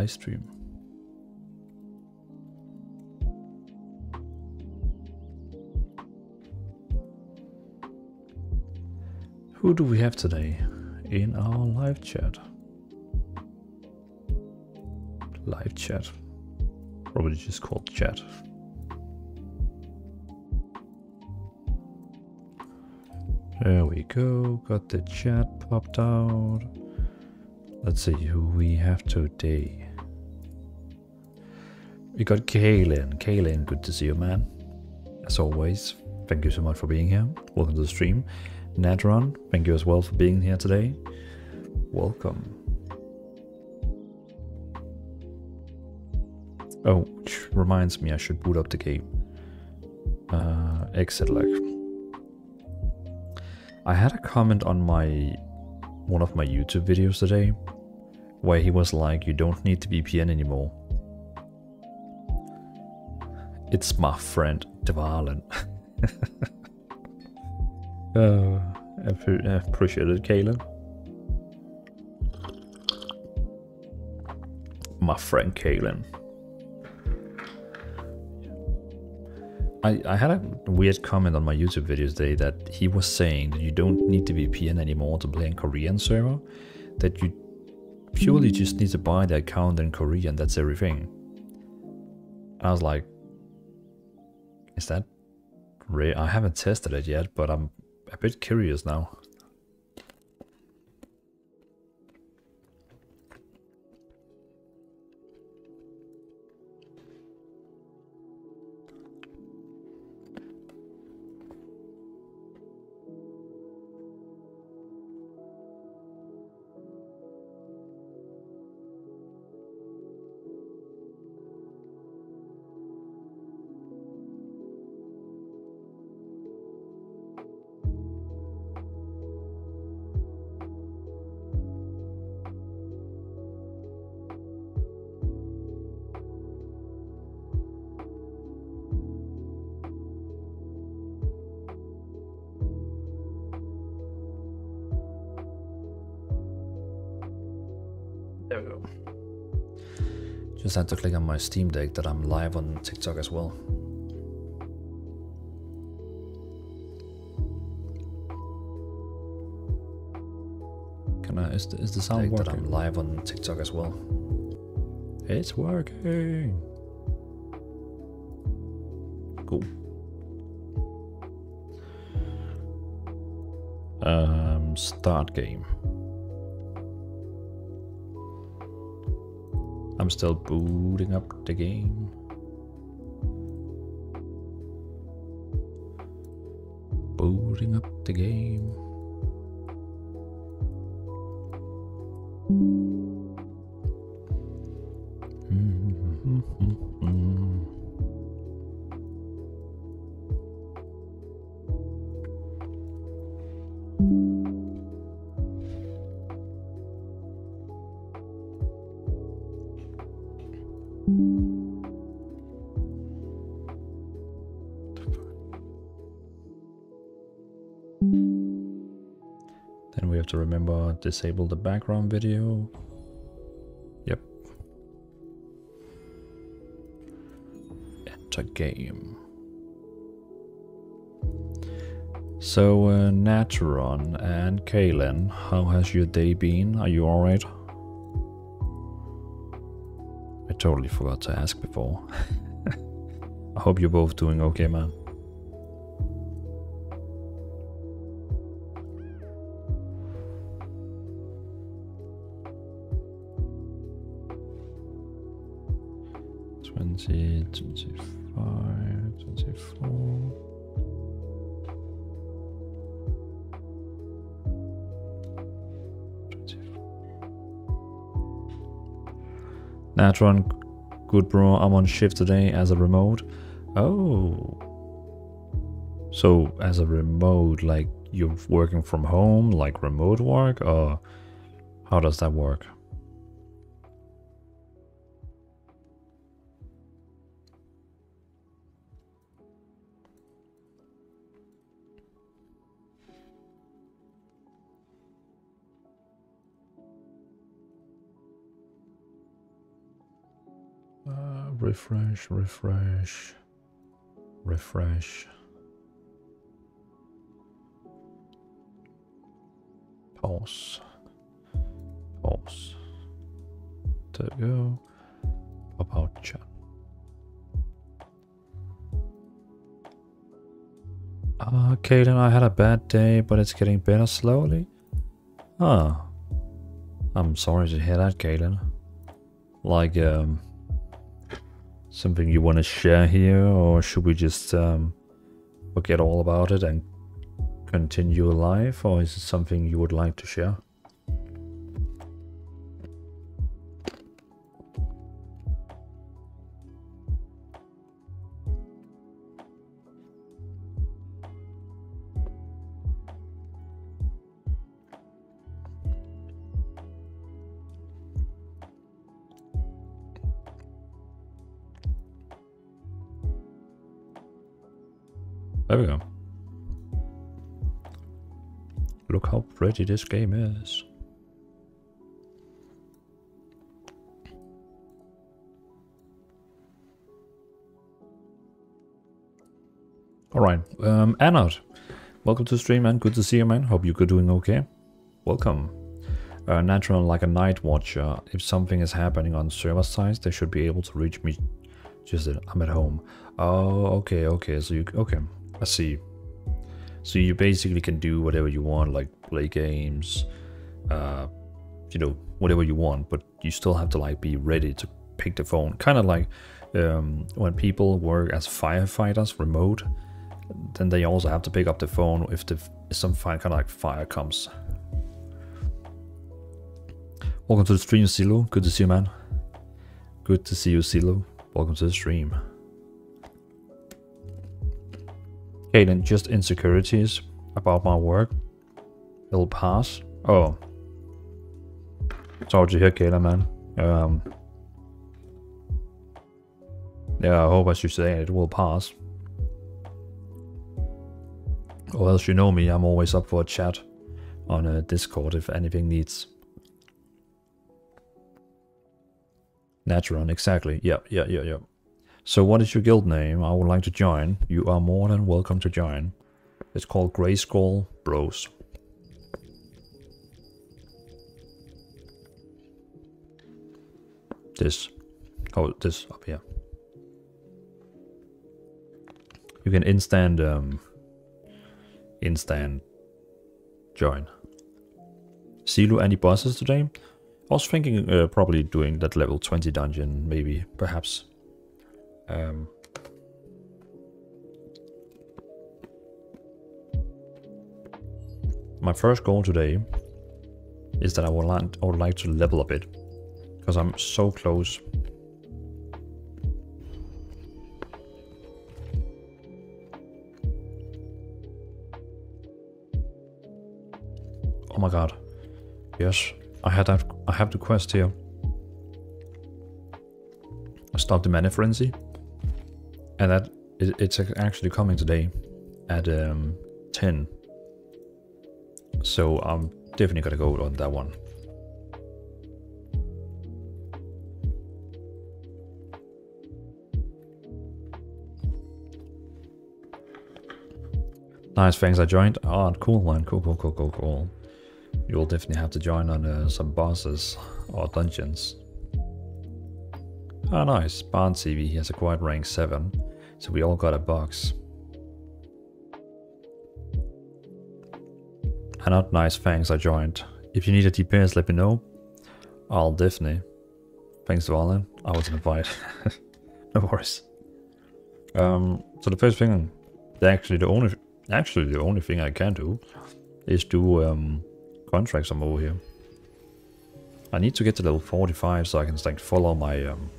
live stream. Who do we have today in our live chat? Live chat. Probably just called chat. There we go, got the chat popped out. Let's see who we have today. We got Kalen. Kalen, good to see you, man. As always, thank you so much for being here. Welcome to the stream. Natron, thank you as well for being here today. Welcome. Oh, which reminds me I should boot up the game. Uh, exit like. I had a comment on my one of my YouTube videos today where he was like, you don't need to VPN anymore. It's my friend Dvalin. uh, I appreciate it, Kalen. My friend Kalen. I, I had a weird comment on my YouTube videos today that he was saying that you don't need to VPN anymore to play in Korean server, that you purely just need to buy the account in Korean, that's everything. And I was like, is that? I haven't tested it yet, but I'm a bit curious now. Just had to click on my Steam Deck that I'm live on TikTok as well. Can I, is the, is the sound working? That I'm live on TikTok as well. It's working. Cool. Um, start game. I'm still booting up the game. Booting up the game. Disable the background video. Yep. Enter game. So, uh, Natron and Kalen, how has your day been? Are you alright? I totally forgot to ask before. I hope you're both doing okay, man. Natron, good bro, I'm on shift today as a remote. Oh. So as a remote, like you're working from home, like remote work, or how does that work? Refresh, refresh, refresh. Pause. Pause. There we go. Pop out chat. Uh, Kaden, I had a bad day, but it's getting better slowly. Ah. I'm sorry to hear that, Kaden. Like, um, something you want to share here, or should we just um, forget all about it and continue life, or is it something you would like to share? Pretty this game is. Alright, um, Anod, welcome to the stream, man. Good to see you, man. Hope you're doing okay. Welcome. Uh, natural like a night watcher. If something is happening on server sides, they should be able to reach me. Just that I'm at home. Oh, okay, okay. So you okay? I see. So you basically can do whatever you want, like play games, uh, you know, whatever you want, but you still have to like be ready to pick the phone. Kind of like um, when people work as firefighters remote, then they also have to pick up the phone if the some fire kind of like fire comes. Welcome to the stream, Silo. Good to see you, man. Good to see you, Silo. Welcome to the stream. Kaden, just insecurities about my work. It'll pass. Oh. Sorry to hear, Kaden, man. Um, yeah, I hope as you say it will pass. Or else you know me, I'm always up for a chat on a Discord if anything needs. Naturon, exactly. Yeah, yeah, yeah, yeah. So what is your guild name? I would like to join. You are more than welcome to join. It's called Grey Grayskull Bros. This. Oh, this up here. You can instant um instant join. Silu any bosses today? I was thinking uh, probably doing that level 20 dungeon, maybe, perhaps. Um, my first goal today is that I would, like, I would like to level a bit because I'm so close. Oh my god. Yes, I had I have the quest here. Stop the mana frenzy. And that it's actually coming today at um, 10. So I'm definitely gonna go on that one. Nice, thanks I joined. Oh, cool man, cool, cool, cool, cool, cool. You'll definitely have to join on uh, some bosses or dungeons. Oh nice, Barn TV, he has acquired rank 7. So we all got a box. And not nice, thanks, I joined. If you need a DPS, let me know. I'll definitely. Thanks to Alan. I was invite. no worries. Um, so the first thing, actually the only, actually the only thing I can do is do um, contracts I'm over here. I need to get to level 45 so I can like follow my um,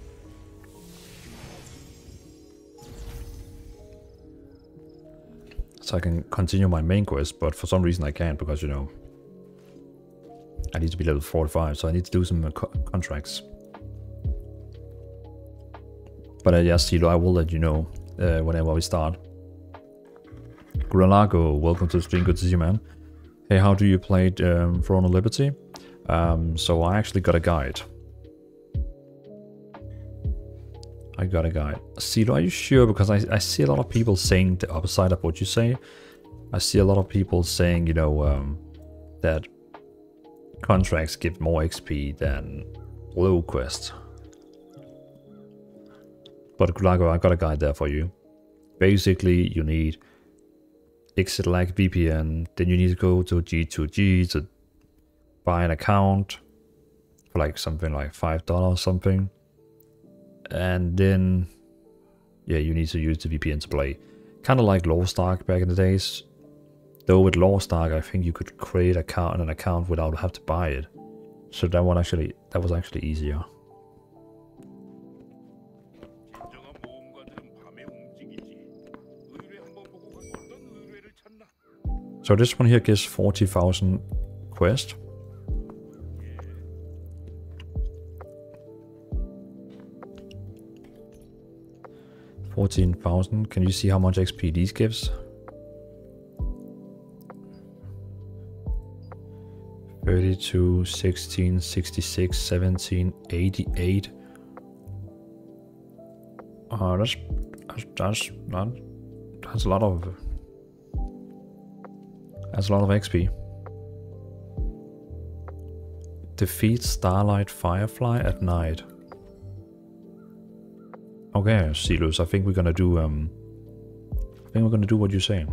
so I can continue my main quest, but for some reason I can't because, you know, I need to be level 45, so I need to do some uh, co contracts. But uh, yes, Silo, I will let you know uh, whenever we start. Gralago, welcome to the stream, good to see you, man. Hey, how do you play um, Throne of Liberty? Um, so I actually got a guide. I got a guide. Silo, are you sure? Because I, I see a lot of people saying the opposite of what you say. I see a lot of people saying, you know, um, that contracts give more XP than low quest. But Gulago, I got a guide there for you. Basically, you need exit like VPN, then you need to go to G2G to buy an account for like something like $5 or something. And then, yeah, you need to use the VPN to play. Kind of like Lost Ark back in the days. Though with Lost Ark, I think you could create account account an account without have to buy it. So that one actually, that was actually easier. So this one here gives 40,000 quests. 14,000. Can you see how much XP these gives? 32, 16, 66, 17, 88. Uh, that's, that's, that's, that's a lot of, that's a lot of XP. Defeat Starlight Firefly at night. Okay, Silos, I think we're gonna do um I think we're gonna do what you're saying.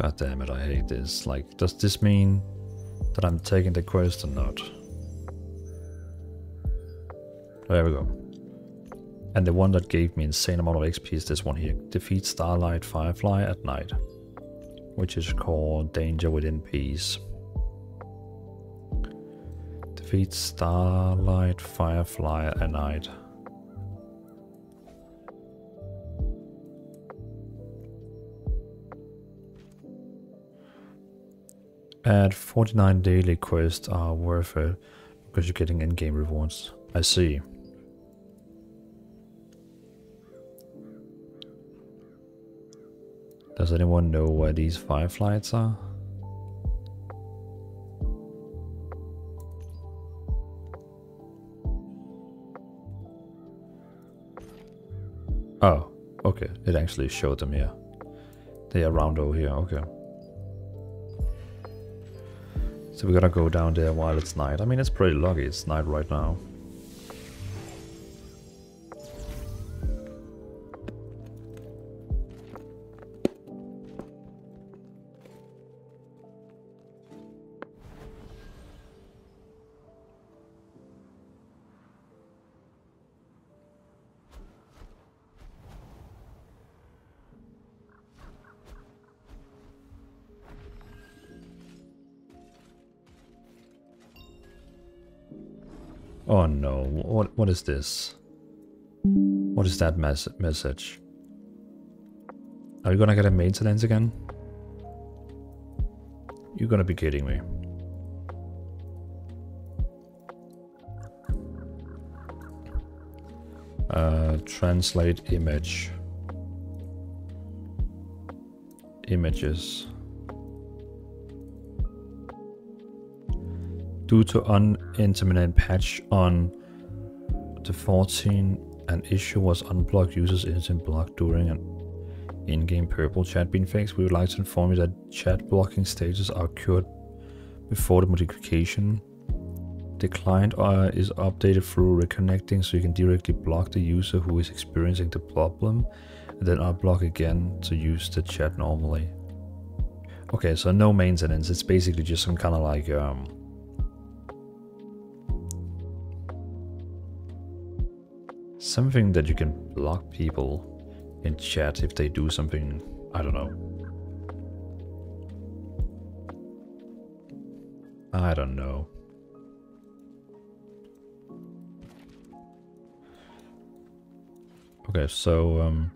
God damn it, I hate this. Like, does this mean that I'm taking the quest or not? There we go. And the one that gave me insane amount of XP is this one here. Defeat Starlight Firefly at night. Which is called Danger Within Peace. Defeat Starlight Firefly at night. Add 49 daily quests are worth it because you're getting in-game rewards. I see. Does anyone know where these fireflies are? Oh, okay. It actually showed them here. They are around over here, okay. So we gotta go down there while it's night. I mean, it's pretty lucky it's night right now. Is this? What is that mes message? Are you gonna get a maintenance again? You're gonna be kidding me. Uh, translate image. Images. Due to unintermittent patch on the 14, an issue was unblocked users instant block during an in-game purple chat being fixed. We would like to inform you that chat blocking stages are cured before the modification. The client uh, is updated through reconnecting so you can directly block the user who is experiencing the problem and then unblock again to use the chat normally. Okay, so no maintenance, it's basically just some kind of like um, something that you can block people in chat if they do something, I don't know. I don't know. Okay, so um,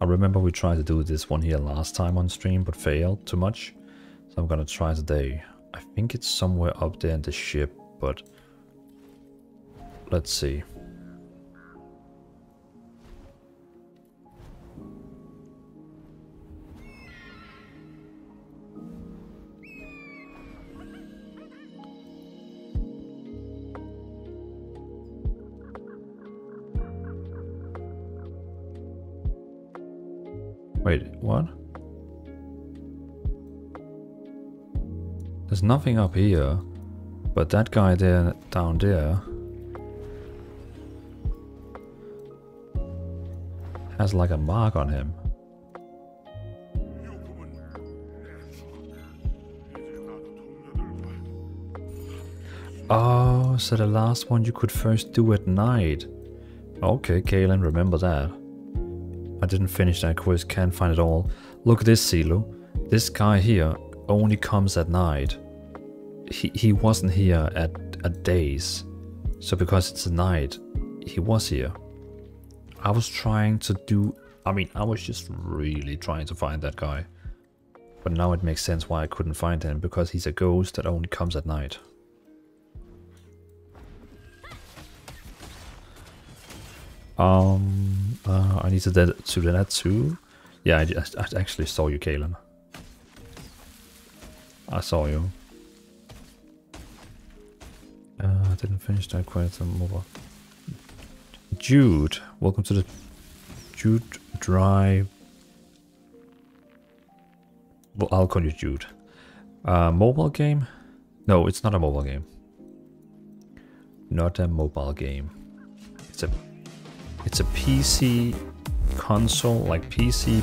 I remember we tried to do this one here last time on stream, but failed too much. So I'm gonna try today. I think it's somewhere up there in the ship, but let's see. Wait, what? There's nothing up here, but that guy there, down there, has like a mark on him. Oh, so the last one you could first do at night. Okay, Kaylin, remember that. I didn't finish that quest, can't find it all. Look at this, Silo. This guy here only comes at night. He, he wasn't here at, at days. So because it's a night, he was here. I was trying to do... I mean, I was just really trying to find that guy. But now it makes sense why I couldn't find him, because he's a ghost that only comes at night. Um, uh, I need to to do that too. Yeah, I, I actually saw you, Kalen. I saw you. Uh, I didn't finish that quite some more. Jude, welcome to the Jude Drive. Well, I'll call you Jude. Uh, mobile game? No, it's not a mobile game. Not a mobile game. It's a it's a PC console, like PC,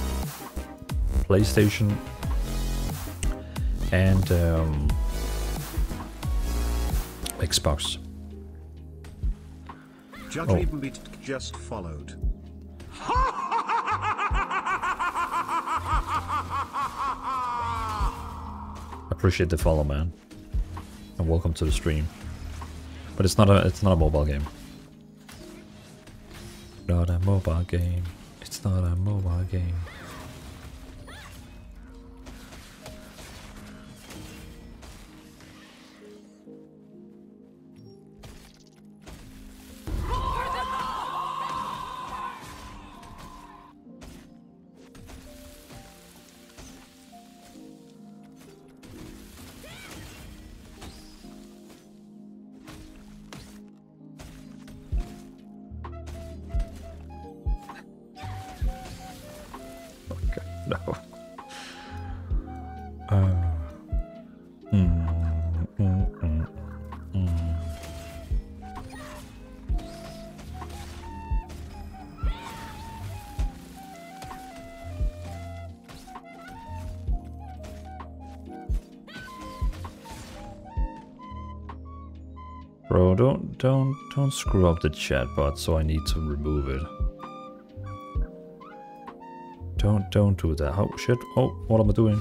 PlayStation, and um, Xbox. Judge oh. Beat just followed. Appreciate the follow, man, and welcome to the stream. But it's not a it's not a mobile game. Not a mobile game. It's not a mobile game. Don't screw up the chatbot, so I need to remove it. Don't don't do that. Oh shit! Oh, what am I doing?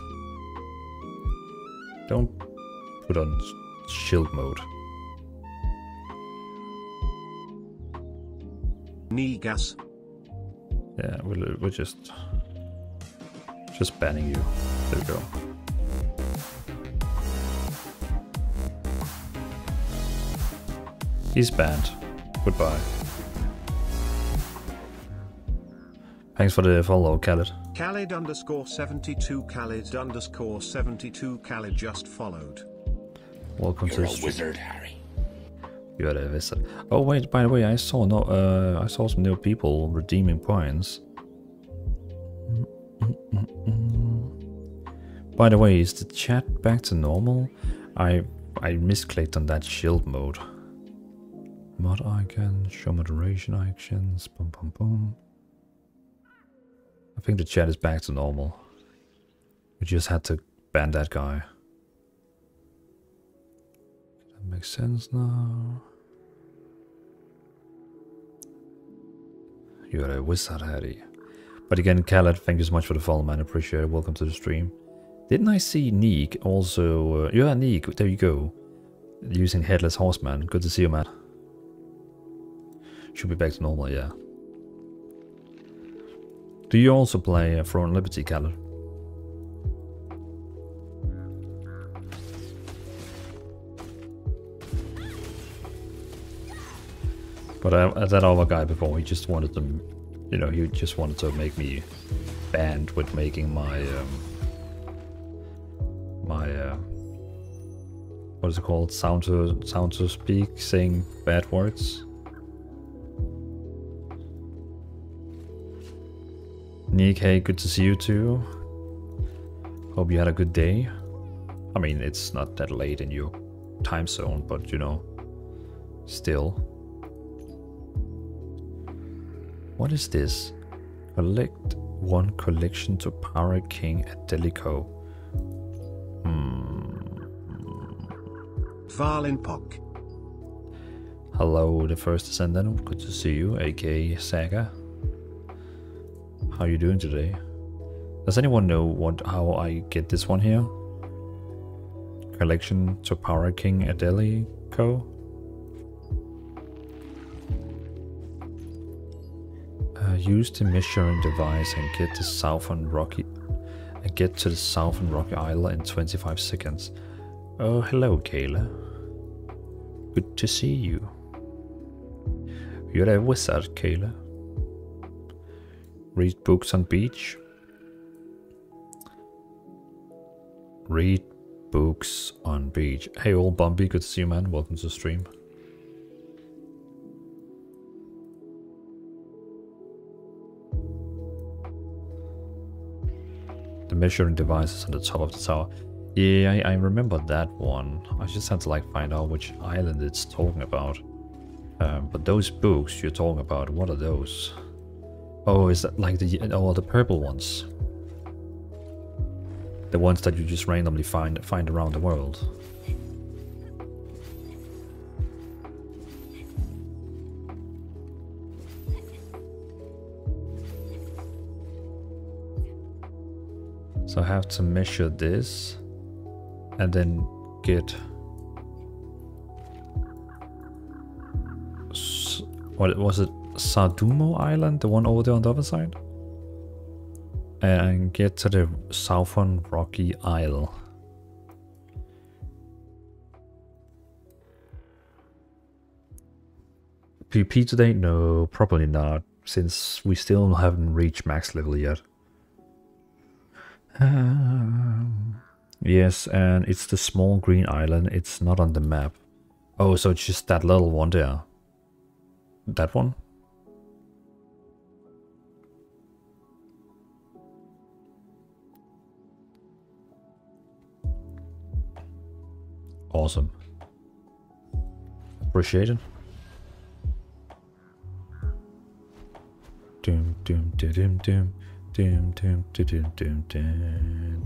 Don't put on shield mode. Knee gas. Yeah, we're, we're just just banning you. There we go. He's banned. Goodbye. Thanks for the follow, Khaled. Khaled underscore 72 Khaled underscore 72 Khaled just followed. Welcome You're to the stream. wizard, Harry. You're a wizard. Oh wait, by the way, I saw no, uh, I saw some new people redeeming points. By the way, is the chat back to normal? I I misclicked on that shield mode. Mod icon, show moderation actions, boom, boom, boom. I think the chat is back to normal. We just had to ban that guy. That makes sense now. You're a wizard, Harry. But again, Khaled, thank you so much for the follow, man. Appreciate it. Welcome to the stream. Didn't I see Neek also? Uh, yeah, Neek, there you go. Using Headless Horseman. Good to see you, man. Should be back to normal, yeah. Do you also play uh, Throne Liberty, Keller? But uh, that other guy before, he just wanted to, you know, he just wanted to make me banned with making my, um, my, uh, what is it called? Sound to, sound to speak, saying bad words. Nick, hey, good to see you too. Hope you had a good day. I mean, it's not that late in your time zone, but you know, still. What is this? Collect one collection to Pirate King at Delico. Hmm. Valin Pok. Hello, the first descendant. Good to see you, aka Saga. How you doing today? Does anyone know what how I get this one here? Collection to Power King Adeli Co. Uh, use the measuring device and get to Southern Rocky and get to the Southern Rocky Island in 25 seconds. Oh, hello, Kayla. Good to see you. You're a wizard, Kayla. Read books on beach. Read books on beach. Hey, old Bumpy, good to see you, man. Welcome to the stream. The measuring device is on the top of the tower. Yeah, I, I remember that one. I just had to like find out which island it's talking about. Um, but those books you're talking about, what are those? Oh, is that like the oh the purple ones? The ones that you just randomly find find around the world. So I have to measure this and then get what was it Sardumo Island, the one over there on the other side? And get to the southern rocky isle. PvP today? No, probably not, since we still haven't reached max level yet. Um, yes, and it's the small green island, it's not on the map. Oh, so it's just that little one there. That one? Awesome. Appreciate it. Doom doom doom doom doom doom doom doom doom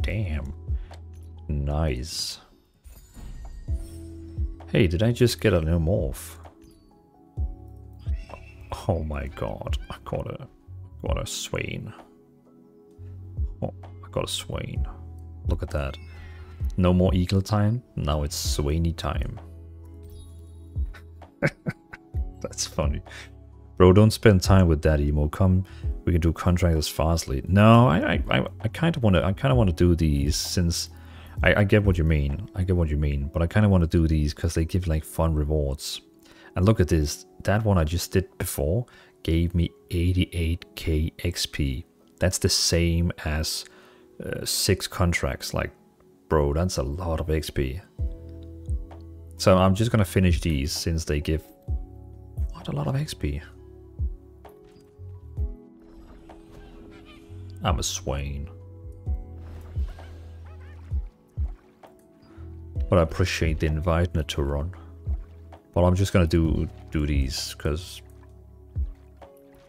Damn. Nice. Hey, did I just get a new morph? Oh my god, I got a got a swain. Oh, I got a swain. Look at that. No more eagle time, now it's swainy time. That's funny. Bro, don't spend time with that emo. Come, we can do contractors fastly. No, I, I, I kind of want to. I kind of want to do these since I, I get what you mean. I get what you mean, but I kind of want to do these because they give like fun rewards. And look at this. That one I just did before gave me 88k XP. That's the same as uh, six contracts. Like, bro, that's a lot of XP. So I'm just gonna finish these since they give what a lot of XP. I'm a swain. But I appreciate the invite, Naturon. But I'm just gonna do do these because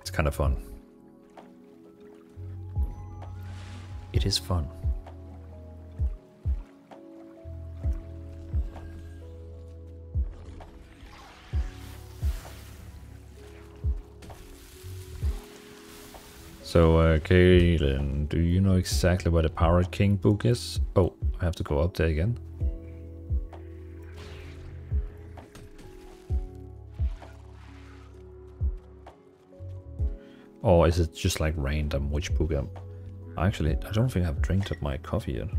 it's kind of fun. It is fun. So, uh, Kaylin, do you know exactly where the Pirate King book is? Oh, I have to go up there again. Or is it just like random which book I'm... Actually, I don't think I've drank up my coffee yet.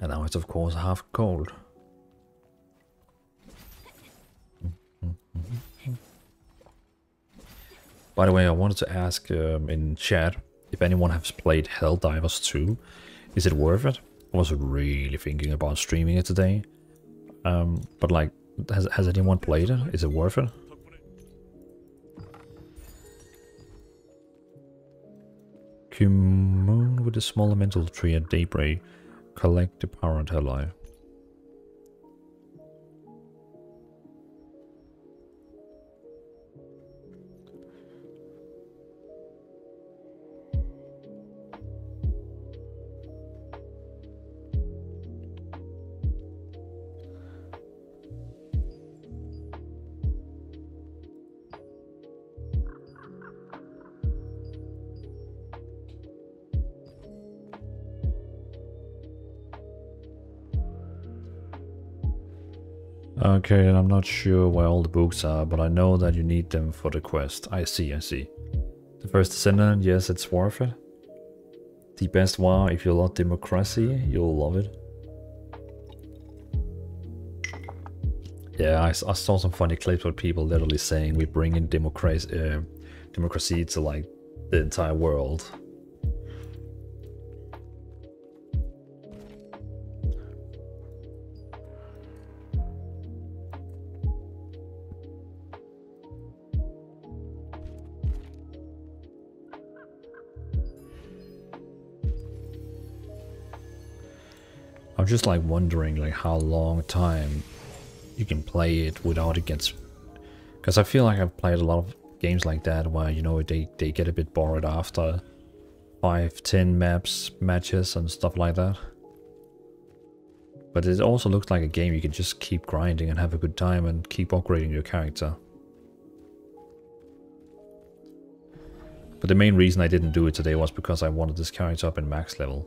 And now it's of course half cold. By the way, I wanted to ask um, in chat if anyone has played Helldivers 2, is it worth it? I was really thinking about streaming it today. Um, but like, has, has anyone played it? Is it worth it? Commune with a small elemental tree at daybreak. Collect the power and life. Okay, and I'm not sure where all the books are, but I know that you need them for the quest. I see, I see. The First Descendant, yes, it's worth it. The best WoW, if you love democracy, you'll love it. Yeah, I, I saw some funny clips with people literally saying we bring in democracy, uh, democracy to like the entire world. I'm just like wondering like how long time you can play it without it gets because I feel like I've played a lot of games like that where you know they, they get a bit bored after five, ten maps, matches and stuff like that. But it also looks like a game you can just keep grinding and have a good time and keep upgrading your character. But the main reason I didn't do it today was because I wanted this character up in max level.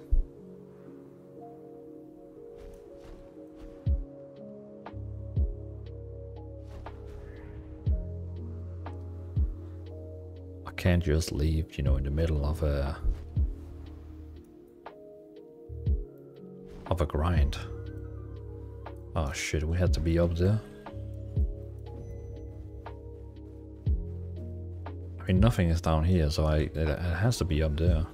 Can't just leave, you know, in the middle of a of a grind. Oh shit, we had to be up there. I mean, nothing is down here, so I it, it has to be up there.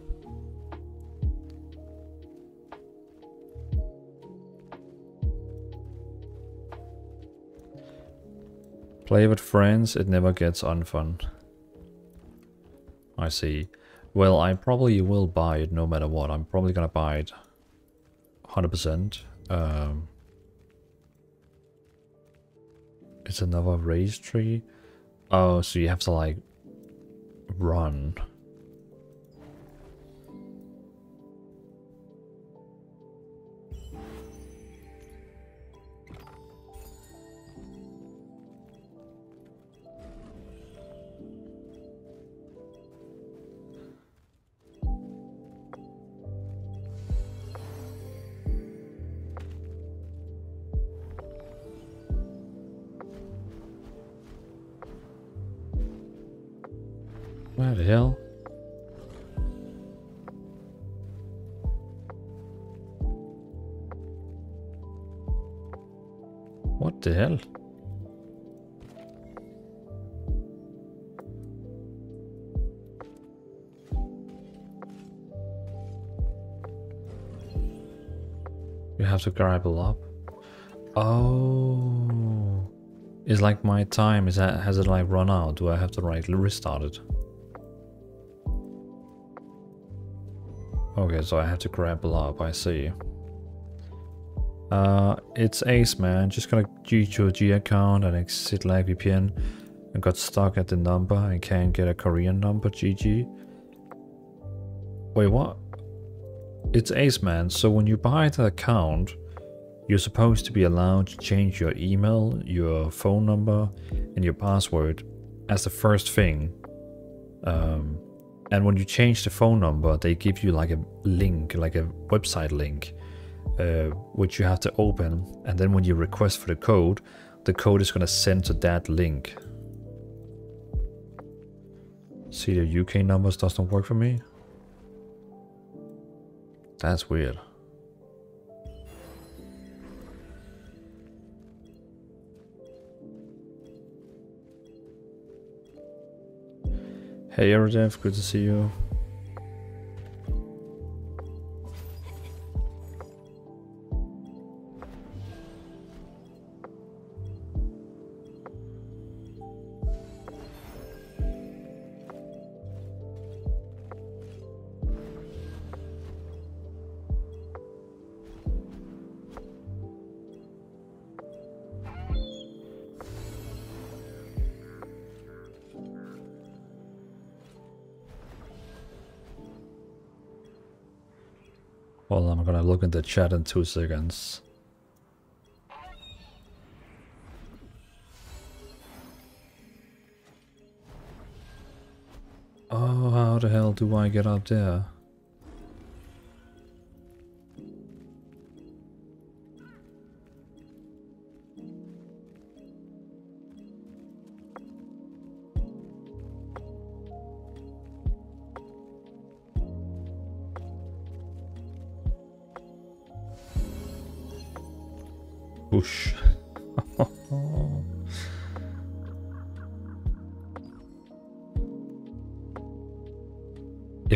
Play with friends, it never gets unfun. I see. Well, I probably will buy it no matter what. I'm probably gonna buy it 100%. Um, it's another race tree. Oh, so you have to like run. To grapple up. Oh. It's like my time, is that has it like run out? Do I have to like restart it? Okay, so I have to grapple up, I see. Uh, it's Ace, man. Just gonna G to a G account and exit lag VPN I got stuck at the number and can't get a Korean number, GG. Wait, what? It's Ace, man. So when you buy the account, you're supposed to be allowed to change your email, your phone number, and your password as the first thing. Um, and when you change the phone number, they give you like a link, like a website link, uh, which you have to open. And then when you request for the code, the code is going to send to that link. See, the UK numbers doesn't work for me. That's weird. Hey Aerodev, good to see you. In the chat in two seconds. Oh, how the hell do I get up there?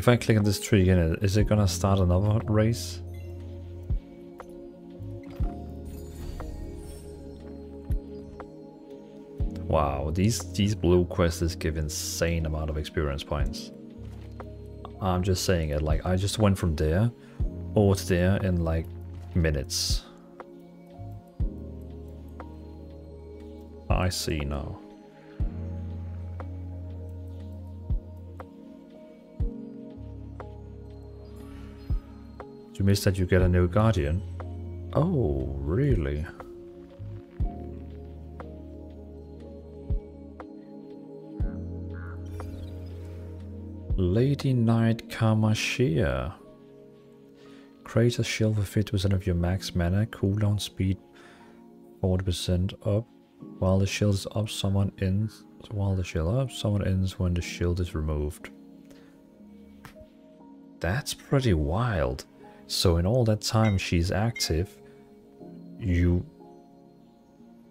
If I click on this tree again, is it gonna start another race? Wow, these these blue quests give insane amount of experience points. I'm just saying it, like I just went from there over to there in like minutes. I see now. Missed that you get a new guardian? Oh, really? Lady Knight Kamashia. Create a shield for 50% of your max mana, cooldown speed 40% up. While the shield is up, someone ends. While the shield up, someone ends when the shield is removed. That's pretty wild. So in all that time she's active, you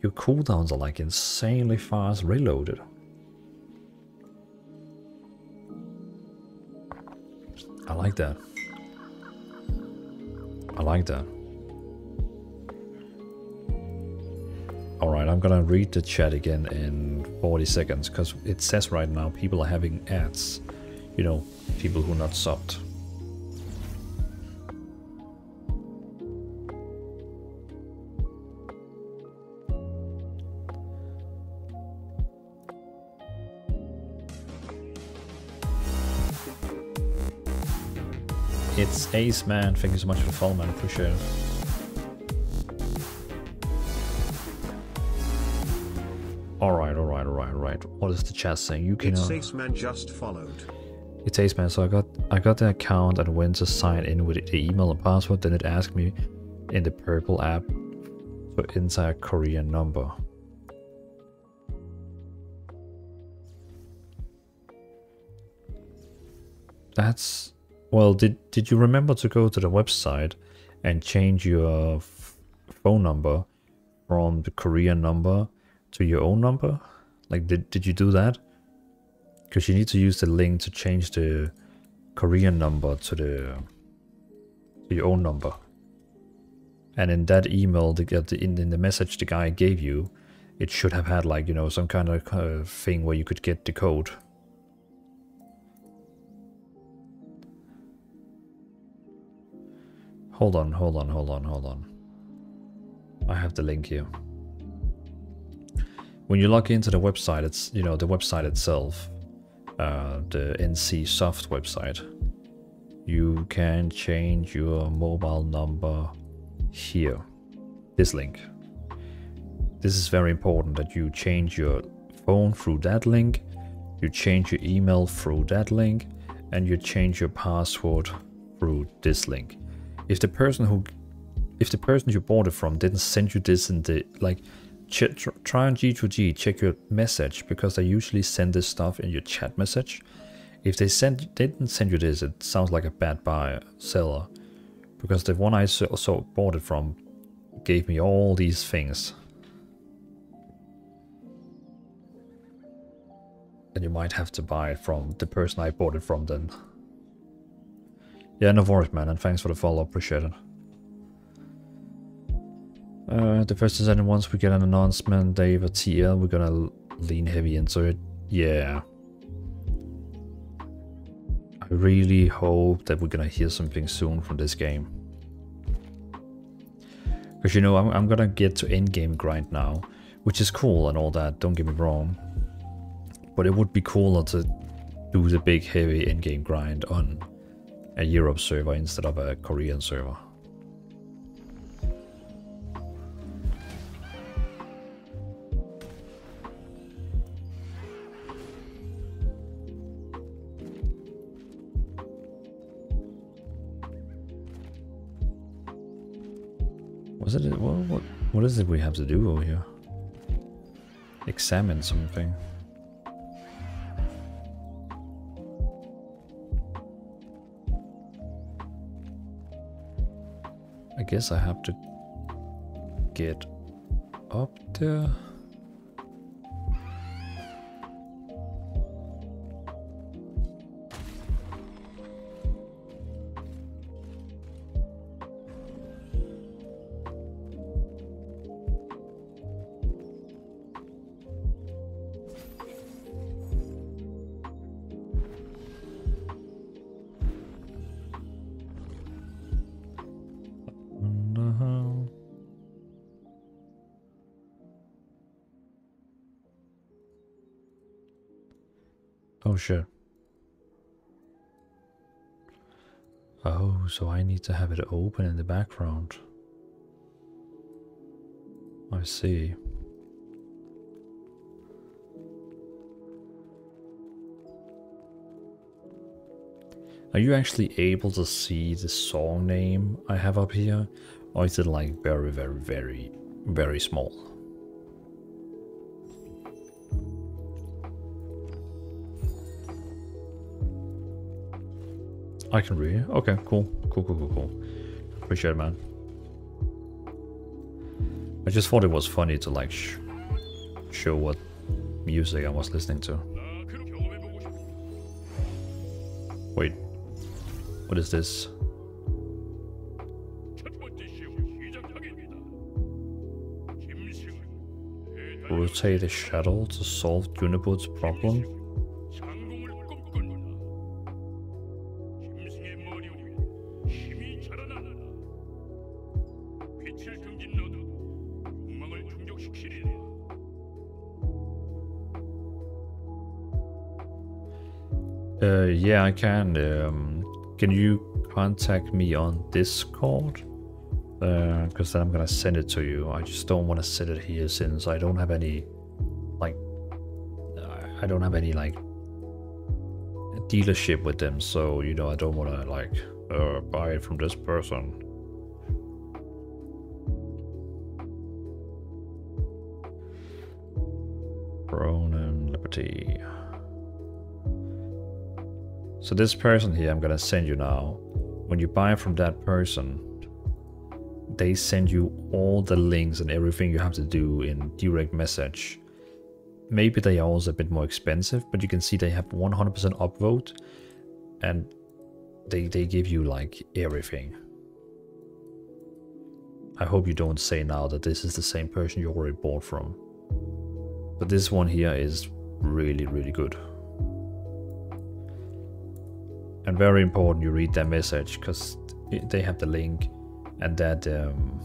your cooldowns are like insanely fast reloaded. I like that. I like that. Alright, I'm gonna read the chat again in 40 seconds because it says right now people are having ads. You know, people who are not subbed. Ace Man. Thank you so much for the follow, man. Appreciate it. Alright, alright, alright, alright. What is the chat saying? You can. It's uh, Ace Man just followed. It's Ace Man. So I got I got the account and went to sign in with the email and password. Then it asked me in the purple app for inside a Korean number. That's well. Did did you remember to go to the website and change your phone number from the Korean number to your own number? Like, did, did you do that? Because you need to use the link to change the Korean number to the to your own number. And in that email, the, in, in the message the guy gave you, it should have had like, you know, some kind of uh, thing where you could get the code. Hold on, hold on, hold on, hold on. I have the link here when you log into the website, it's, you know, the website itself, uh, the NCSoft website, you can change your mobile number here, this link. This is very important that you change your phone through that link, you change your email through that link, and you change your password through this link. If the person who if the person you bought it from didn't send you this in the like try on G2G, check your message because they usually send this stuff in your chat message. If they send, they didn't send you this, it sounds like a bad buyer, seller. Because the one I saw, saw bought it from gave me all these things. And you might have to buy it from the person I bought it from then. Yeah, no worries man, and thanks for the follow, appreciate it. Uh, the first is that once we get an announcement, Dave at TL, we're gonna lean heavy into it. Yeah. I really hope that we're gonna hear something soon from this game. Because you know, I'm, I'm gonna get to endgame grind now, which is cool and all that, don't get me wrong. But it would be cooler to do the big heavy endgame grind on a Europe server instead of a Korean server. Was it what, what what is it we have to do over here? Examine something. I guess I have to get up there. Oh. Oh, so I need to have it open in the background. I see. Are you actually able to see the song name I have up here? Or is it like very, very, very, very small? I can read. Okay, cool. Cool, cool, cool, cool. Appreciate it, man. I just thought it was funny to like sh show what music I was listening to. Wait, what is this? Rotate the shuttle to solve Juniper's problem? Yeah, I can. Um, can you contact me on Discord? Because then I'm gonna send it to you. I just don't want to set it here since I don't have any, like, I don't have any like dealership with them. So you know, I don't want to like uh, buy it from this person. Throne and Liberty. So this person here I'm gonna send you now. When you buy from that person, they send you all the links and everything you have to do in direct message. Maybe they are also a bit more expensive, but you can see they have 100% upvote and they, they give you like everything. I hope you don't say now that this is the same person you already bought from. But this one here is really, really good. And very important you read that message because they have the link and that um,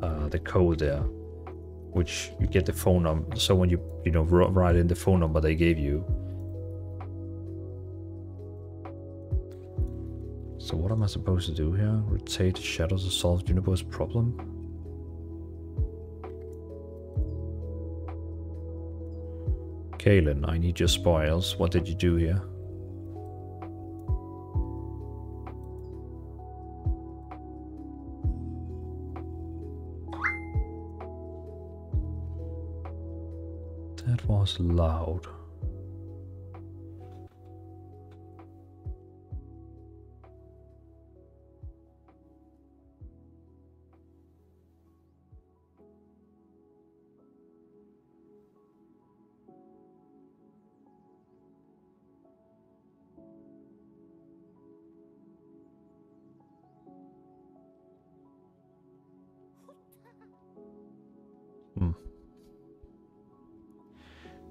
uh, the code there, which you get the phone number. So when you you know write in the phone number they gave you. So what am I supposed to do here? Rotate the shadows to solve Juniper's problem? Kalen, I need your spoils. What did you do here? Was loud.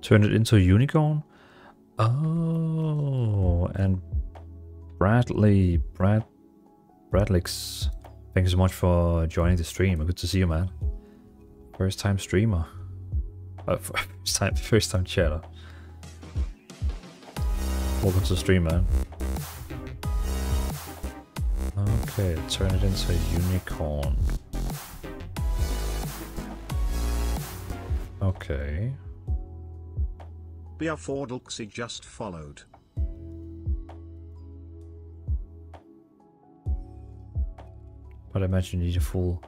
Turn it into a unicorn? Oh, and Bradley, Brad, Bradlix, thank you so much for joining the stream. Good to see you, man. First time streamer. Uh, first time, first time chatter. Welcome to the stream, man. Okay, turn it into a unicorn. Okay. Biafordalxi just followed. But I imagine need a full...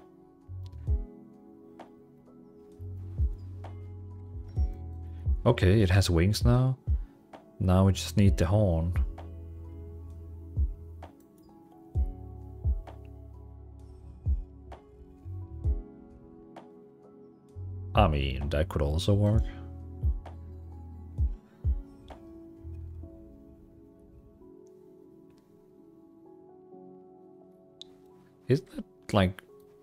Okay, it has wings now. Now we just need the horn. I mean, that could also work. Isn't it like...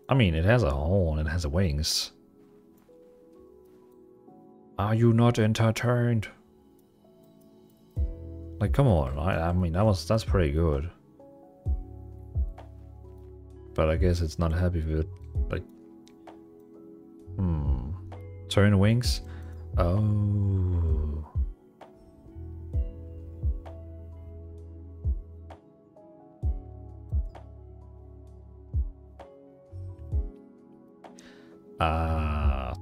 I mean, it has a horn, it has wings. Are you not entertained? Like, come on. I, I mean, that was that's pretty good. But I guess it's not happy with, like... Hmm... Turn wings? Oh... Ah.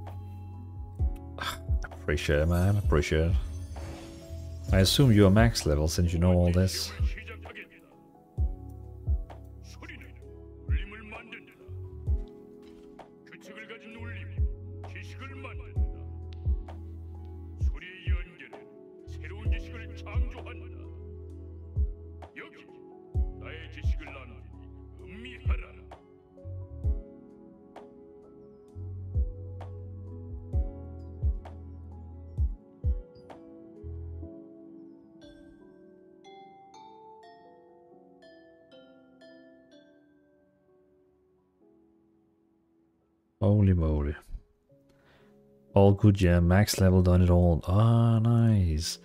appreciate it, man. Appreciate. I assume you're max level since you know all this. Good, yeah. Max level done it all. Ah, nice.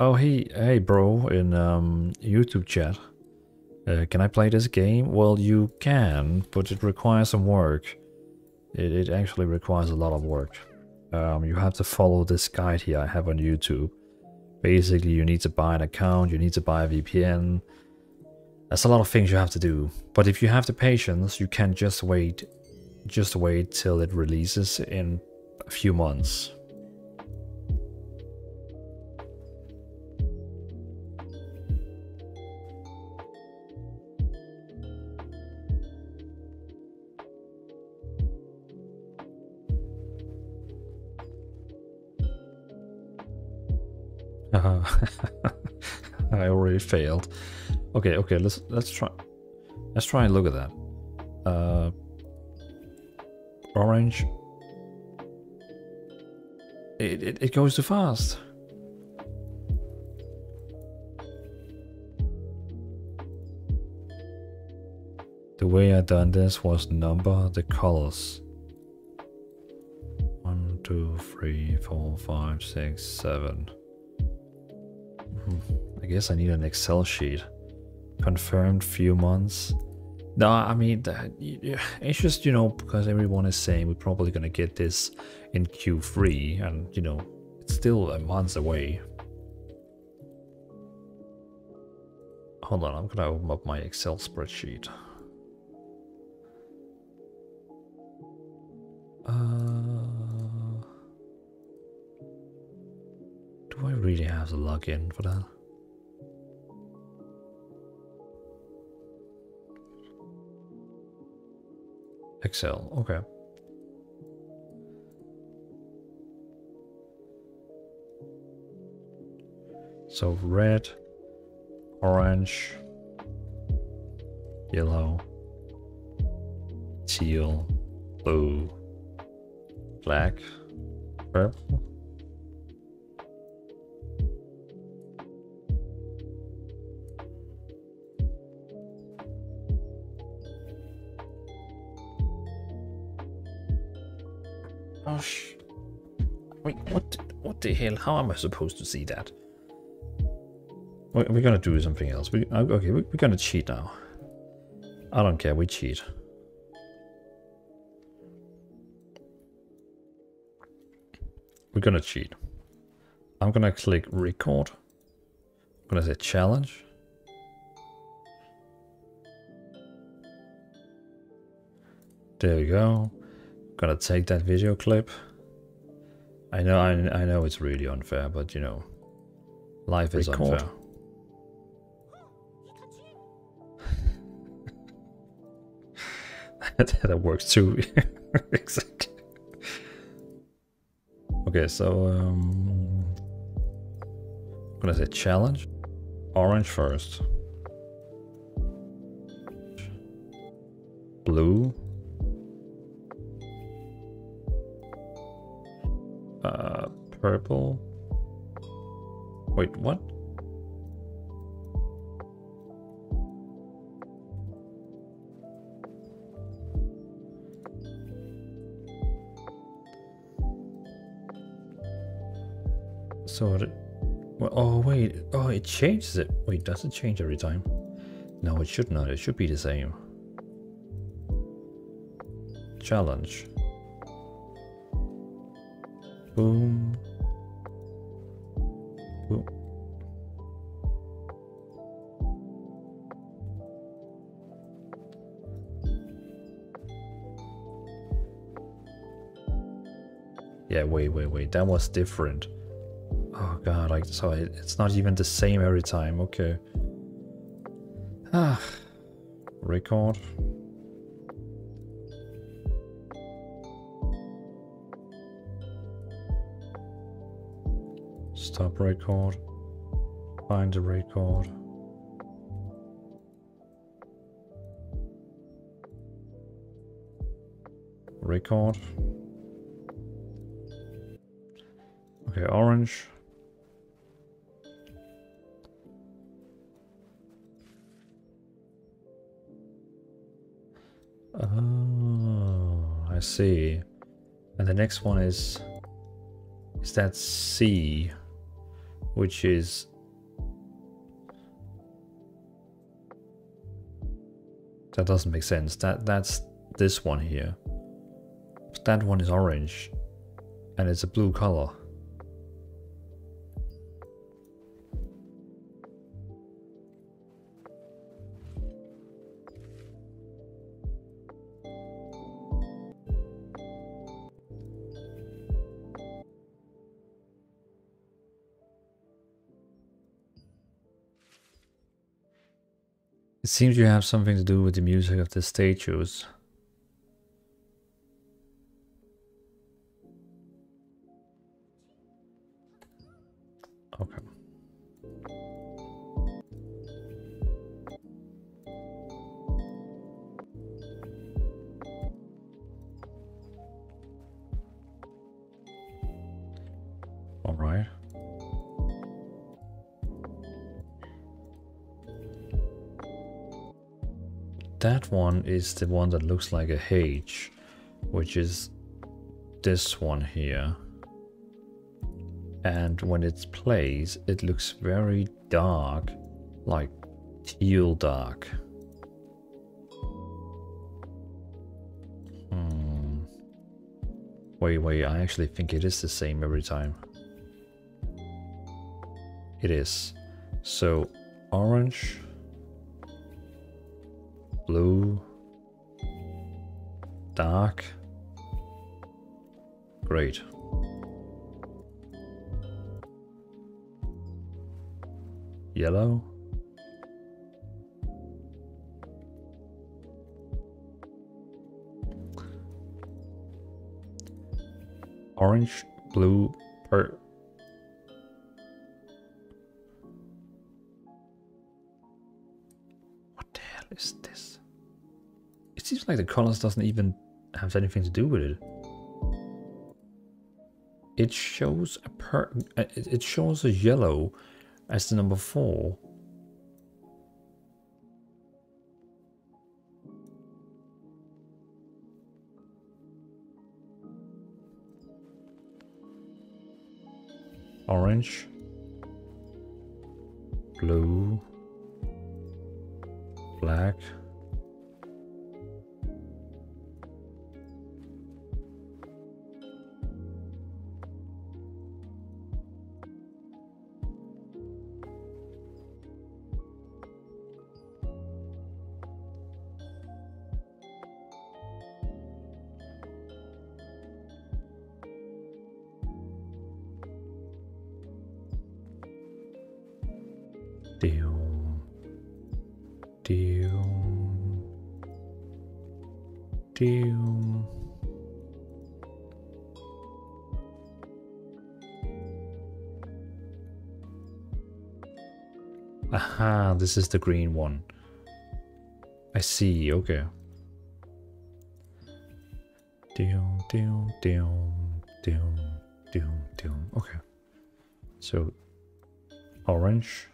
Oh, hey, hey, bro, in um, YouTube chat. Uh, can I play this game? Well, you can, but it requires some work. It, it actually requires a lot of work. Um, you have to follow this guide here I have on YouTube. Basically, you need to buy an account, you need to buy a VPN. That's a lot of things you have to do. But if you have the patience, you can just wait just wait till it releases in a few months. I already failed. Okay, okay, let's let's try let's try and look at that. Uh orange. It, it, it goes too fast. The way I done this was number the colors. One, two, three, four, five, six, seven. Hmm, I guess I need an Excel sheet. Confirmed few months. No, I mean, it's just, you know, because everyone is saying we're probably going to get this in Q3, and, you know, it's still a month away. Hold on, I'm going to open up my Excel spreadsheet. Uh, do I really have to log in for that? Excel, okay. So red, orange, yellow, teal, blue, black, purple. Gosh. Wait, what, what the hell? How am I supposed to see that? We're gonna do something else. We, uh, okay, we're gonna cheat now. I don't care, we cheat. We're gonna cheat. I'm gonna click record. I'm gonna say challenge. There we go. Gonna take that video clip. I know, I, I know it's really unfair, but you know, life is Record. unfair. that works too. exactly. Okay, so um, I'm gonna say challenge. Orange first. Blue. Uh, purple. Wait, what? So, it, well, oh wait, oh it changes it. Wait, does it change every time? No, it should not. It should be the same. Challenge. Boom. Boom. Yeah, wait, wait, wait. That was different. Oh god, like so it, it's not even the same every time. Okay. Ah. Record. Stop record. Find a record. Record. Okay, orange. Oh, I see. And the next one is is that C, which is that doesn't make sense. That that's this one here. But that one is orange, and it's a blue color. Seems you have something to do with the music of the statues. Is the one that looks like a H, which is this one here. And when it plays, it looks very dark, like teal dark. Hmm. Wait, wait, I actually think it is the same every time. It is. So, orange blue, dark, great. Yellow, orange, blue, per like the colors doesn't even have anything to do with it. It shows a per uh, it shows a yellow as the number four. Orange. Blue. Black. Doom. Um, Aha, this is the green one. I see, okay. Doom, doom, doom, doom, doom, doom. Okay. So, orange,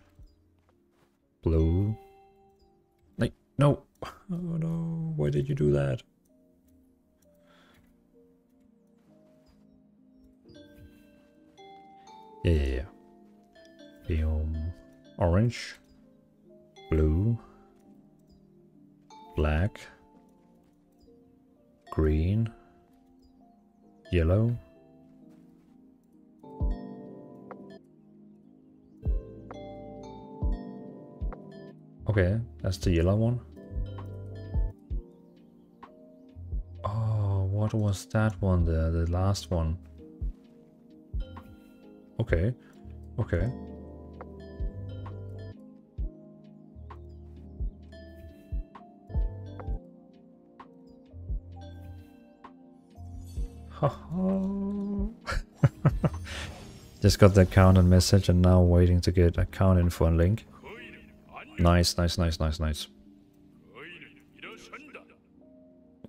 blue. Like, no. Oh no, why did you do that? Yeah, yeah, yeah. Boom. Orange, blue, black, green, yellow, Okay, that's the yellow one. Oh, what was that one there? The last one. Okay, okay. Just got the account and message and now waiting to get account info and link. Nice, nice, nice, nice, nice.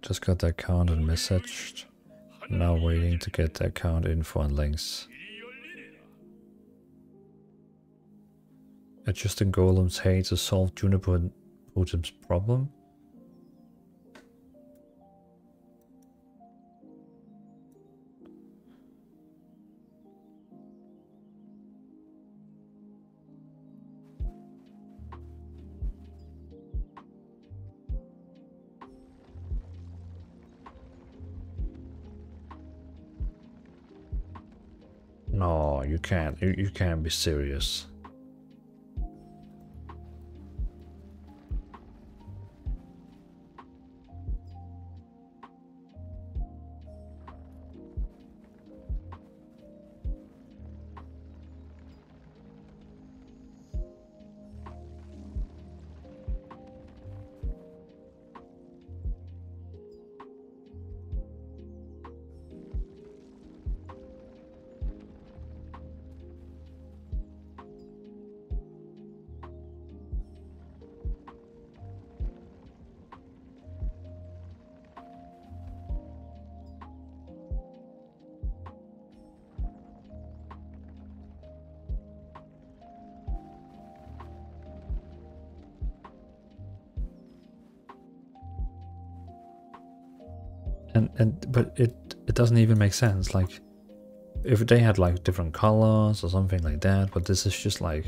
Just got the account and messaged. Now waiting to get the account info and links. Adjusting Golem's hate to solve Juniper Totem's problem. No, you can't. You, you can't be serious. Make sense. Like if they had like different colors or something like that but this is just like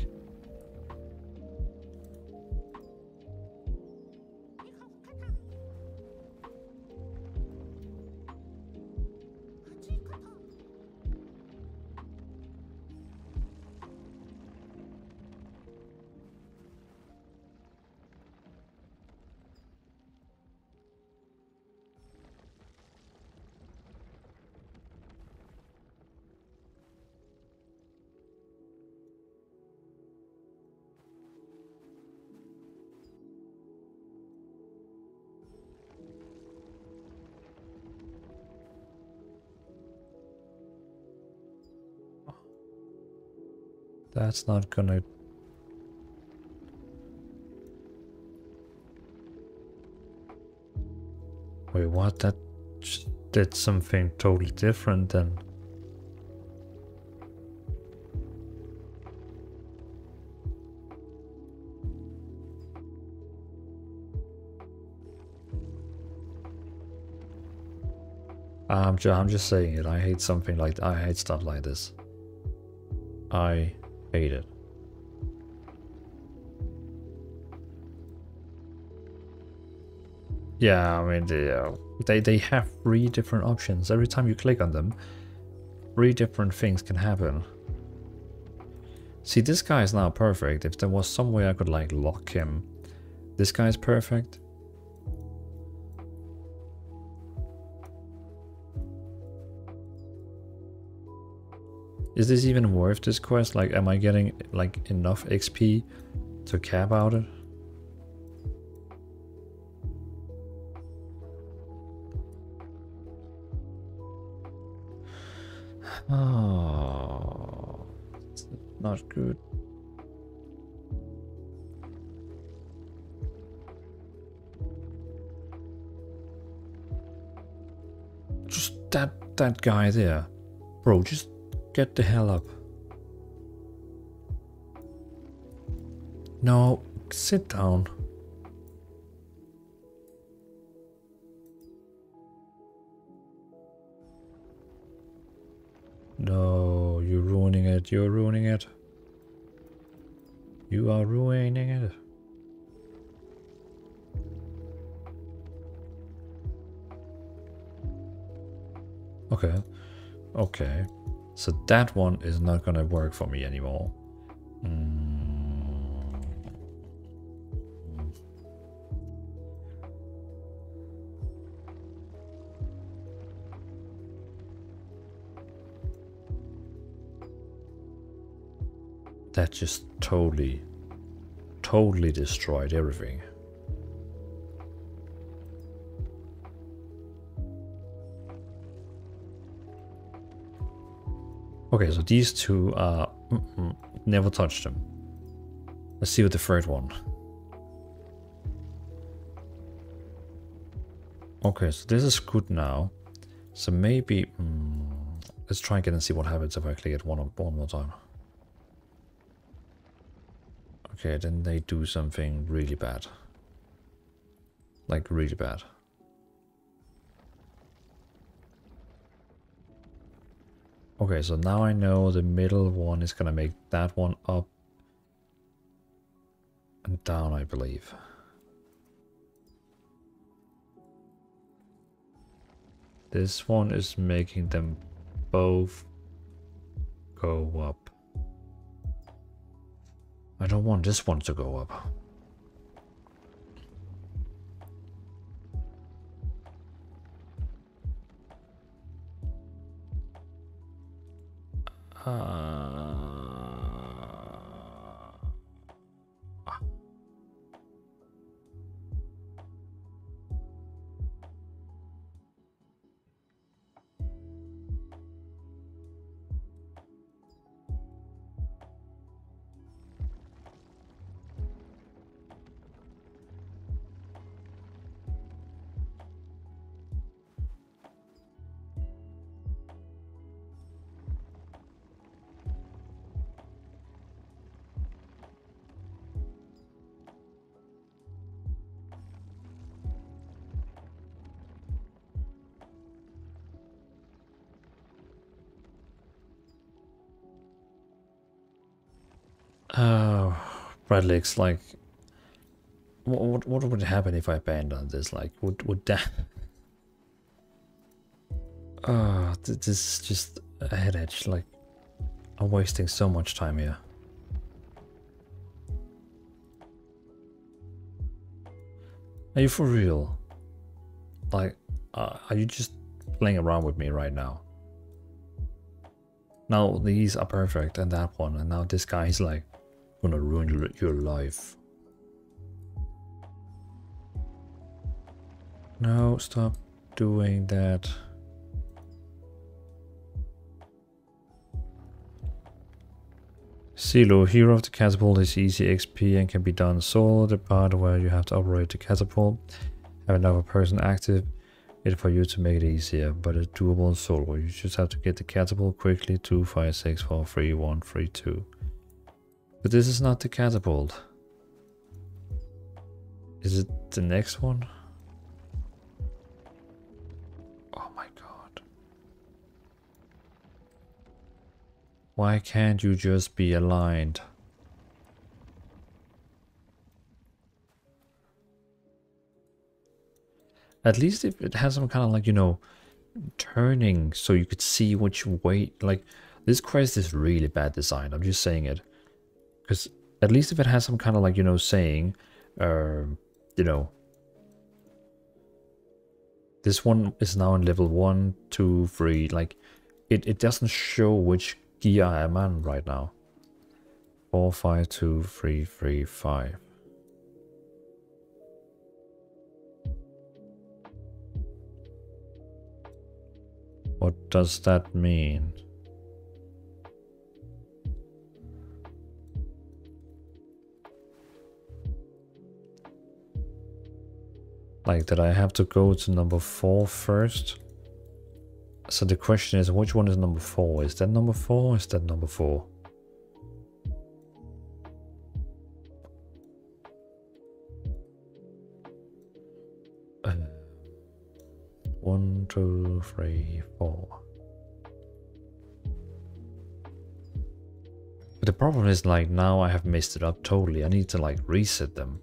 That's not gonna... Wait, what? That did something totally different then. I'm just, I'm just saying it. I hate something like I hate stuff like this. I it. Yeah, I mean, they, uh, they, they have three different options. Every time you click on them, three different things can happen. See, this guy is now perfect. If there was some way I could, like, lock him. This guy is perfect. Is this even worth this quest? Like, am I getting, like, enough XP to care about it. Oh, not good. Just that that guy there. Bro, just get the hell up. No, sit down. No, you're ruining it. You're ruining it. You are ruining it. Okay. Okay. So that one is not gonna work for me anymore. Mm. That just totally, totally destroyed everything. Okay, so these two are... Mm -mm, never touched them. Let's see what the third one. Okay, so this is good now. So maybe... Mm, let's try again and see what happens if I click it one, one more time. Okay, then they do something really bad. Like, really bad. Okay, so now I know the middle one is gonna make that one up and down, I believe. This one is making them both go up. I don't want this one to go up. Uh... Like, what, what would happen if I abandoned this? Like, would would that? Oh, this is just a head edge. Like, I'm wasting so much time here. Are you for real? Like, uh, are you just playing around with me right now? Now these are perfect and that one, and now this guy is like, gonna ruin your, your life. No, stop doing that. Silo, hero of the catapult is easy XP and can be done solo. The part where you have to operate the catapult, have another person active it for you to make it easier, but it's doable solo. You just have to get the catapult quickly, 2, 5, 6, 4, 3, 1, 3, 2. But this is not the catapult. Is it the next one? Oh my god. Why can't you just be aligned? At least if it has some kind of like, you know, turning so you could see which way, like, this quest is really bad design, I'm just saying it. Because at least if it has some kind of like, you know, saying, uh, you know, this one is now in level one, two, three. Like, it, it doesn't show which gear I am on right now. Four five two three three five. What does that mean? Like, did I have to go to number four first? So the question is, which one is number four? Is that number four is that number four? Uh, one, two, three, four. But the problem is like now I have messed it up totally. I need to like reset them.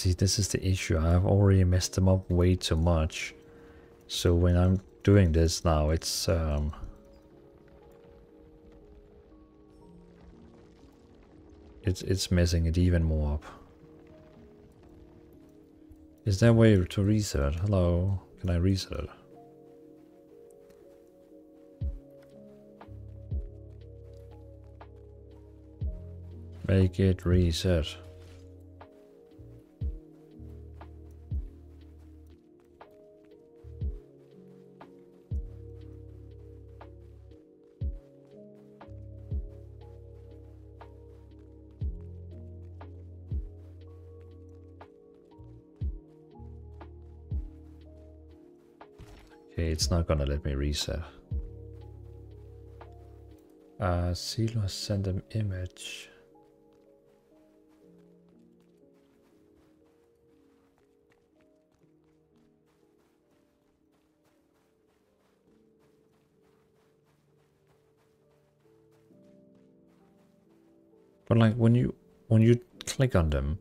See, this is the issue. I've already messed them up way too much. So when I'm doing this now, it's um, it's it's messing it even more up. Is there a way to reset? Hello, can I reset? Make it reset. It's not gonna let me reset. Uh, Silo send an image. But like when you when you click on them,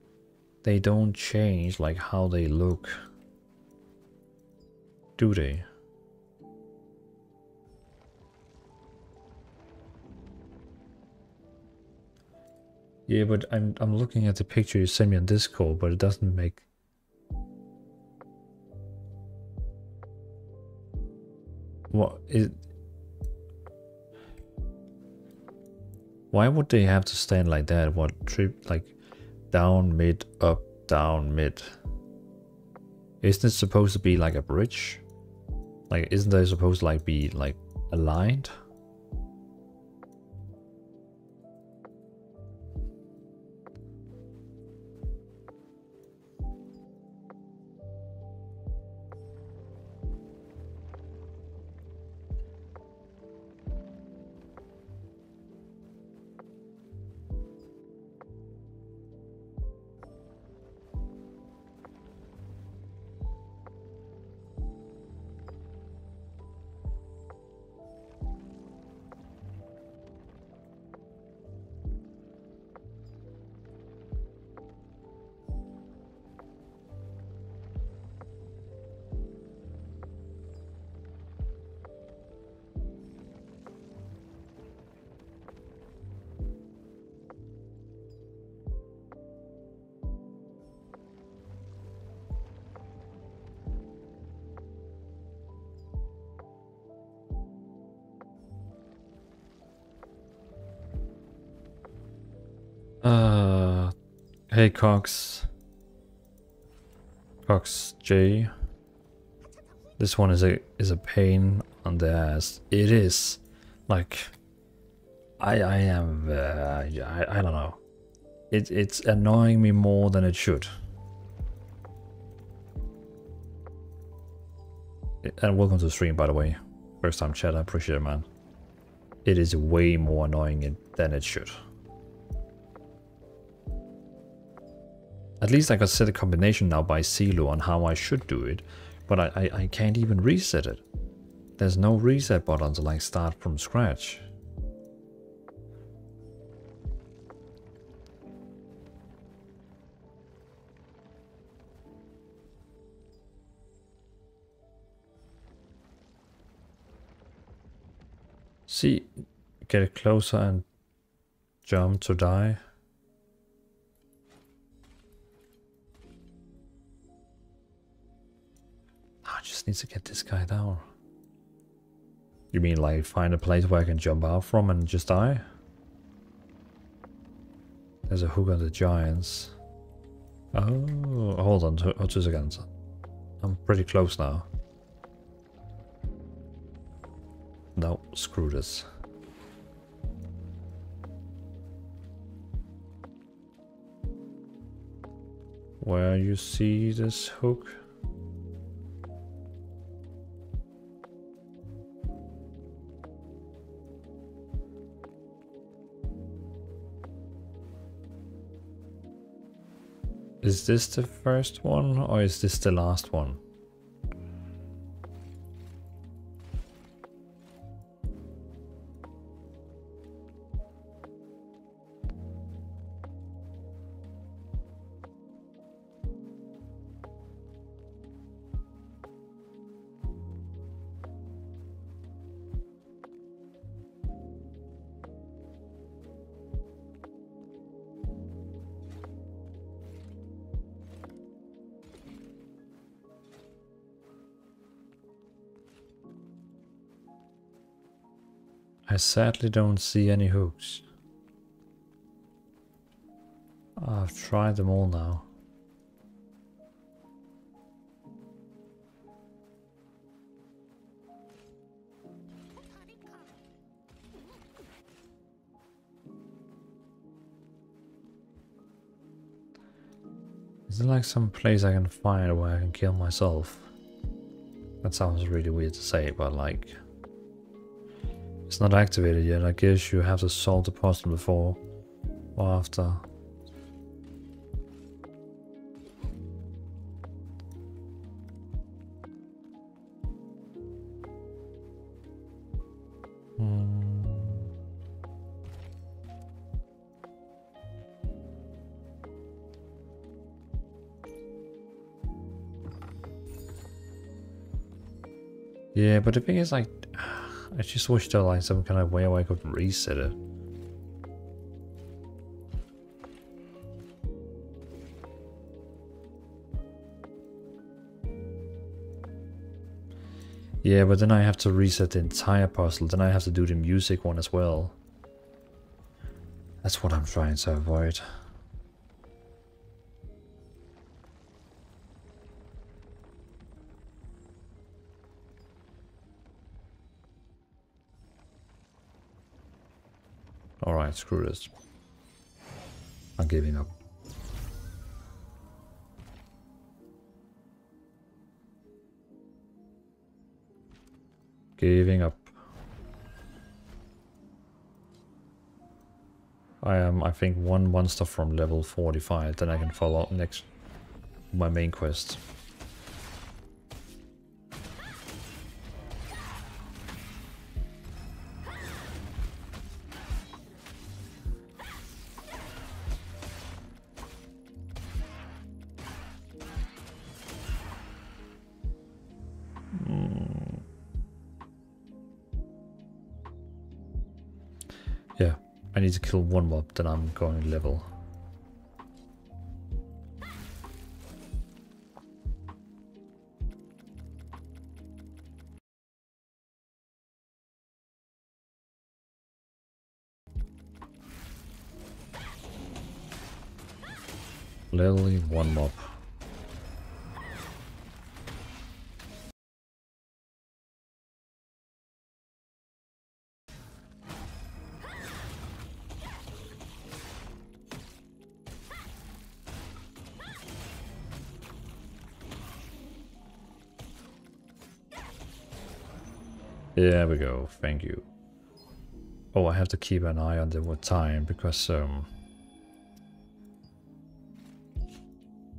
they don't change like how they look. Do they? Yeah, but I'm I'm looking at the picture you sent me on Discord, but it doesn't make what it Why would they have to stand like that? What trip like down mid up down mid? Isn't it supposed to be like a bridge? Like isn't they supposed to like be like aligned? Cox. Cox J. This one is a is a pain on the ass. It is, like, I I am uh, I I don't know. It it's annoying me more than it should. And welcome to the stream, by the way. First time chat, I appreciate it, man. It is way more annoying than it should. At least I got set a combination now by Silo on how I should do it, but I, I, I can't even reset it. There's no reset button so I start from scratch. See, get closer and jump to die. Need to get this guy down. You mean like find a place where I can jump out from and just die? There's a hook on the giants. Oh, hold on, two, oh, two seconds. I'm pretty close now. No, screw this. Where you see this hook? Is this the first one or is this the last one? Sadly don't see any hooks. I've tried them all now. Is there like some place I can find where I can kill myself? That sounds really weird to say, but like... It's not activated yet. I guess you have to solve the puzzle before or after. Hmm. Yeah, but the thing is like I just wish there was like some kind of way where I could reset it. Yeah, but then I have to reset the entire puzzle, then I have to do the music one as well. That's what I'm trying to avoid. Screw this. I'm giving up. Giving up. I am, I think, one monster from level 45, then I can follow up next my main quest. Need to kill one mob, then I'm going level. Literally one mob. There we go, thank you. Oh, I have to keep an eye on the time because um,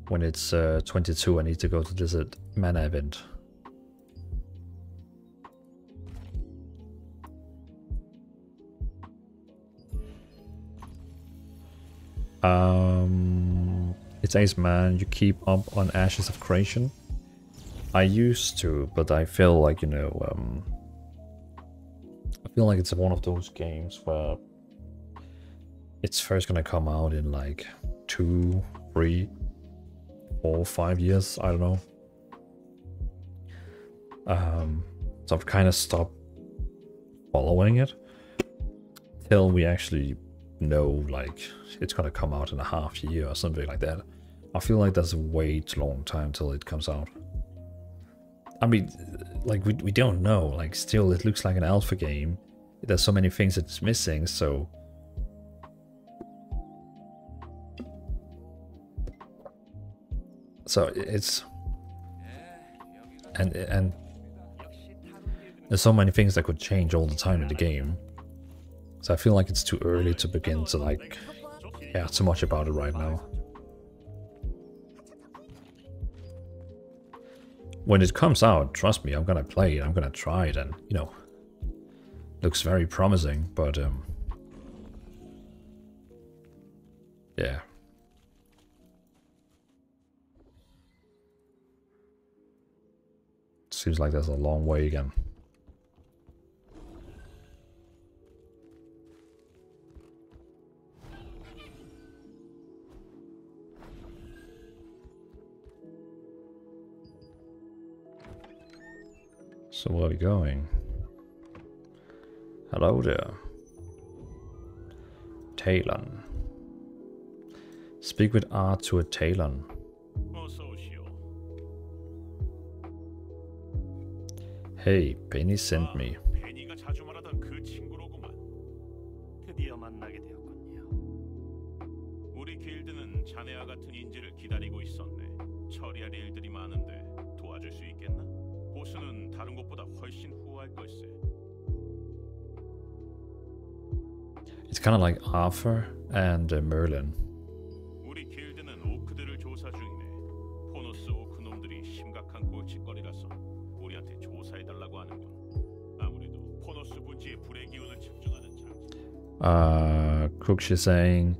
when it's uh, 22 I need to go to this uh, mana event. Um, it's Ace Man, you keep up on Ashes of Creation. I used to, but I feel like, you know, um, feel like it's one of those games where it's first gonna come out in like two, three, four, five years. I don't know. Um, so I've kind of stopped following it till we actually know like it's gonna come out in a half year or something like that. I feel like that's a way too long time till it comes out. I mean, like we we don't know. Like still, it looks like an alpha game. There's so many things that's missing. So so it's and and there's so many things that could change all the time in the game. So I feel like it's too early to begin to like yeah too much about it right now. When it comes out, trust me, I'm gonna play it, I'm gonna try it and you know looks very promising, but um yeah. Seems like there's a long way again. So where are we going? Hello there. Talon. Speak with R to a Talon. Hey, Penny sent me. 베니가 자주 말하던 그 친구로구만. 드디어 만나게 되었군요. 우리 길드는 자네와 같은 인재를 기다리고 있었네. 처리할 일들이 많은데 다른 곳보다 훨씬 후할 걸세. It's kind of like Arthur and uh, Merlin. 우리 길드는 오크들을 조사 중이네. 포노스 오크 놈들이 심각한 골칫거리라서 우리한테 조사해달라고 하는군. 아무래도 포노스 분지의 불의 기운을 측정하는 장치. Uh, Crooks is saying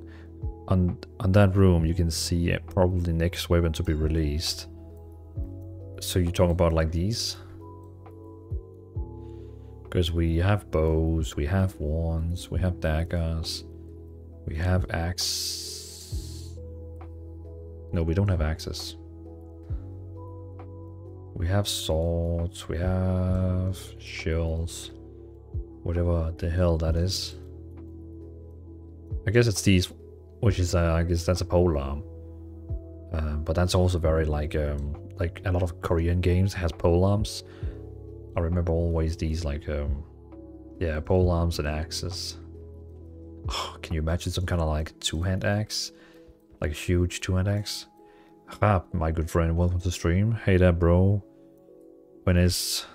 on on that room you can see uh, probably the next weapon to be released. So you talk about like these? Because we have bows, we have wands, we have daggers, we have axe. No, we don't have axes. We have swords, we have shields, whatever the hell that is. I guess it's these, which is uh, I guess that's a pole arm. Um, but that's also very like um, like a lot of Korean games has pole arms. I remember always these like um, yeah pole arms and axes. Oh, can you imagine some kind of like two hand axe, like a huge two hand axe? Ah, my good friend, welcome to stream. Hey there, bro. When is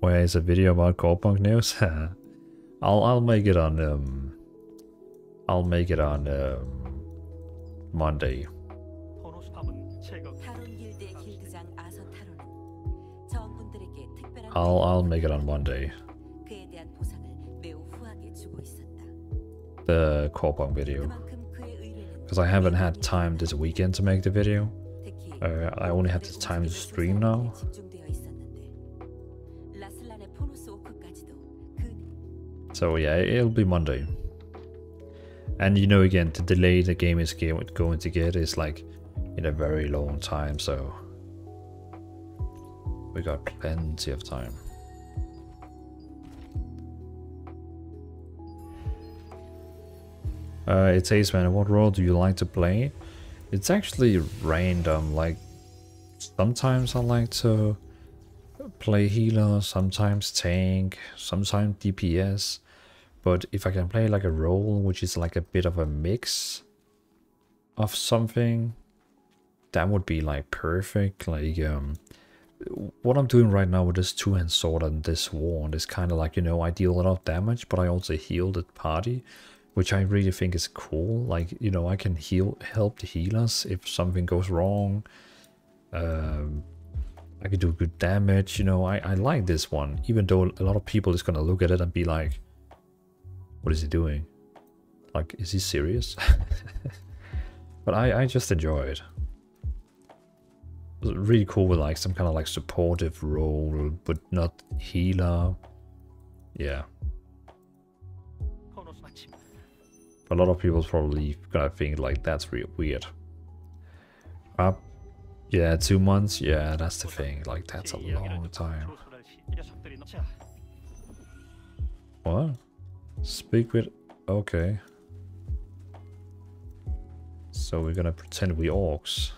where is a video about Corepunk news? I'll I'll make it on um I'll make it on um, Monday. I'll I'll make it on one day. The Corepunk video. Because I haven't had time this weekend to make the video. Uh, I only have the time to stream now. So yeah, it'll be Monday. And you know again, the delay the game is going to get is like in a very long time, so we got plenty of time. Uh, it says, man, what role do you like to play? It's actually random. Like sometimes I like to play healer, sometimes tank, sometimes DPS. But if I can play like a role which is like a bit of a mix of something, that would be like perfect. Like um what I'm doing right now with this two-hand sword and this wand is kind of like, you know, I deal a lot of damage, but I also heal the party, which I really think is cool. Like, you know, I can heal, help the healers if something goes wrong. Um, I can do good damage, you know, I, I like this one, even though a lot of people is gonna look at it and be like, what is he doing? Like, is he serious? but I, I just enjoy it really cool with like some kind of like supportive role, but not healer. Yeah. A lot of people probably gonna think like that's real weird. Uh, yeah, two months. Yeah, that's the thing. Like that's a long time. What? Speak with. Okay. So we're gonna pretend we orcs.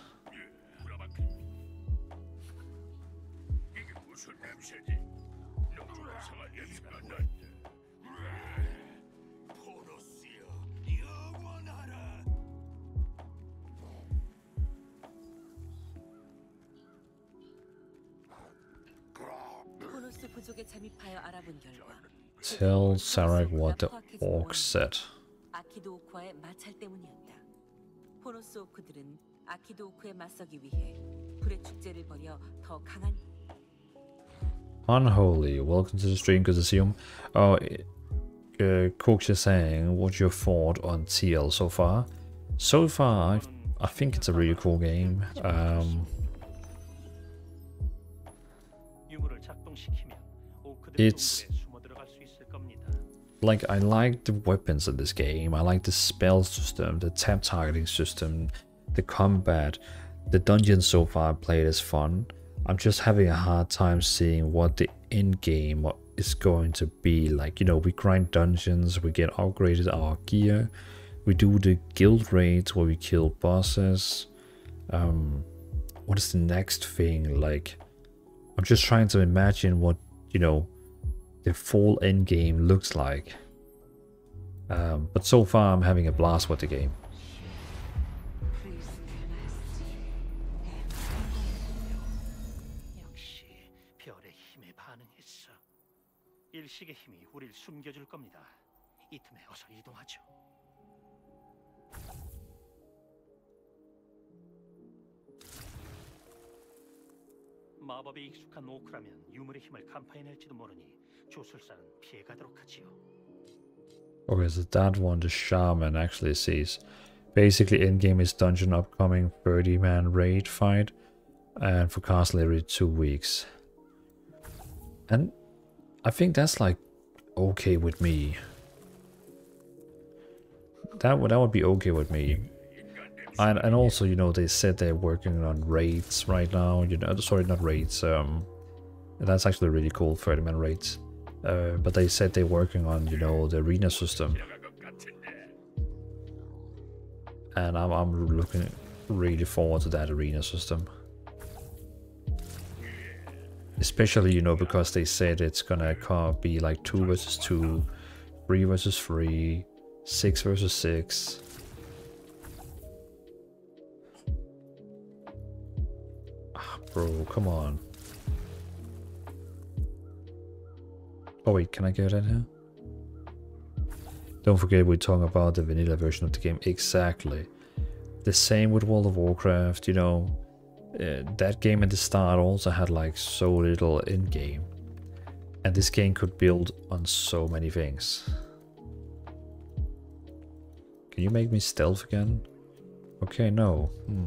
Tell Sarai what the orc said. Unholy, welcome to the stream, because assume. see. Oh, uh, uh Cooks is saying, what's your thought on TL so far? So far, I, I think it's a really cool game. Um, it's like I like the weapons in this game. I like the spell system, the tab targeting system, the combat. The dungeon so far I played is fun. I'm just having a hard time seeing what the end game is going to be like. You know, we grind dungeons, we get upgraded our gear, we do the guild raids where we kill bosses. Um, what is the next thing? Like, I'm just trying to imagine what you know the full end game looks like. Um, but so far I'm having a blast with the game. 마법에 익숙한 오크라면 유물의 힘을 간파해낼지도 모르니 Or is it that one the shaman actually sees? Basically, endgame is dungeon upcoming 30 man raid fight, and for castle every two weeks. And I think that's like okay with me. That would that would be okay with me. And and also, you know, they said they're working on raids right now. You know, sorry, not raids. Um, that's actually really cool, 30 man raids. Uh, but they said they're working on, you know, the arena system. And I'm, I'm looking really forward to that arena system. Especially, you know, because they said it's gonna be like 2 versus 2, 3 versus 3, 6 versus 6. Ah, bro, come on. Oh wait, can I get in here? Don't forget we're talking about the vanilla version of the game. Exactly. The same with World of Warcraft, you know. Uh, that game at the start also had like so little in game. And this game could build on so many things. Can you make me stealth again? Okay, no. Hmm.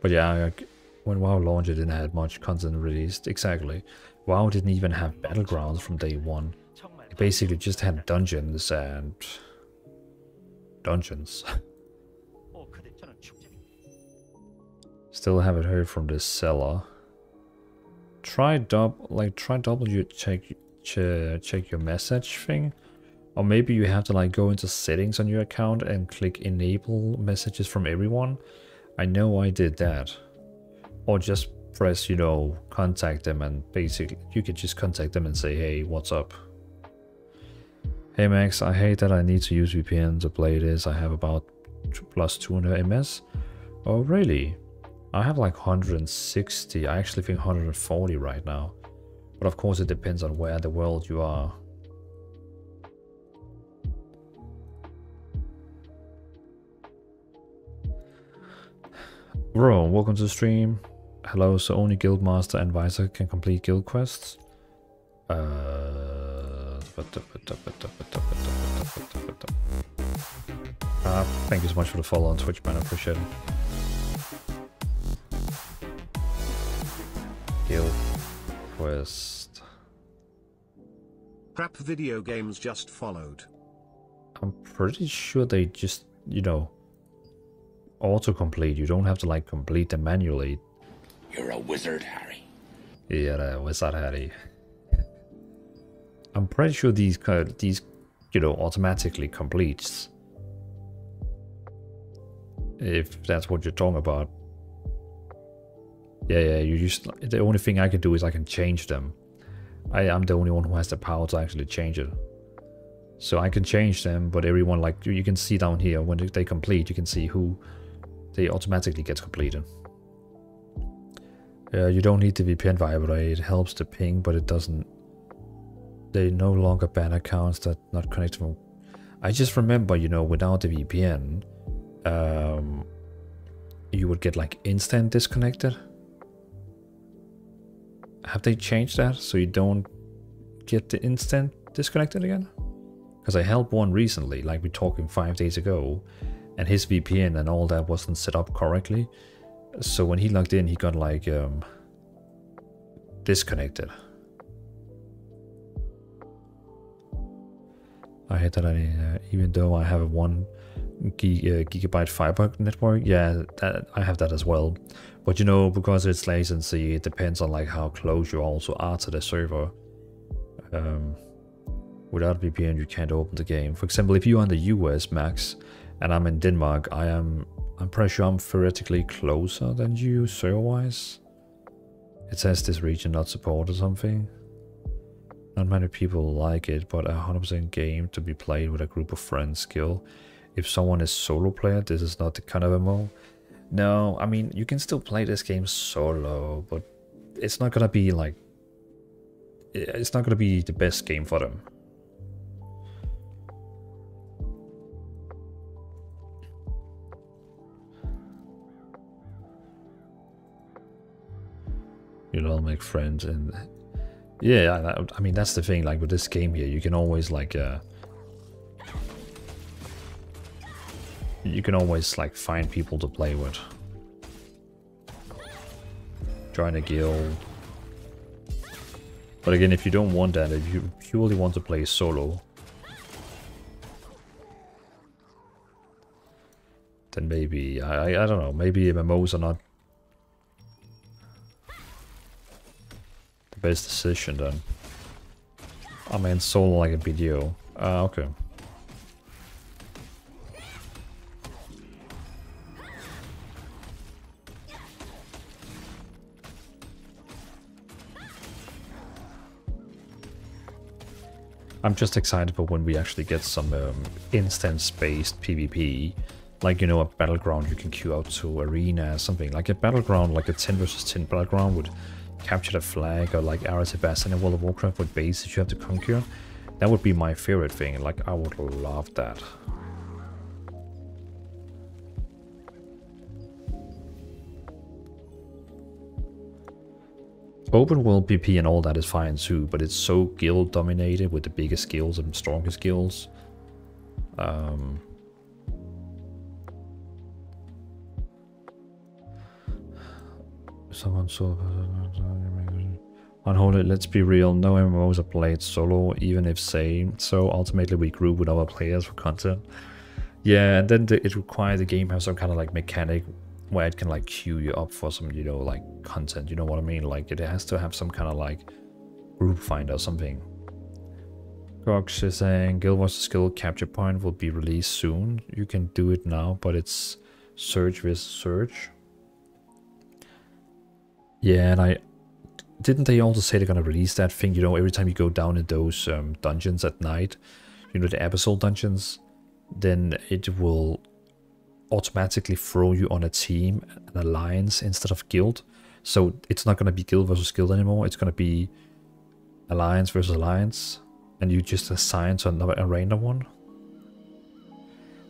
But yeah, when WoW launched, it didn't have much content released. Exactly. WoW didn't even have battlegrounds from day one. It basically just had dungeons and dungeons. Still haven't heard from this seller. Try double, like try double you check ch check your message thing, or maybe you have to like go into settings on your account and click enable messages from everyone. I know I did that or just press you know contact them and basically you could just contact them and say hey what's up. Hey Max, I hate that I need to use VPN to play this. I have about plus 200 ms. Oh really? I have like 160. I actually think 140 right now. But of course, it depends on where in the world you are. Bro, welcome to the stream. Hello, so only Guildmaster and Visor can complete guild quests? Uh, uh, thank you so much for the follow on Twitch, man. I appreciate it. Guild quest. Crap video games just followed. I'm pretty sure they just, you know, autocomplete. You don't have to like complete them manually. You're a wizard, Harry. Yeah, was that Harry. I'm pretty sure these kind of, these, you know, automatically completes. If that's what you're talking about. Yeah, yeah, you just, the only thing I can do is I can change them. I am the only one who has the power to actually change it. So I can change them, but everyone, like, you can see down here, when they complete, you can see who they automatically gets completed. Yeah, you don't need the VPN vibrate, it helps the ping, but it doesn't... They no longer ban accounts that not connected from... I just remember, you know, without the VPN, um, you would get like instant disconnected. Have they changed that so you don't get the instant disconnected again? Because I helped one recently, like we talking five days ago, and his VPN and all that wasn't set up correctly. So when he logged in, he got like um, disconnected. I hate that I, uh, even though I have a one gig, uh, gigabyte fiber network, yeah, that, I have that as well. But you know, because it's latency, it depends on like how close you also are to the server. Um, without VPN, you can't open the game. For example, if you're on the US max and I'm in Denmark, I am I'm pretty sure I'm theoretically closer than you server-wise. It says this region not support or something. Not many people like it, but a 100% game to be played with a group of friends skill. If someone is solo player, this is not the kind of MMO. No, I mean, you can still play this game solo, but it's not gonna be like... It's not gonna be the best game for them. You'll all make friends and... Yeah, I, I mean, that's the thing, like with this game here, you can always like... Uh, you can always like find people to play with. Join a guild. But again, if you don't want that, if you purely want to play solo, then maybe, I, I don't know, maybe MMOs are not best decision then. I mean, solo like a video. Ah, uh, okay. I'm just excited for when we actually get some um, instance-based PvP. Like, you know, a battleground you can queue out to arena, something. Like a battleground, like a 10 versus 10 battleground would capture the flag, or like Arathi Basin in World of Warcraft with bases you have to conquer. That would be my favorite thing. Like, I would love that. Open world PP and all that is fine too, but it's so guild dominated with the biggest skills and strongest skills. Um, someone saw unholy let's be real no mmos are played solo even if same so ultimately we group with other players for content yeah and then the, it requires the game have some kind of like mechanic where it can like queue you up for some, you know, like content, you know what I mean? Like it has to have some kind of like group finder or something. Gox is saying Guild Wars skill capture point will be released soon. You can do it now, but it's search with search. Yeah, and I didn't they also say they're gonna release that thing, you know, every time you go down in those um, dungeons at night, you know, the abyssal dungeons, then it will automatically throw you on a team, an alliance instead of guild. So it's not to be guild versus guild anymore. It's to be alliance versus alliance. And you just assign to another a random one.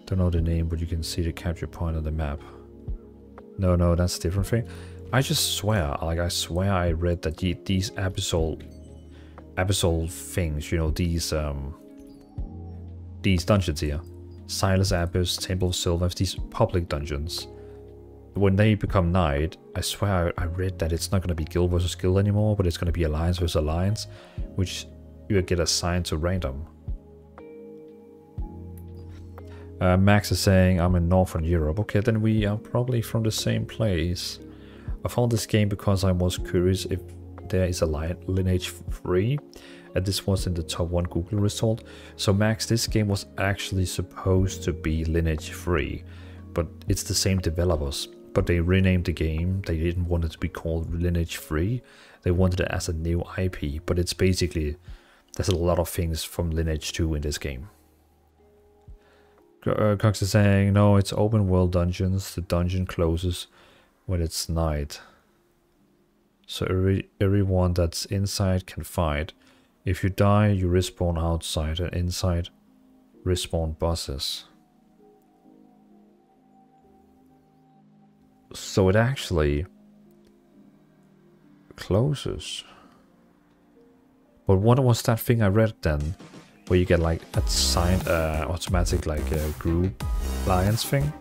Don't know the name, but you can see the capture point on the map. No, no, that's a different thing. I just swear, like I swear I read that these abyssal, abyssal things, you know, these, um, these dungeons here, Syleus Abyss, Temple of Silver, these public dungeons. When they become night, I swear I read that it's not going to be guild versus guild anymore, but it's going to be alliance versus alliance, which you get assigned to random. Uh, Max is saying I'm in Northern Europe. Okay, then we are probably from the same place. I found this game because I was curious if there is a Lineage 3, and this was in the top one Google result. So Max, this game was actually supposed to be Lineage 3, but it's the same developers. But they renamed the game. They didn't want it to be called Lineage 3. They wanted it as a new IP, but it's basically there's a lot of things from Lineage 2 in this game. Uh, Cox is saying, no, it's open world dungeons. The dungeon closes when it's night. So every, everyone that's inside can fight. If you die, you respawn outside and inside respawn bosses. So it actually closes. But what was that thing I read then? Where you get like a signed uh, automatic like uh, group alliance thing?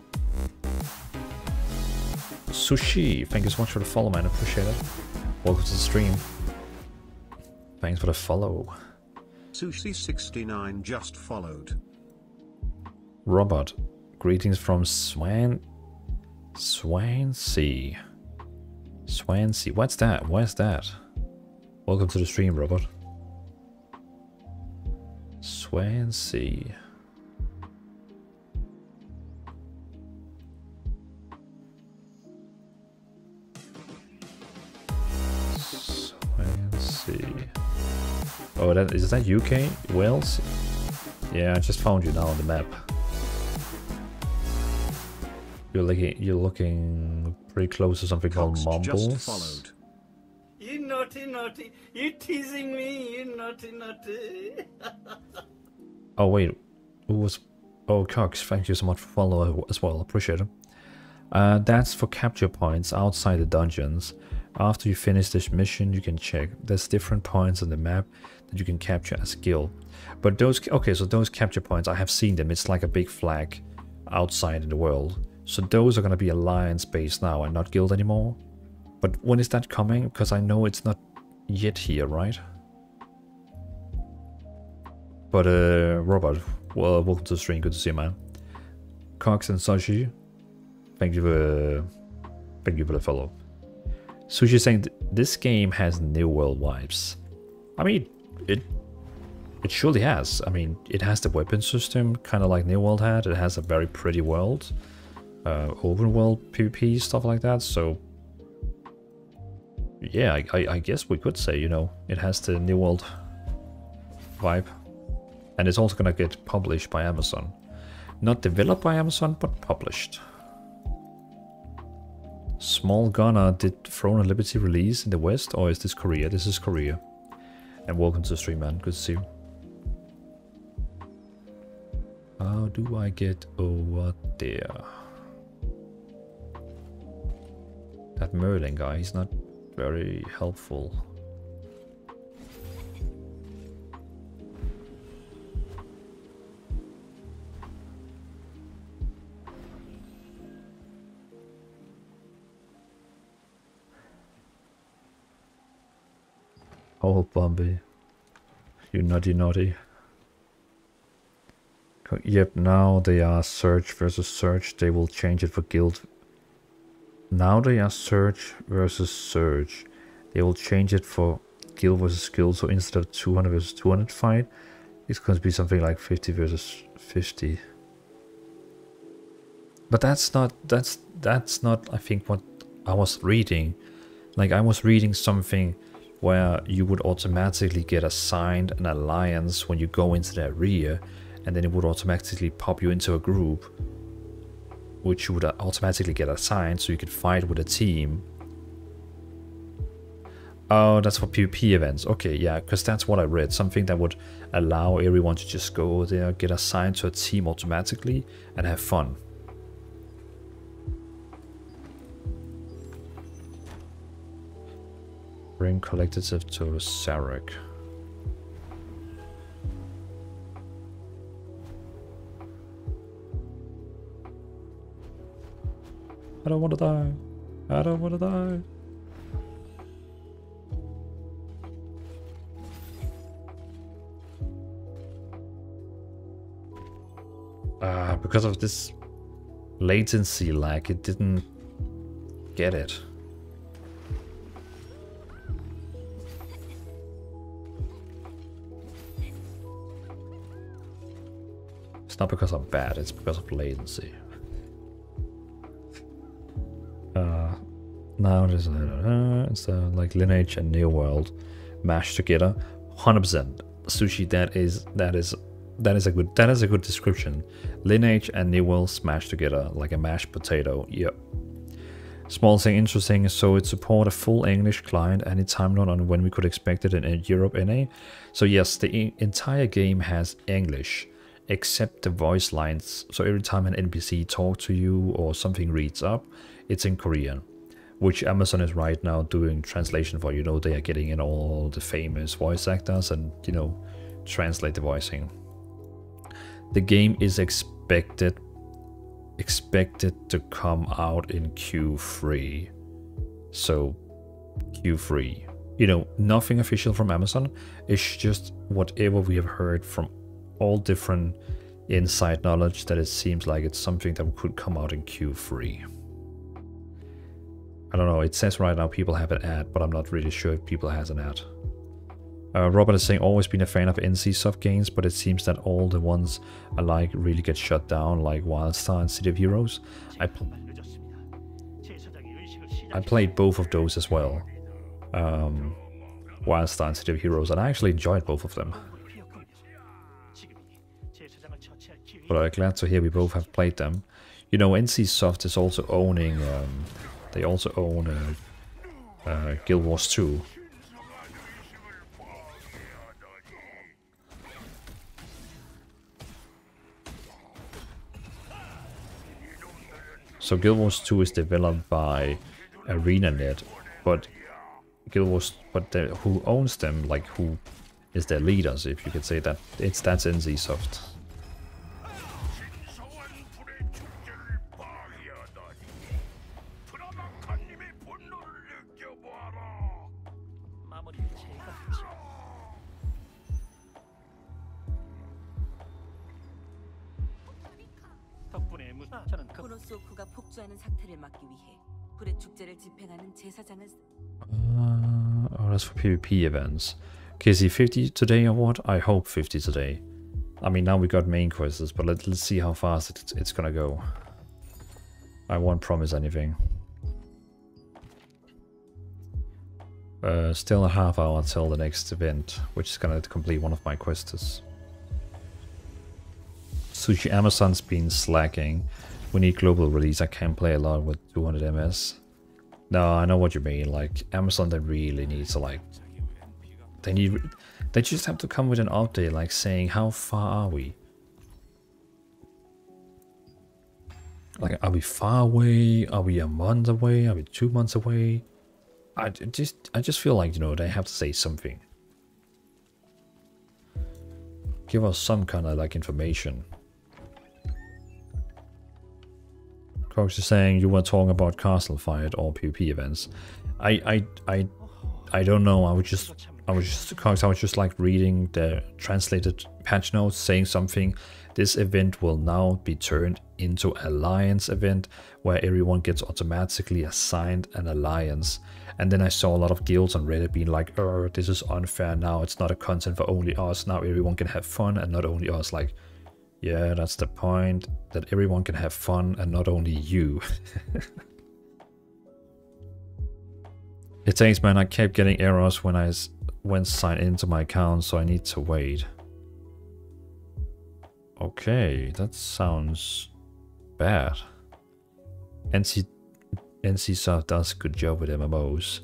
Sushi, thank you so much for the follow man, appreciate it. Welcome to the stream. Thanks for the follow. Sushi69 just followed. Robert, greetings from Swan... Swansea. Swansea, what's that? Where's that? Welcome to the stream, Robert. Swansea. Swansea. Oh, that is that UK? Wales? Yeah, I just found you now on the map. You're looking you're looking pretty close to something Cox called Mumbles. You naughty naughty. You teasing me, you naughty naughty. Oh wait, who was? Oh Cox, thank you so much for following as well. Appreciate it. Uh, that's for capture points outside the dungeons. After you finish this mission, you can check. There's different points on the map that you can capture as skill. But those, okay, so those capture points, I have seen them. It's like a big flag outside in the world. So those are going to be alliance based now and not guild anymore. But when is that coming? Because I know it's not yet here, right? But uh, Robert, well, welcome to the stream. Good to see you, man. Cox and Sushi, thank you for thank you for the follow. Sushi saying this game has New World vibes. I mean, it it surely has. I mean, it has the weapon system, kind of like New World had. It has a very pretty world, uh, open world PvP stuff like that. So yeah, I, I, I guess we could say you know it has the New World vibe. And it's also gonna get published by Amazon. Not developed by Amazon, but published. Small Gunner did Throne of Liberty release in the West, or is this Korea? This is Korea. And welcome to the stream, man. Good to see you. How do I get over there? That Merlin guy, he's not very helpful. Oh, Bambi. You naughty naughty. Yep, now they are search versus search. They will change it for guild. Now they are search versus search. They will change it for guild versus guild. So instead of 200 versus 200 fight, it's going to be something like 50 versus 50. But that's not, that's, that's not, I think, what I was reading. Like, I was reading something where you would automatically get assigned an alliance when you go into the area and then it would automatically pop you into a group which you would uh, automatically get assigned so you could fight with a team. Oh, that's for PvP events. Okay, yeah, because that's what I read. Something that would allow everyone to just go there, get assigned to a team automatically, and have fun. Bring collective to Sarek. I don't want to die. I don't want to die. Uh, because of this latency lag, it didn't get it. Not because I'm bad, it's because of latency. Uh, now it is uh, it's uh, like Lineage and New World mashed together. 100% sushi. That is that is that is a good that is a good description. Lineage and New World smashed together like a mashed potato. Yep. Small thing interesting, so it support a full English client and it's timeline on when we could expect it in, in Europe NA. So yes, the entire game has English, except the voice lines. So every time an NPC talks to you or something reads up, it's in Korean, which Amazon is right now doing translation for. You know, they are getting in all the famous voice actors and, you know, translate the voicing. The game is expected expected to come out in Q3. So Q3. You know, nothing official from Amazon. It's just whatever we have heard from all different inside knowledge that it seems like it's something that could come out in Q3. I don't know, it says right now people have an ad, but I'm not really sure if people has an ad. Uh, Robert is saying, always been a fan of NCSoft games, but it seems that all the ones I like really get shut down, like Wildstar and City of Heroes. I, pl I played both of those as well. Um, Wildstar and City of Heroes, and I actually enjoyed both of them. But I'm glad to hear we both have played them. You know, NCSoft is also owning, um, they also own uh, uh, Guild Wars 2. So Guild Wars 2 is developed by ArenaNet, but Guild Wars, but the, who owns them, like who is their leaders, if you could say that, it's that's NCSoft. Uh, oh, that's for PvP events. KC 50 today award? I hope 50 today. I mean, now we got main quests, but let, let's see how fast it's, it's gonna go. I won't promise anything. Uh, still a half hour till the next event, which is gonna complete one of my quests. Sushi Amazon's been slacking. We need global release. I can't play a lot with 200 MS. No, I know what you mean. Like Amazon, they really need to like. They need. They just have to come with an update, like saying how far are we. Like, are we far away? Are we a month away? Are we two months away? I just, I just feel like you know they have to say something. Give us some kind of like information. Cox is saying you were talking about Castle Fight or PvP events. I I I I don't know. I was just I was just Cox, I was just like reading the translated patch notes saying something. This event will now be turned into alliance event where everyone gets automatically assigned an alliance. And then I saw a lot of guilds on Reddit being like, oh, this is unfair now. It's not a content for only us. Now everyone can have fun and not only us. Like, yeah, that's the point. That everyone can have fun and not only you. it takes man, I kept getting errors when I went signed into my account, so I need to wait. Okay, that sounds bad. NC NCSoft does a good job with MMOs.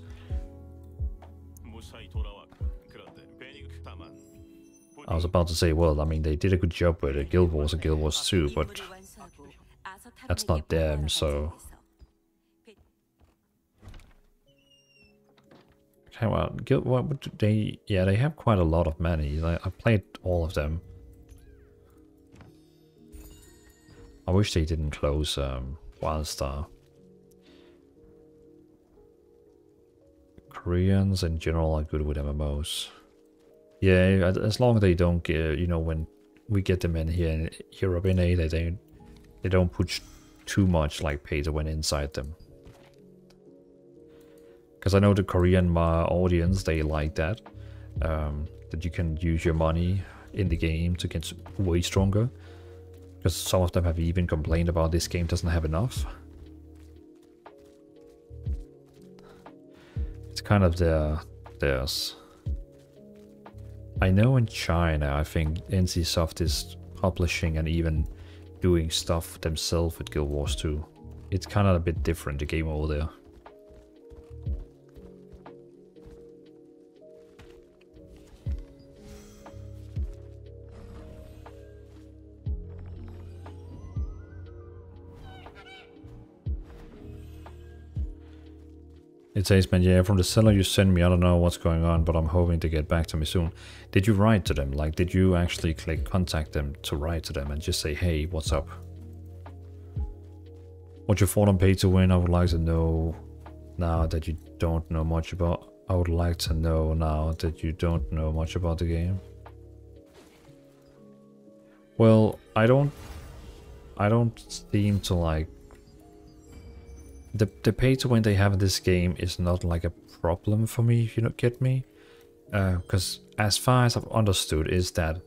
I was about to say, well, I mean, they did a good job with it, Guild Wars and Guild Wars 2, but that's not them, so... Okay, well, Guild, what would they... Yeah, they have quite a lot of money. I, played all of them. I wish they didn't close um, Wildstar. Koreans in general are good with MMOs. Yeah, as- long as they don't get, you know, when we get them in here in Europe in A, they don't they don't put too much like pay to win inside them. Because I know the Korean audience they like that, um, that you can use your money in the game to get way stronger. Because some of them have even complained about this game doesn't have enough. It's kind of their theirs. I know in China, I think NCSoft is publishing and even doing stuff themselves with Guild Wars 2. It's kind of a bit different, the game over there. It says, man, yeah, from the seller you sent me, I don't know what's going on, but I'm hoping to get back to me soon. Did you write to them? Like, did you actually click contact them to write to them and just say, hey, what's up? What you thought on pay to win, I would like to know now that you don't know much about. I would like to know now that you don't know much about the game. Well, I don't... I don't seem to like the the pay to win they have in this game is not like a problem for me if you don't get me because uh, as far as I've understood is that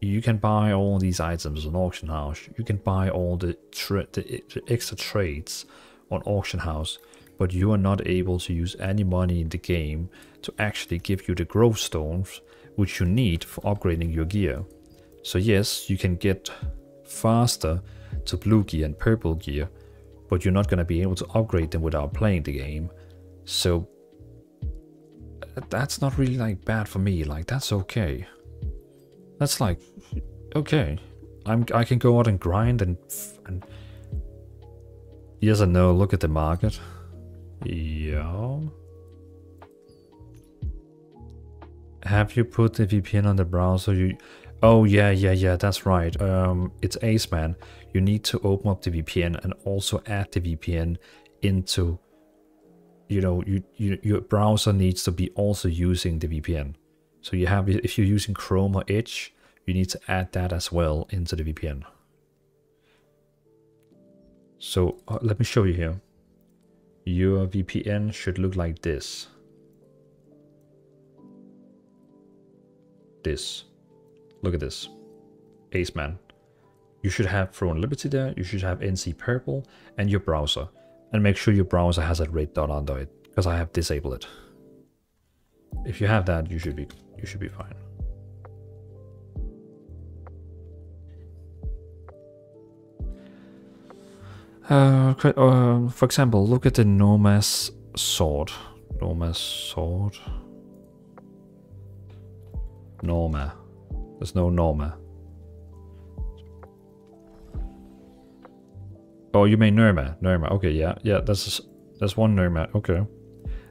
you can buy all these items on auction house you can buy all the, the, the extra trades on auction house but you are not able to use any money in the game to actually give you the growth stones which you need for upgrading your gear so yes you can get faster to blue gear and purple gear but you're not going to be able to upgrade them without playing the game. So that's not really like bad for me. Like that's okay. That's like okay. I'm I can go out and grind and and yes and no. Look at the market. Yeah. Have you put the VPN on the browser? You Oh yeah, yeah, yeah, that's right. Um, it's Aceman. You need to open up the VPN and also add the VPN into, you know, you, you, your browser needs to be also using the VPN. So you have, if you're using Chrome or Edge, you need to add that as well into the VPN. So uh, let me show you here. Your VPN should look like this. This. Look at this. Aceman. You should have Throne Liberty there, you should have NC Purple, and your browser. And make sure your browser has a red dot under it, because I have disabled it. If you have that, you should be you should be fine. Uh, uh, for example, look at the Noma's sword. Noma's sword. Norma. There's no Norma. Oh, you mean Norma? Norma. Okay, yeah, yeah. That's that's one Norma. Okay.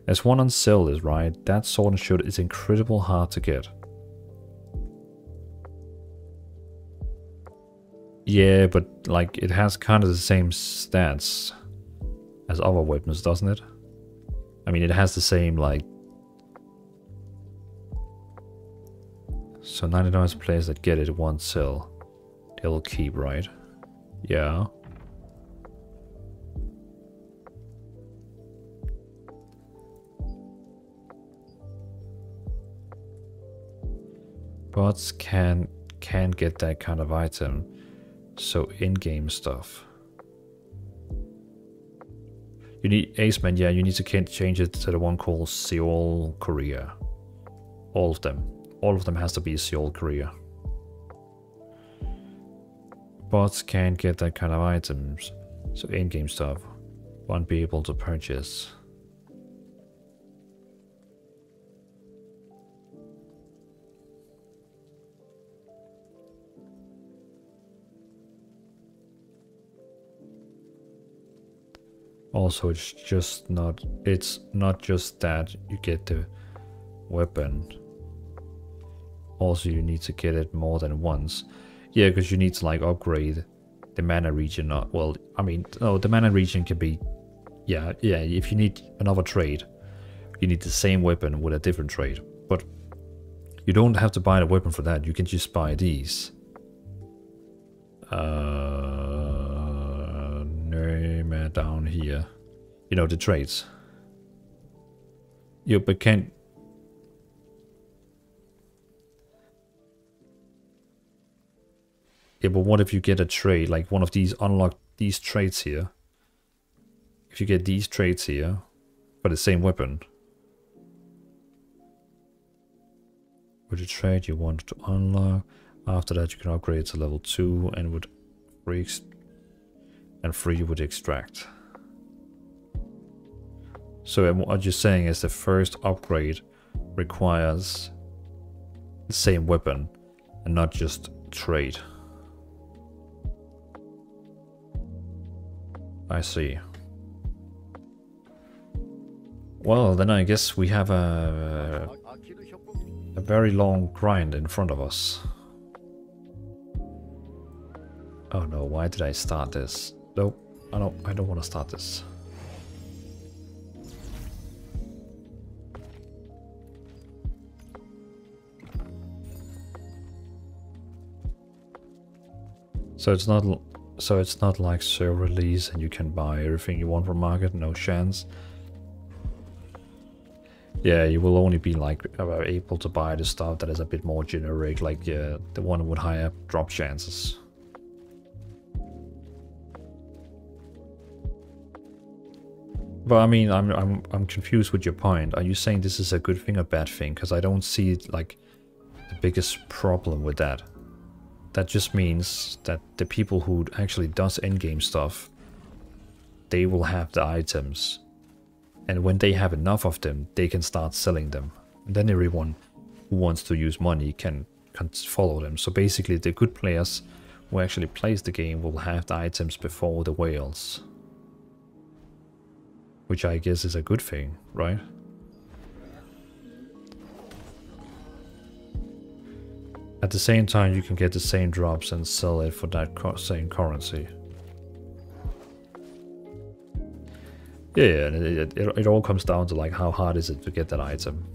There's one on sale, is right. That sword and shield is incredible hard to get. Yeah, but like it has kind of the same stats as other weapons, doesn't it? I mean, it has the same like So 99 players that get it won't sell. They'll keep, right? Yeah. Bots can can get that kind of item. So in-game stuff. You need Aceman, yeah, you need to change it to the one called Seoul Korea. All of them all of them has to be Seoul, Korea. Bots can't get that kind of items, so in-game stuff won't be able to purchase. Also, it's just not, it's not just that you get the weapon also you need to get it more than once. Yeah, because you need to like upgrade the mana region. Not well, I mean, no, the mana region can be, yeah, yeah. If you need another trade, you need the same weapon with a different trade. But you don't have to buy the weapon for that. You can just buy these Uh, Nerma down here. You know, the trades. You but can't... Yeah, but what if you get a trade, like one of these unlock these traits here? If you get these traits here, for the same weapon, with a trade you want to unlock, after that you can upgrade to level 2 and would free and free would extract. So what you're saying is the first upgrade requires the same weapon and not just trade. I see. Well, then I guess we have a, a very long grind in front of us. Oh no, why did I start this? Nope, I don't, I don't want to start this. So it's not so it's not like server release and you can buy everything you want from market, no chance. Yeah, you will only be like uh, able to buy the stuff that is a bit more generic, like uh, the one with higher drop chances. But I mean, I'm I'm I'm confused with your point. Are you saying this is a good thing or bad thing? Because I don't see like the biggest problem with that. That just means that the people who actually does endgame stuff, they will have the items. And when they have enough of them, they can start selling them. And then everyone who wants to use money can, can follow them. So basically the good players who actually plays the game will have the items before the whales. Which I guess is a good thing, right? At the same time, you can get the same drops and sell it for that same currency. Yeah, yeah it, it, it all comes down to like how hard is it to get that item.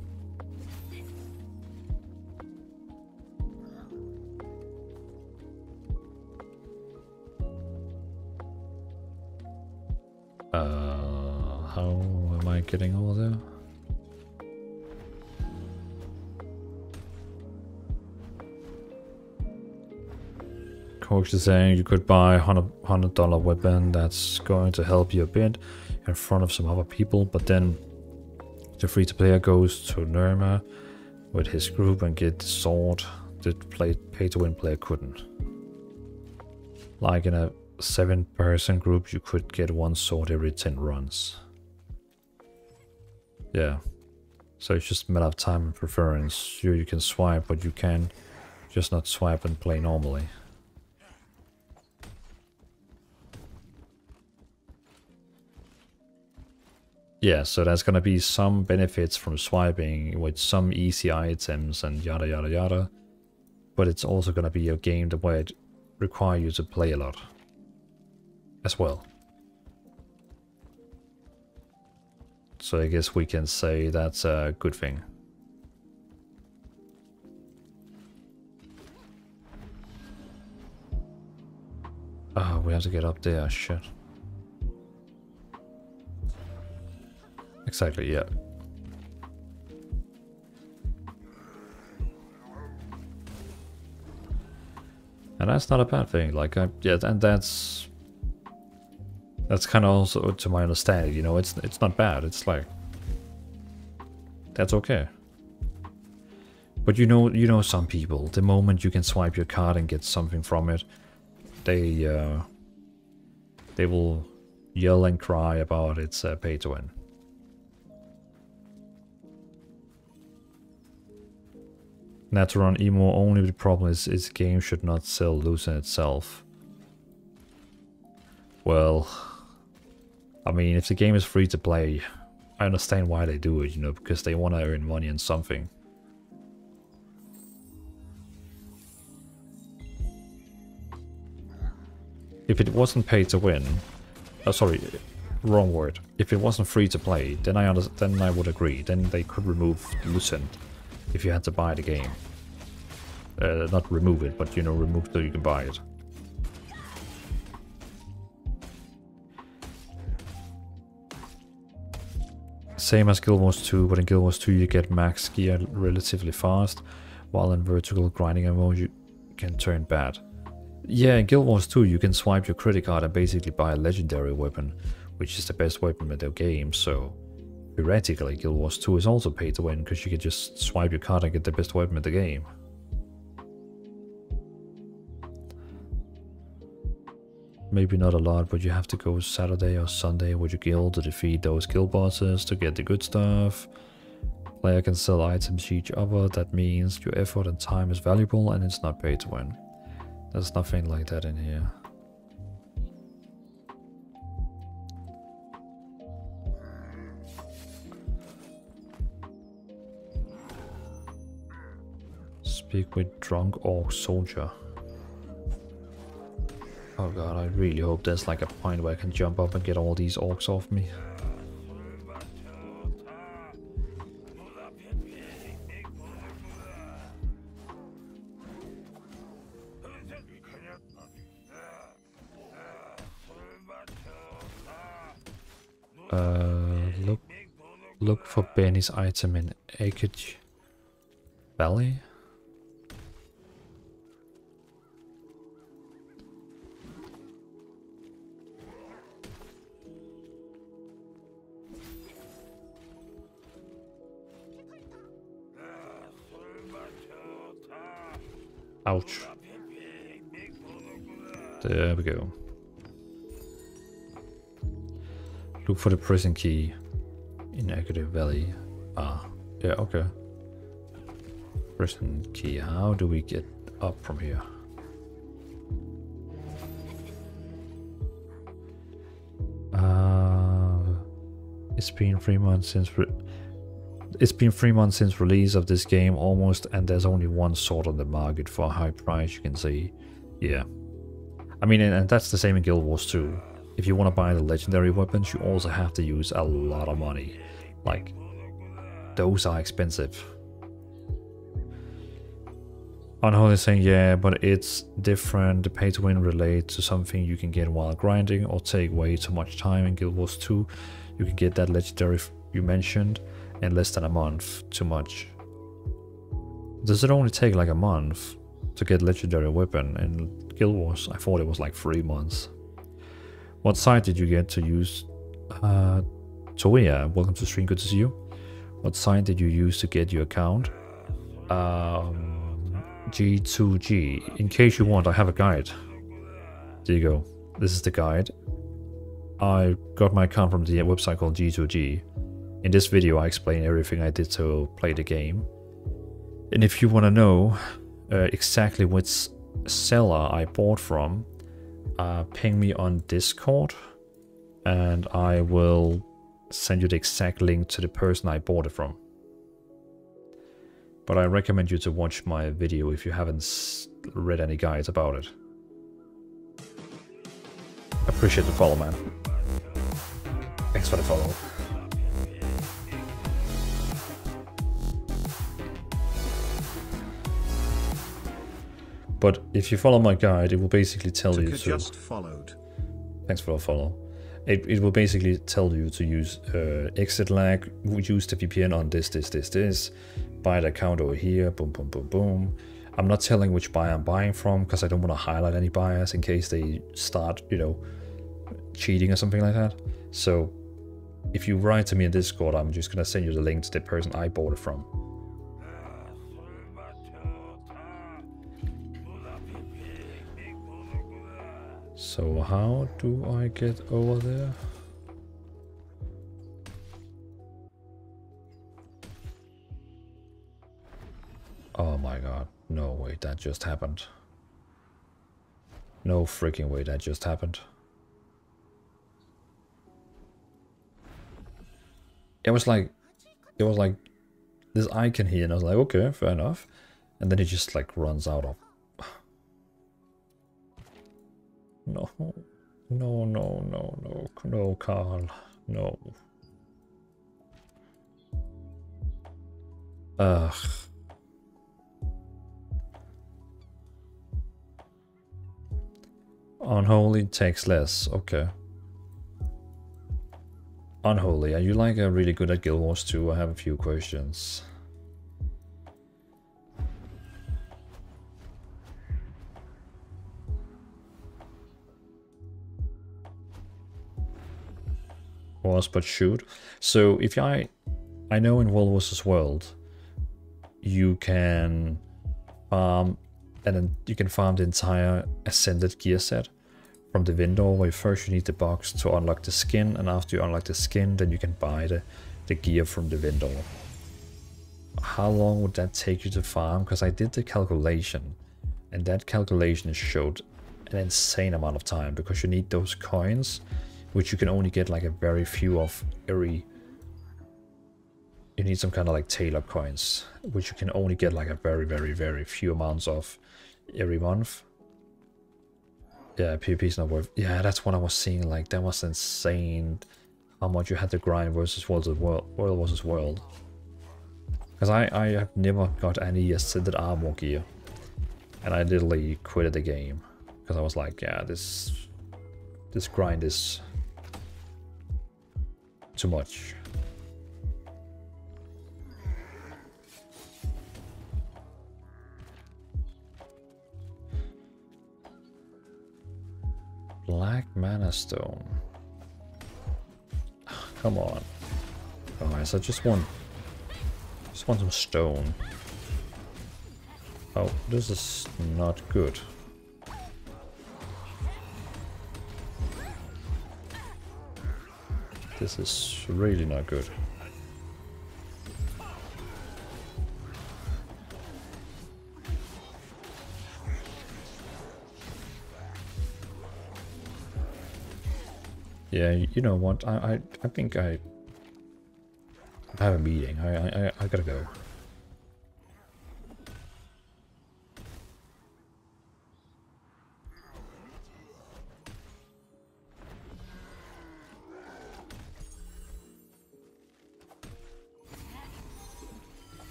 Uh, how am I getting over there? Coach is saying you could buy a hundred dollar weapon that's going to help you a bit in front of some other people, but then the free to player goes to Nerma with his group and get the sword that play pay to win player couldn't. Like in a seven person group you could get one sword every 10 runs. Yeah. So it's just a matter of time and preference. Sure you can swipe but you can just not swipe and play normally. Yeah, so there's gonna be some benefits from swiping with some easy items and yada yada yada. But it's also gonna be a game that where it require you to play a lot. As well. So I guess we can say that's a good thing. Ah, oh, we have to get up there, shit. Exactly, yeah. And that's not a bad thing, like, I, yeah, and that's... That's kind of also, to my understanding, you know, it's it's not bad, it's like... That's okay. But you know, you know some people, the moment you can swipe your card and get something from it, they, uh, they will yell and cry about it's uh, pay to win. Naturon Emo only the problem is its game should not sell Lucent itself. Well, I mean, if the game is free to play, I understand why they do it, you know, because they want to earn money and something. If it wasn't pay to win, oh sorry, wrong word. If it wasn't free to play, then I then I would agree. Then they could remove Lucent if you had to buy the game. Uh, not remove it, but you know, remove so you can buy it. Same as Guild Wars 2, but in Guild Wars 2 you get max gear relatively fast, while in vertical grinding mode you can turn bad. Yeah, in Guild Wars 2 you can swipe your credit card and basically buy a legendary weapon, which is the best weapon in the game, so theoretically Guild Wars 2 is also pay to win, because you can just swipe your card and get the best weapon in the game. Maybe not a lot, but you have to go Saturday or Sunday with your guild to defeat those guild bosses to get the good stuff. Player can sell items to each other, that means your effort and time is valuable and it's not pay to win. There's nothing like that in here. Speak with drunk orc soldier. Oh god, I really hope there's like a point where I can jump up and get all these orcs off me. Uh, look, look for Benny's item in Agate Valley. Ouch. There we go. Look for the prison key in Agate Valley. Ah, yeah, okay. Prison key. How do we get up from here? Uh, it's been three months since it's been three months since release of this game almost and there's only one sword on the market for a high price you can see. Yeah. I mean and that's the same in Guild Wars 2. If you want to buy the legendary weapons you also have to use a lot of money. Like, those are expensive. Unholy saying yeah, but it's different. The pay to win relates to something you can get while grinding or take way too much time in Guild Wars 2. You can get that legendary you mentioned in less than a month. Too much. Does it only take like a month to get legendary weapon in Guild Wars? I thought it was like three months. What site did you get to use? Uh, Toya, welcome to stream, good to see you. What site did you use to get your account? Um, G2G. In case you want, I have a guide. There you go. This is the guide. I got my account from the website called G2G. In this video I explain everything I did to play the game. And if you want to know uh, exactly which seller I bought from, uh, ping me on Discord and I will send you the exact link to the person I bought it from. But I recommend you to watch my video if you haven't read any guides about it. Appreciate the follow, man. Thanks for the follow. But if you follow my guide, it will basically tell you to... just followed. Thanks for the follow. It, it will basically tell you to use uh, ExitLag, use the VPN on this, this, this, this, buy the account over here, boom, boom, boom, boom. I'm not telling which buyer I'm buying from because I don't want to highlight any buyers in case they start, you know, cheating or something like that. So if you write to me in Discord, I'm just going to send you the link to the person I bought it from. So how do I get over there? Oh my god. No way, that just happened. No freaking way that just happened. It was like, it was like this icon here and I was like, okay, fair enough. And then it just like runs out of no. No, no, no, no, no, Carl. No. Ugh. Unholy takes less, okay. Unholy, are you like uh, really good at Guild Wars 2? I have a few questions. Was but should. So if I, I know in World vs World, you can farm, and then you can farm the entire ascended gear set from the vendor where first you need the box to unlock the skin and after you unlock the skin then you can buy the, the gear from the vendor. How long would that take you to farm? Because I did the calculation and that calculation showed an insane amount of time because you need those coins which you can only get like a very few of every you need some kind of like tailor coins which you can only get like a very very very few amounts of every month yeah, PvP is not worth. Yeah, that's what I was seeing. Like that was insane. How much you had to grind versus world world, world versus world. Because I I have never got any ascended armor gear, and I literally quitted the game because I was like, yeah, this this grind is too much. Black Mana Stone. Come on. Alright, so just want just want some stone. Oh, this is not good. This is really not good. Yeah, you know what? I I, I think I have a meeting. I, I I gotta go.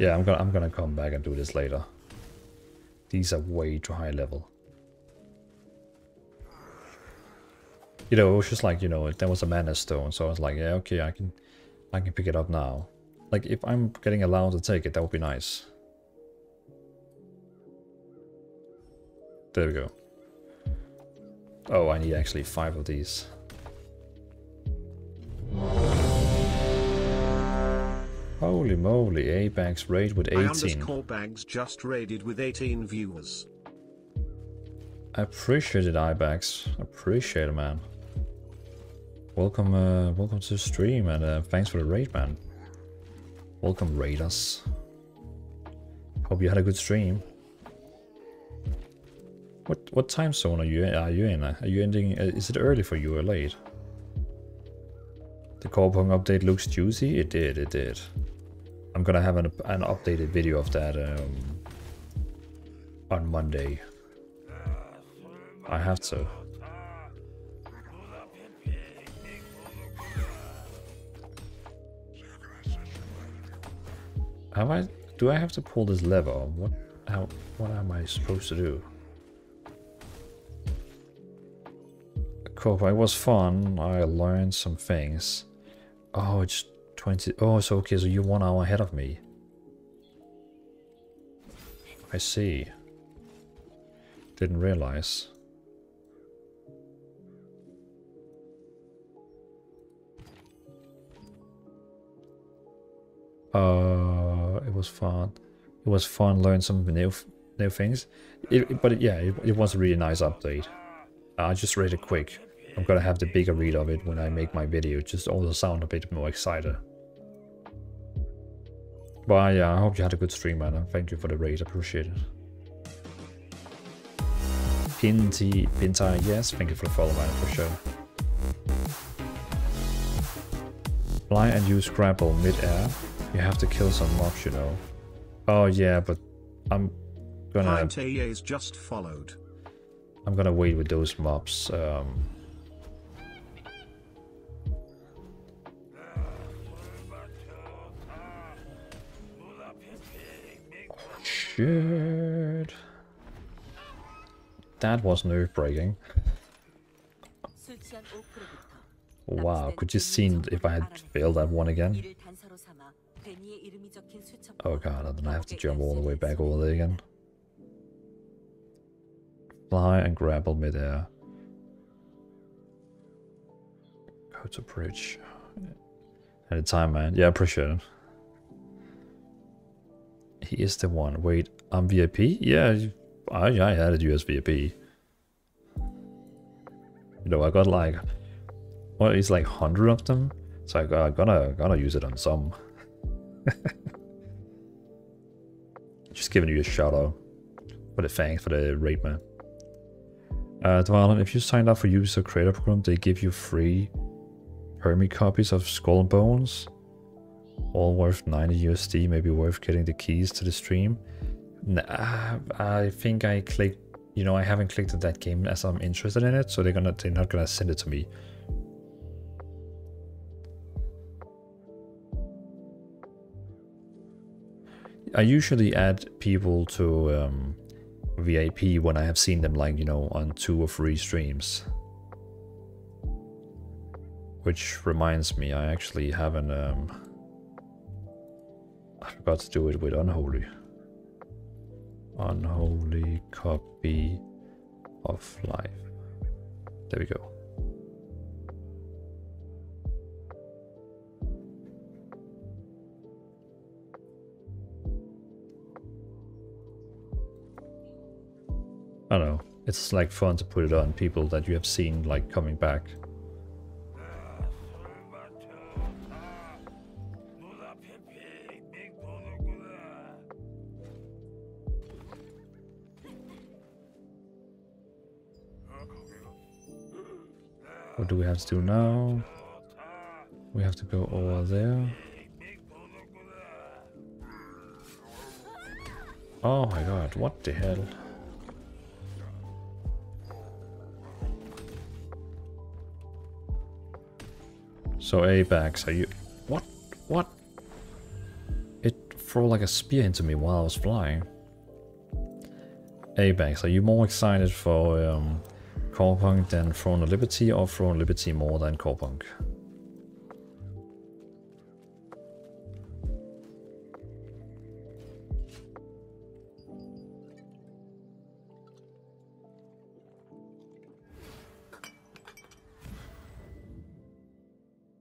Yeah, I'm gonna I'm gonna come back and do this later. These are way too high level. you know, it was just like, you know, there was a mana stone, so I was like, yeah, okay, I can I can pick it up now. Like if I'm getting allowed to take it, that would be nice. There we go. Oh, I need actually five of these. Holy moly, A-Bags raid with 18. I underscore bags just raided with 18 viewers. I appreciate it, Ibax. Appreciate it, man. Welcome, uh, welcome to the stream, and uh, thanks for the raid, man. Welcome, raiders. Hope you had a good stream. What what time zone are you in? are you in? Are you ending? Uh, is it early for you or late? The Corepunk update looks juicy. It did. It did. I'm gonna have an an updated video of that um, on Monday. I have to. Have I... Do I have to pull this lever? What... How... What am I supposed to do? Cool, it was fun. I learned some things. Oh, it's 20... Oh, so okay, so you're one hour ahead of me. I see. Didn't realize. Uh, it was fun. It was fun. Learn some new new things. It, but yeah, it, it, was a really nice update. I just read it quick. I'm gonna have the bigger read of it when I make my video. Just also sound a bit more excited. But yeah, I hope you had a good stream, man. And thank you for the raid. I appreciate it. Pinty, Pinty, yes, thank you for the follow, man, for sure. Fly and use grapple mid-air. You have to kill some mobs, you know. Oh yeah, but I'm gonna. is just followed. I'm gonna wait with those mobs. Um, Shit. That was nerve-breaking. wow, could you see if I had failed that one again? Oh god, then I have to jump all the way back over there again. Fly and grapple midair. Go to bridge. At a time, man. Yeah, I appreciate it. He is the one. Wait, I'm VIP? Yeah, I, I added you as VIP. You know, I got like, well, it's like 100 of them. So I got, I gotta, gotta use it on some. Just giving you a shout out for the thanks for the rate, man. Uh, Dvalin, if you signed up for user creator program, they give you free Hermie copies of Skull and Bones. All worth 90 USD, maybe worth getting the keys to the stream. Nah, I think I clicked, you know, I haven't clicked on that game as I'm interested in it, so they're gonna, they're not gonna send it to me. I usually add people to um, VIP when I have seen them, like, you know, on two or three streams. Which reminds me, I actually haven't. Um, I forgot to do it with Unholy. Unholy copy of life. There we go. I don't know. It's like fun to put it on people that you have seen like coming back. What do we have to do now? We have to go over there. Oh my god, what the hell? So A-backs, are you... What? What? It threw like a spear into me while I was flying. A-backs, are you more excited for um, Corepunk than Throne of Liberty or Throne of Liberty more than Corepunk?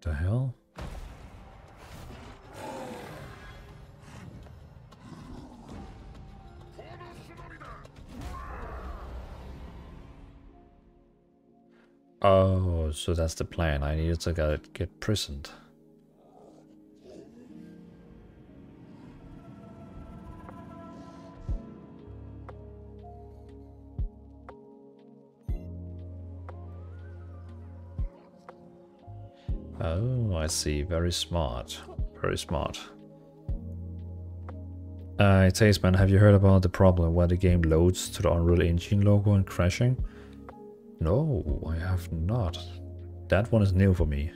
The hell? Oh, so that's the plan. I needed to get, get prisoned. Oh, I see. Very smart. Very smart. Uh, Tasteman, have you heard about the problem where the game loads to the Unreal Engine logo and crashing? No, I have not. That one is new for me.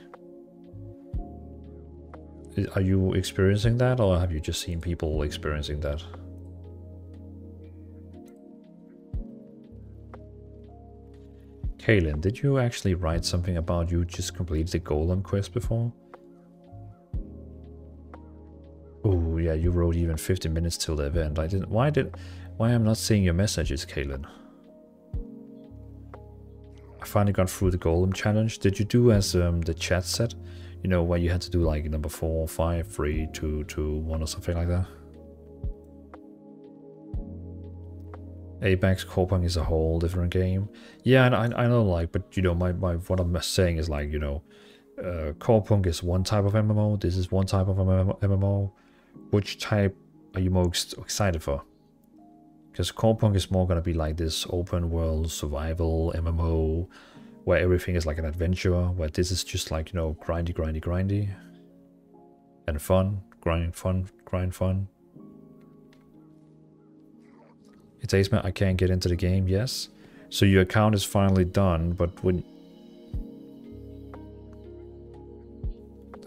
Are you experiencing that or have you just seen people experiencing that? Kaylin, did you actually write something about you just completed the Golem quest before? Oh yeah, you wrote even 50 minutes till the event. I didn't. Why did? Why I'm not seeing your messages, Kaylin? Finally got through the Golem challenge. Did you do as um, the chat said? You know, where you had to do like number four, five, three, two, two, one, or something like that. Apex Corepunk is a whole different game. Yeah, and I, I know, like, but you know, my, my what I'm saying is like, you know, uh, is one type of MMO. This is one type of MMO. Which type are you most excited for? Because Corepunk is more gonna be like this open world survival MMO, where everything is like an adventure. Where this is just like you know, grindy, grindy, grindy, and fun, grind, fun, grind, fun. It's Aceman, I can't get into the game, yes. So your account is finally done, but when...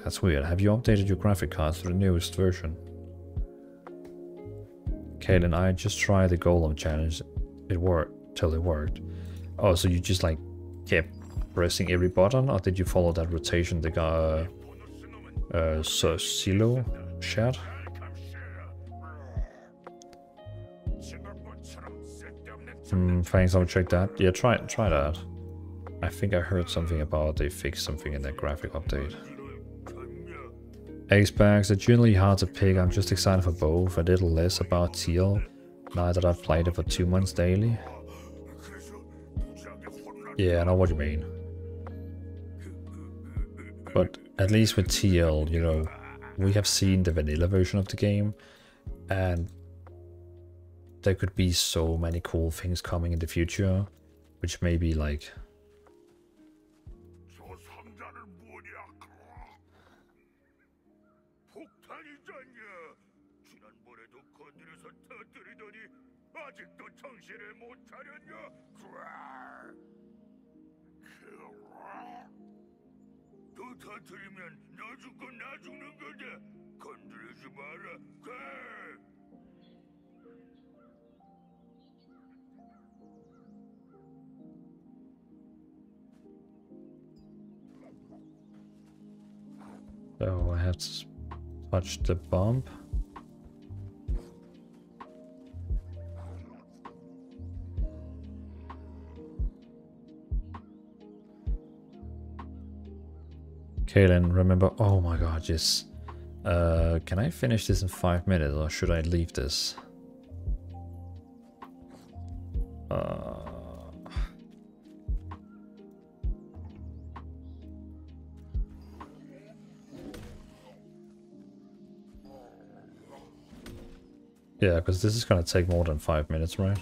That's weird. Have you updated your graphic cards to the newest version? Kaylin, I just tried the Golem challenge. It worked. Totally worked. Oh, so you just like kept pressing every button, or did you follow that rotation the guy uh, so Silo shared? Hmm, thanks, I'll check that. Yeah, try try that. I think I heard something about they fixed something in the graphic update. X-Packs are generally hard to pick, I'm just excited for both, a little less about Teal, now that I've played it for two months daily. Yeah, I know what you mean. But at least with TL, you know, we have seen the vanilla version of the game, and there could be so many cool things coming in the future, which may be like 터뜨리면 너 죽고 나 죽는 거다. 건드리지 마라. 크아! So I have to touch the bump. Kaylin, remember, oh my god, yes. Uh, can I finish this in five minutes or should I leave this? Uh, yeah, because this is gonna take more than five minutes, right?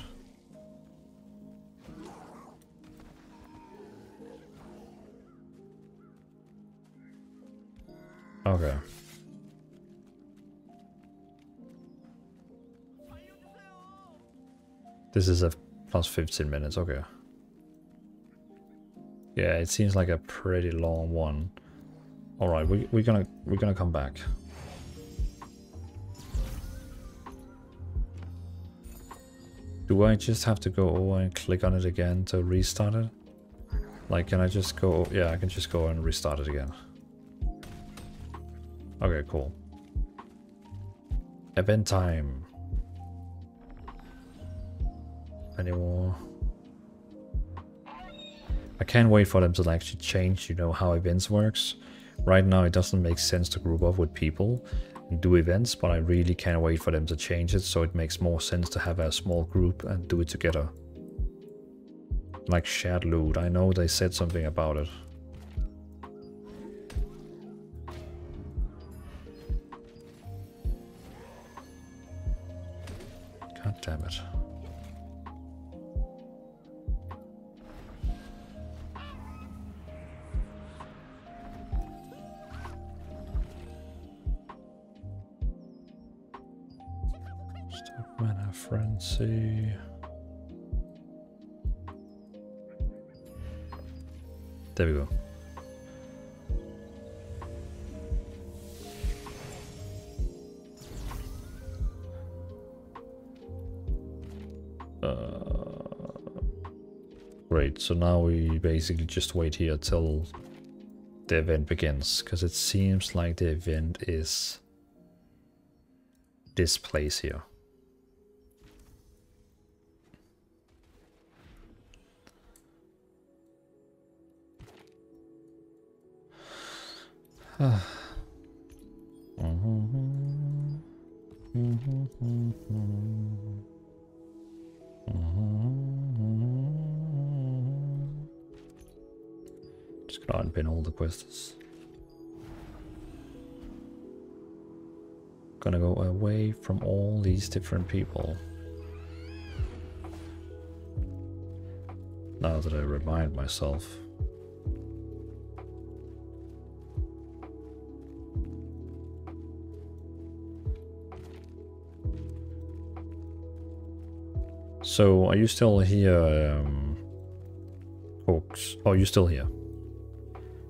This is a plus 15 minutes, okay. Yeah, it seems like a pretty long one. Alright, we, we're gonna we're gonna come back. Do I just have to go over and click on it again to restart it? Like, can I just go... Yeah, I can just go and restart it again. Okay, cool. Event time. Any more? I can't wait for them to actually change, you know, how events works. Right now it doesn't make sense to group up with people and do events, but I really can't wait for them to change it so it makes more sense to have a small group and do it together. Like shared loot, I know they said something about it. There we go. Great, so now we basically just wait here till the event begins, because it seems like the event is this place here. Just gonna unpin all the quests. Gonna go away from all these different people. Now that I remind myself. So, are you still here, um, Hawks? Oh, you're still here.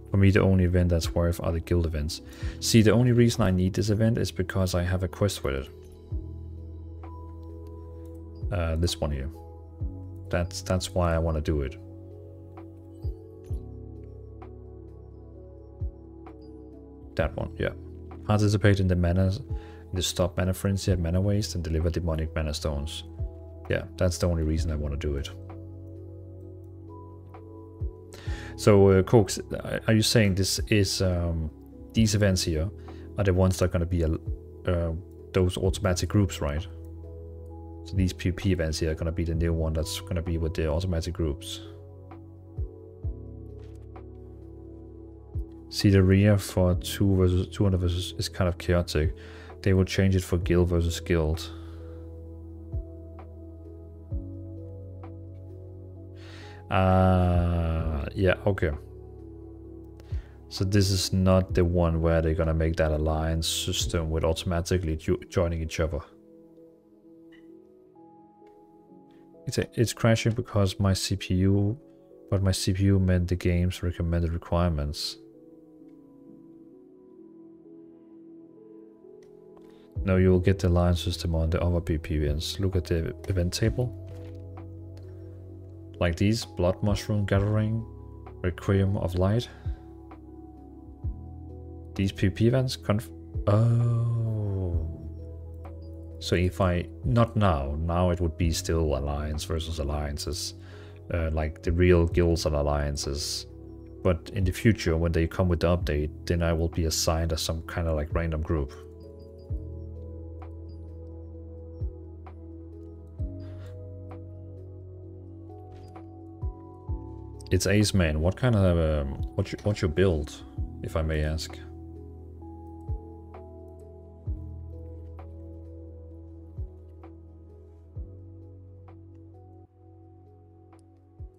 For me, the only event that's worth are the guild events. See, the only reason I need this event is because I have a quest with it. Uh, this one here. That's that's why I want to do it. That one, yeah. Participate in the mana, in the stop mana frenzy at mana waste, and deliver demonic mana stones. Yeah, that's the only reason I want to do it. So, uh, Cokes, are you saying this is um, these events here are the ones that are going to be uh, those automatic groups, right? So these PvP events here are going to be the new one that's going to be with the automatic groups. See the rear for 2 versus 200 versus is kind of chaotic. They will change it for guild versus guild. Uh, yeah, okay. So this is not the one where they're gonna make that alliance system with automatically joining each other. It's, a, it's crashing because my CPU, but my CPU meant the game's recommended requirements. No, you will get the alliance system on the other PP events. Look at the event table. Like these, Blood Mushroom Gathering, Requiem of Light. These PP events conf- Oh. So if I, not now, now it would be still alliance versus alliances, uh, like the real guilds and alliances. But in the future, when they come with the update, then I will be assigned as some kind of like random group. It's Ace Man. What kind of um, what you, what you build, if I may ask?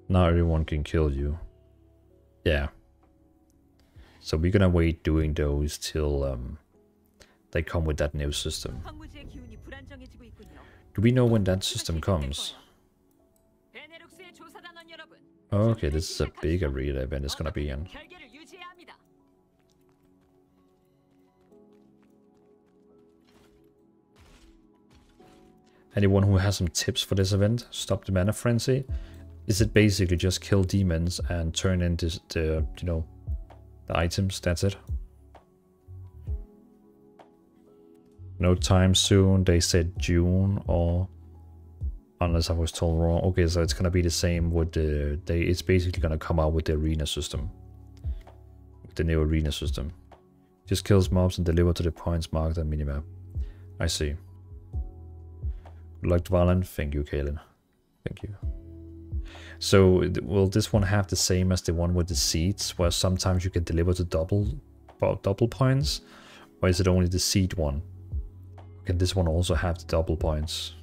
Now everyone can kill you. Yeah. So we're gonna wait doing those till um, they come with that new system. Do we know when that system comes? Okay, this is a big arena event it's gonna be in. Anyone who has some tips for this event? Stop the mana frenzy? Is it basically just kill demons and turn into the, you know, the items? That's it? No time soon. They said June or unless I was told wrong. Okay, so it's gonna be the same with the they. It's basically gonna come out with the arena system, with the new arena system. Just kills mobs and deliver to the points marked on minimap. I see. Good Like Valen. thank you, Kalen. Thank you. So will this one have the same as the one with the seeds, where sometimes you can deliver to double, double points, or is it only the seed one? Can this one also have the double points?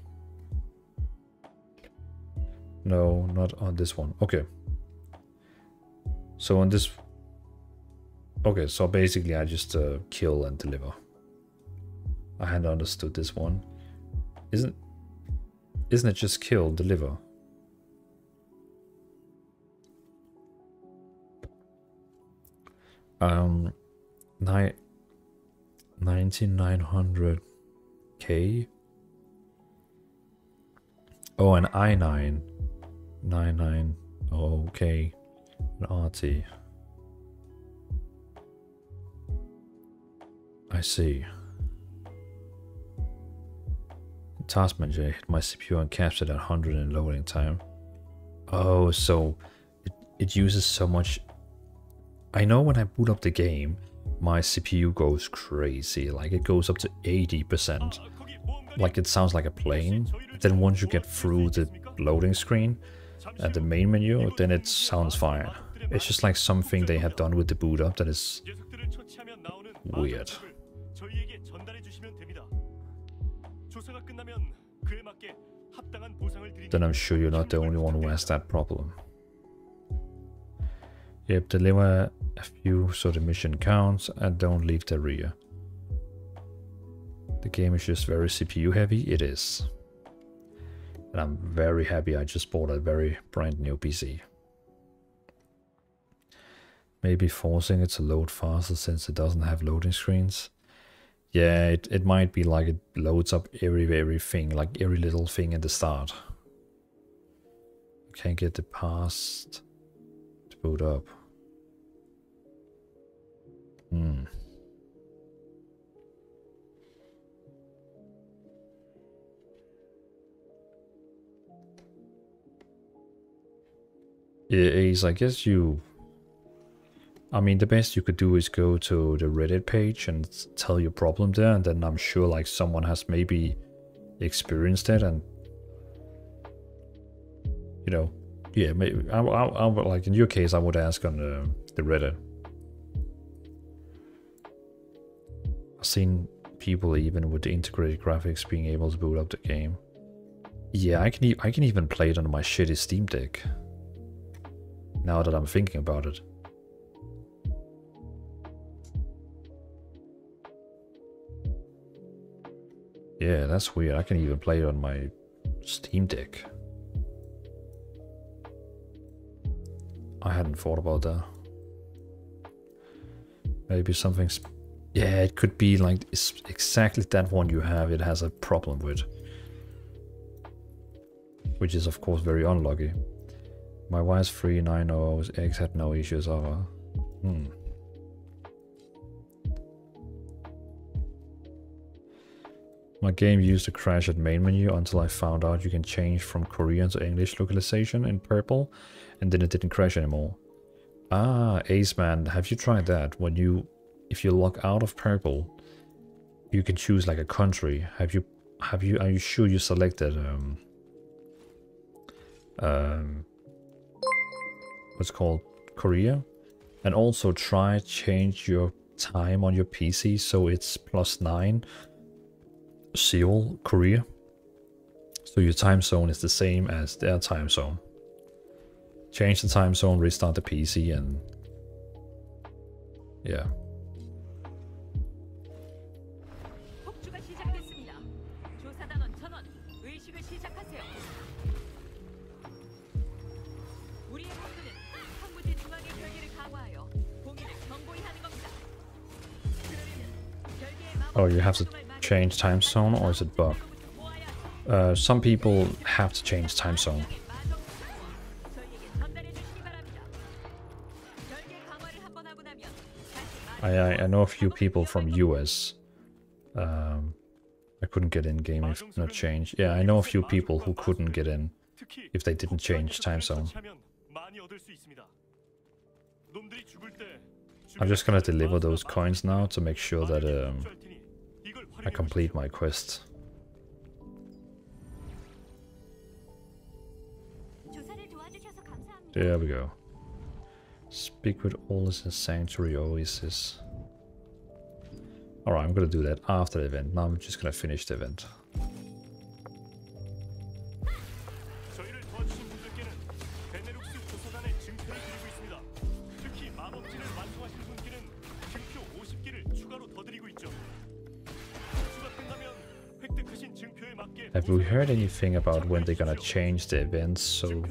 No, not on this one. Okay. So on this... Okay, so basically I just uh, kill and deliver. I hadn't understood this one. Isn't... Isn't it just kill, deliver? Um... Nine... 9900k? Oh, an i9. 99. okay. An RT. I see. Task manager hit my CPU and captured at 100 in loading time. Oh, so it, it uses so much. I know when I boot up the game, my CPU goes crazy. Like it goes up to 80%. Like it sounds like a plane. Then once you get through the loading screen, at the main menu, then it sounds fine. It's just like something they have done with the boot up that is weird. Then I'm sure you're not the only one who has that problem. Yep, deliver a few so the mission counts and don't leave the rear. The game is just very CPU heavy, it is. And I'm very happy I just bought a very brand new PC. Maybe forcing it to load faster since it doesn't have loading screens. Yeah, it, it might be like it loads up every every thing, like every little thing at the start. Can't get the past to boot up. Hmm. Ace, I guess you... I mean, the best you could do is go to the Reddit page and tell your problem there, and then I'm sure like someone has maybe experienced it and... You know, yeah, maybe, I, I, I like in your case, I would ask on the, the Reddit. I've seen people even with the integrated graphics being able to boot up the game. Yeah, I can e- I can even play it on my shitty Steam Deck. Now that I'm thinking about it. Yeah, that's weird. I can even play it on my Steam Deck. I hadn't thought about that. Maybe something's. Yeah, it could be like exactly that one you have. It has a problem with, which is of course very unlucky. My wife's free, and I know X had no issues over. Hmm. My game used to crash at main menu until I found out you can change from Korean to English localization in purple, and then it didn't crash anymore. Ah, Ace Man, have you tried that? When you, if you log out of purple, you can choose like a country. Have you, have you, are you sure you selected um, um, what's called Korea? And also try change your time on your PC so it's plus nine Seoul, Korea. So your time zone is the same as their time zone. Change the time zone, restart the PC, and yeah. Oh, you have to change time zone or is it bug? Uh, some people have to change time zone. I, I, know a few people from US. Um, I couldn't get in game if not changed. Yeah, I know a few people who couldn't get in if they didn't change time zone. I'm just gonna deliver those coins now to make sure that um, I complete my quest. There we go. Speak with all this in Sanctuary Oasis. Alright, I'm gonna do that after the event. Now I'm just gonna finish the event. Have we heard anything about when they're gonna change the events so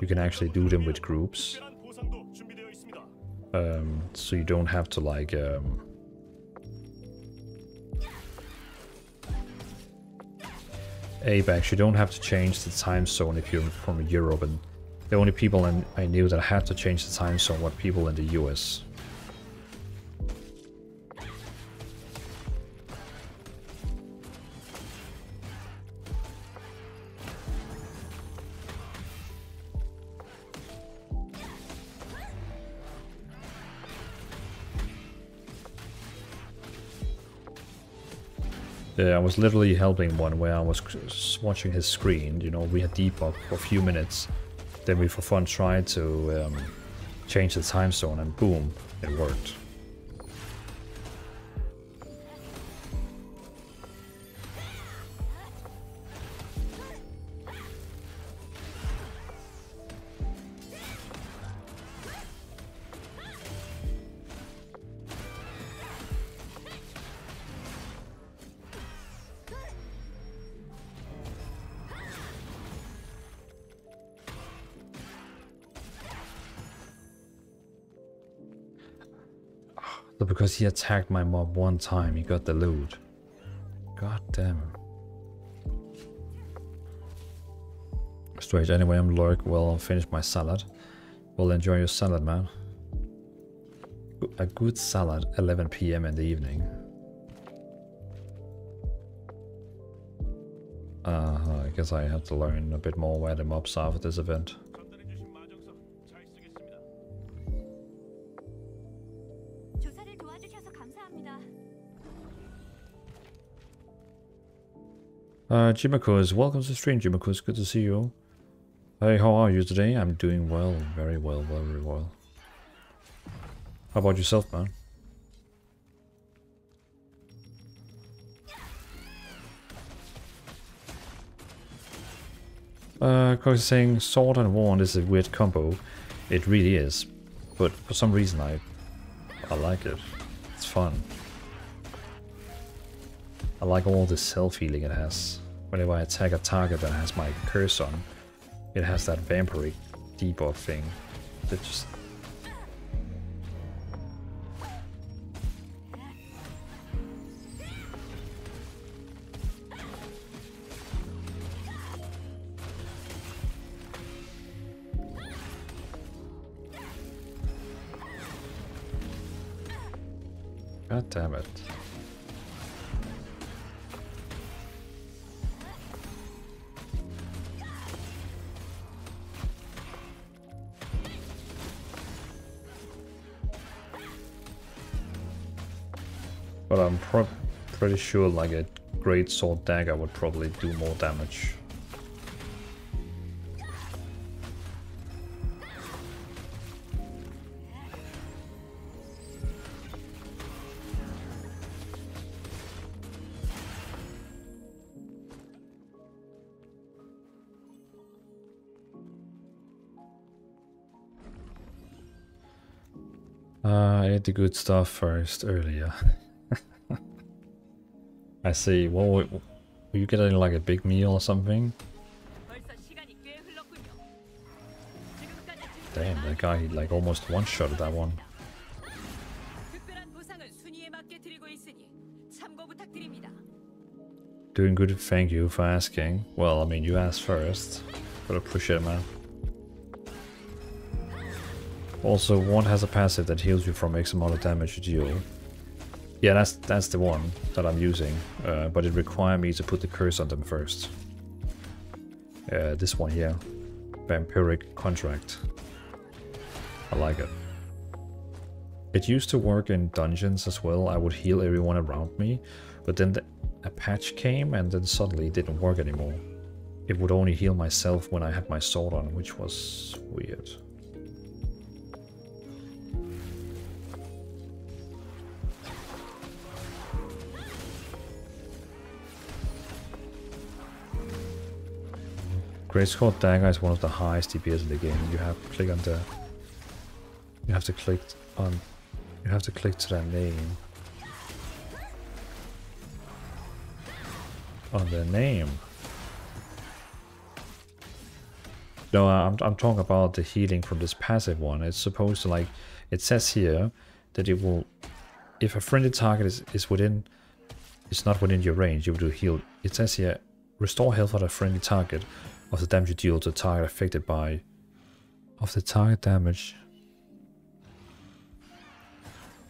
you can actually do them with groups? Um, so you don't have to like... Um, ABAX, you don't have to change the time zone if you're from Europe and the only people in, I knew that had to change the time zone were people in the US. Yeah, I was literally helping one where I was watching his screen. You know, we had debug for a few minutes. Then we, for fun, tried to um, change the time zone, and boom, it worked. Because he attacked my mob one time, he got the loot. God damn. Strange. Anyway, I'm Lurk. Well, I'll finish my salad. Well, enjoy your salad, man. A good salad, 11 p.m. in the evening. Uh, I guess I have to learn a bit more where the mobs are for this event. Uh, Jimakus, welcome to the stream, Jimakus. Good to see you. Hey, how are you today? I'm doing well, very well, very well. How about yourself, man? Uh, cause saying sword and wand is a weird combo. It really is, but for some reason I, I like it. It's fun. I like all the self-healing it has. Whenever I attack a target that has my curse on, it has that vampiric debuff thing. That just... God damn it. But I'm pretty sure like a great sword dagger would probably do more damage. Uh, I the good stuff first earlier. I see. Well, were, you getting like a big meal or something? Damn, that guy like almost one-shot that one. Doing good, thank you for asking. Well, I mean, you asked first, but I appreciate it, man. Also, one has a passive that heals you from X amount of damage you deal. Yeah, that's that's the one that I'm using, uh, but it requires me to put the curse on them first. Uh, this one here, Vampiric Contract. I like it. It used to work in dungeons as well. I would heal everyone around me, but then the, a patch came and then suddenly it didn't work anymore. It would only heal myself when I had my sword on, which was weird. Great Sword Dagger is one of the highest DPS in the game. You have to click on the you have to click on you have to click to their name. On their name. No, I'm I'm talking about the healing from this passive one. It's supposed to like it says here that it will if a friendly target is, is within It's not within your range, you will do heal. It says here restore health on a friendly target of the damage you deal to the target affected by of the target damage.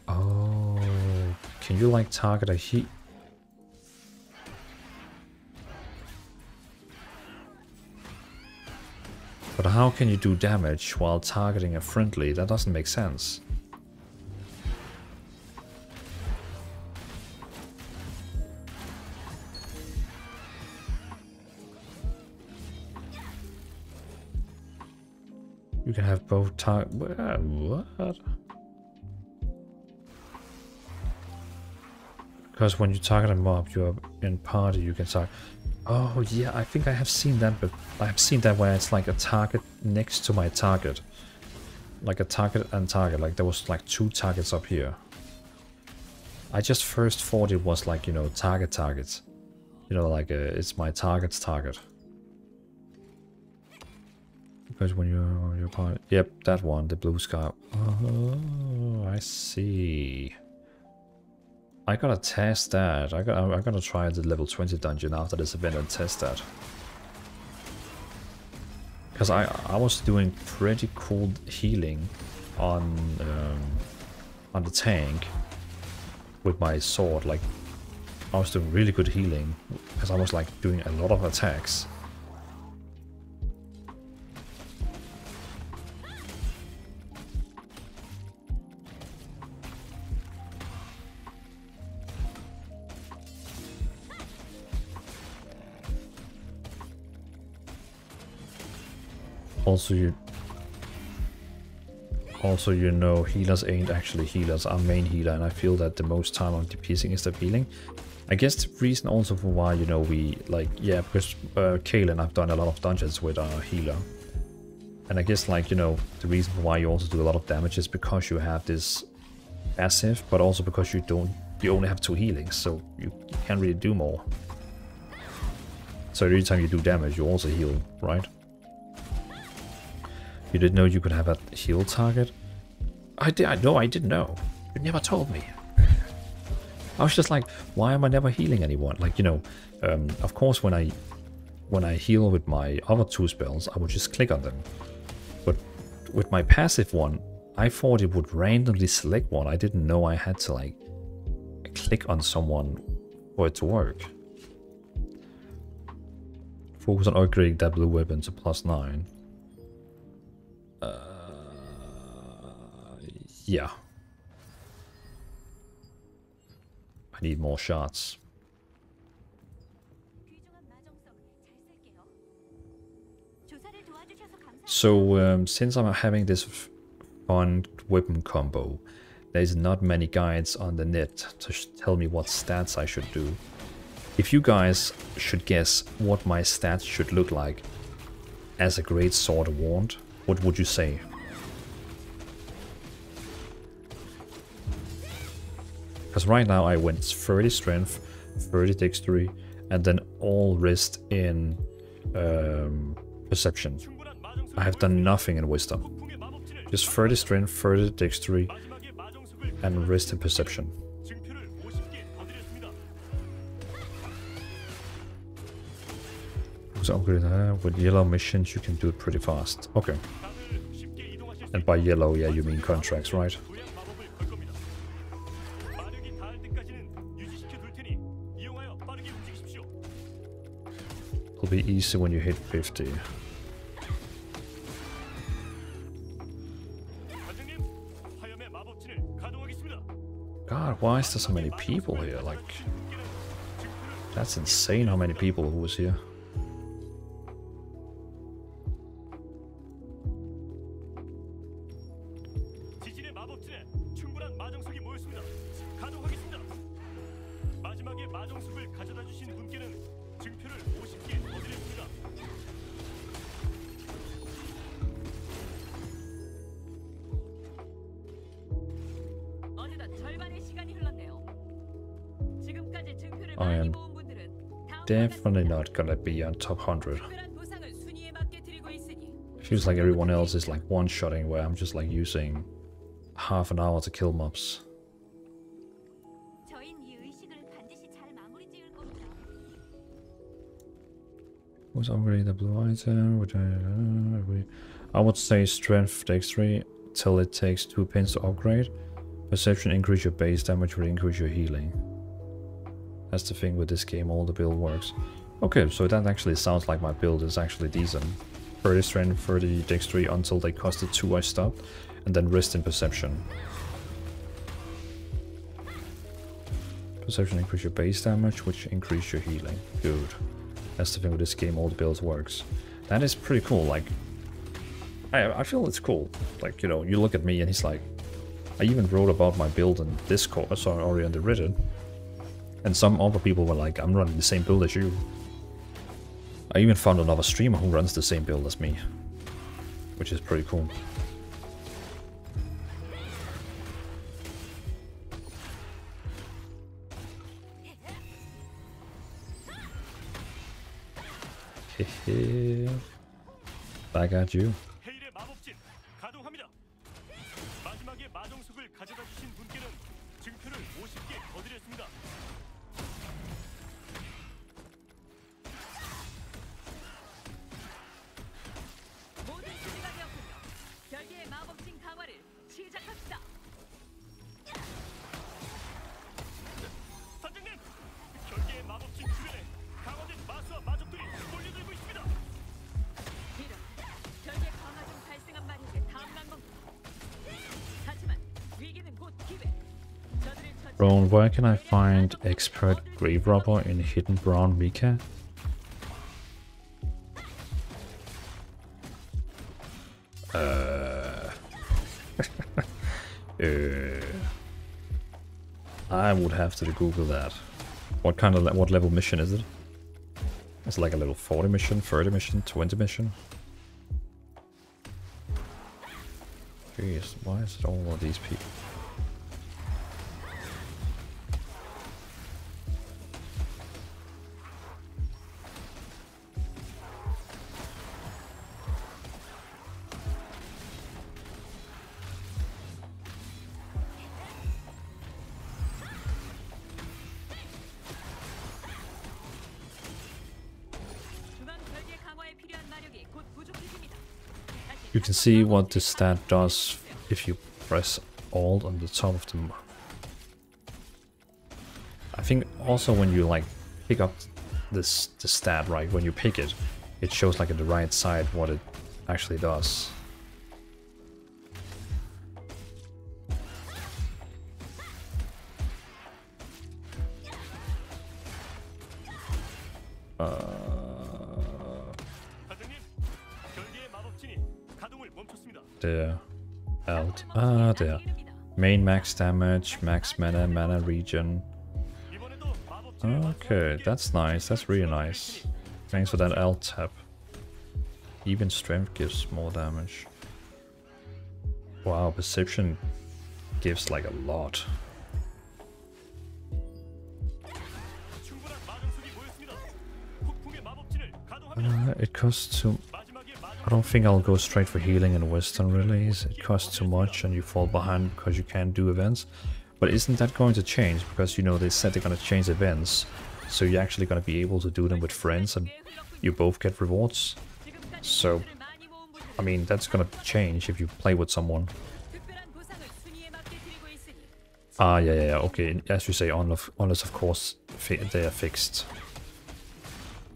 Oh, can you like target a heat? But how can you do damage while targeting a friendly? That doesn't make sense. You can have both target. What? Because when you target a mob, you're in party. You can target. Oh yeah, I think I have seen that, but I have seen that where it's like a target next to my target, like a target and target. Like there was like two targets up here. I just first thought it was like you know target targets, you know like uh, it's my target's target. Because when you're on your part, yep, that one, the blue sky. Oh, I see. I gotta test that. I got. I'm gonna try the level 20 dungeon after this event and test that. Because I I was doing pretty cool healing on um, on the tank with my sword. Like I was doing really good healing because I was like doing a lot of attacks. Also, you also you know healers ain't actually healers. I'm main healer, and I feel that the most time I'm DPSing is the healing. I guess the reason also for why you know we like yeah because uh, Kalen I've done a lot of dungeons with a healer, and I guess like you know the reason why you also do a lot of damage is because you have this passive, but also because you don't you only have two healings, so you can't really do more. So every time you do damage, you also heal, right? You didn't know you could have a heal target? I did. I know. I didn't know. You never told me. I was just like, why am I never healing anyone? Like, you know, um, of course, when I when I heal with my other two spells, I would just click on them. But with my passive one, I thought it would randomly select one. I didn't know I had to like click on someone for it to work. Focus on upgrading that blue weapon to plus 9. Yeah. I need more shots. So, um, since I'm having this fun weapon combo, there's not many guides on the net to tell me what stats I should do. If you guys should guess what my stats should look like as a great sword wand, what would you say? Because right now I went 30 strength, 30 dexterity, and then all rest in um, perception. I have done nothing in wisdom. Just 30 strength, 30 dexterity, and rest in perception. So uh, with yellow missions you can do it pretty fast. Okay. And by yellow, yeah, you mean contracts, right? will be easy when you hit 50. God, why is there so many people here? Like, that's insane how many people who was here. definitely not gonna be on top 100. Feels like everyone else is like one-shotting where I'm just like using half an hour to kill mobs. Was already the blue item, which I, I would say strength takes 3 till it takes 2 pins to upgrade. Perception increase your base damage will increase your healing. That's the thing with this game, all the build works. Okay, so that actually sounds like my build is actually decent. 30 strength, 30 dexterity until they costed 2 I stopped, and then rest in perception. Perception increase your base damage, which increase your healing. Good. That's the thing with this game, all the builds works. That is pretty cool, like... I, I feel it's cool. Like, you know, you look at me and he's like... I even wrote about my build in Discord, sorry, or on the Reddit. And some other people were like, I'm running the same build as you. I even found another streamer who runs the same build as me. Which is pretty cool. Back at you. Ron, where can I find expert grave robber in Hidden Brown Mika? Uh, uh, I would have to Google that. What kind of le what level mission is it? It's like a level 40 mission, 30 mission, 20 mission. Jeez, why is it all of these people? You can see what the stat does if you press Alt on the top of the... I think also when you like pick up this the stat, right, when you pick it, it shows like at the right side what it actually does. 사 the alt. Ah, there. Main max damage, max mana, mana regen. Okay, that's nice. That's really nice. Thanks for that alt tap. Even strength gives more damage. Wow, perception gives like a lot. Uh, it costs too I don't think I'll go straight for healing and western release. It costs too much and you fall behind because you can't do events. But isn't that going to change? Because you know they said they're going to change events. So you're actually going to be able to do them with friends and you both get rewards. So, I mean, that's going to change if you play with someone. Ah, yeah, yeah, yeah, okay. As you say, unless, unless of course they are fixed.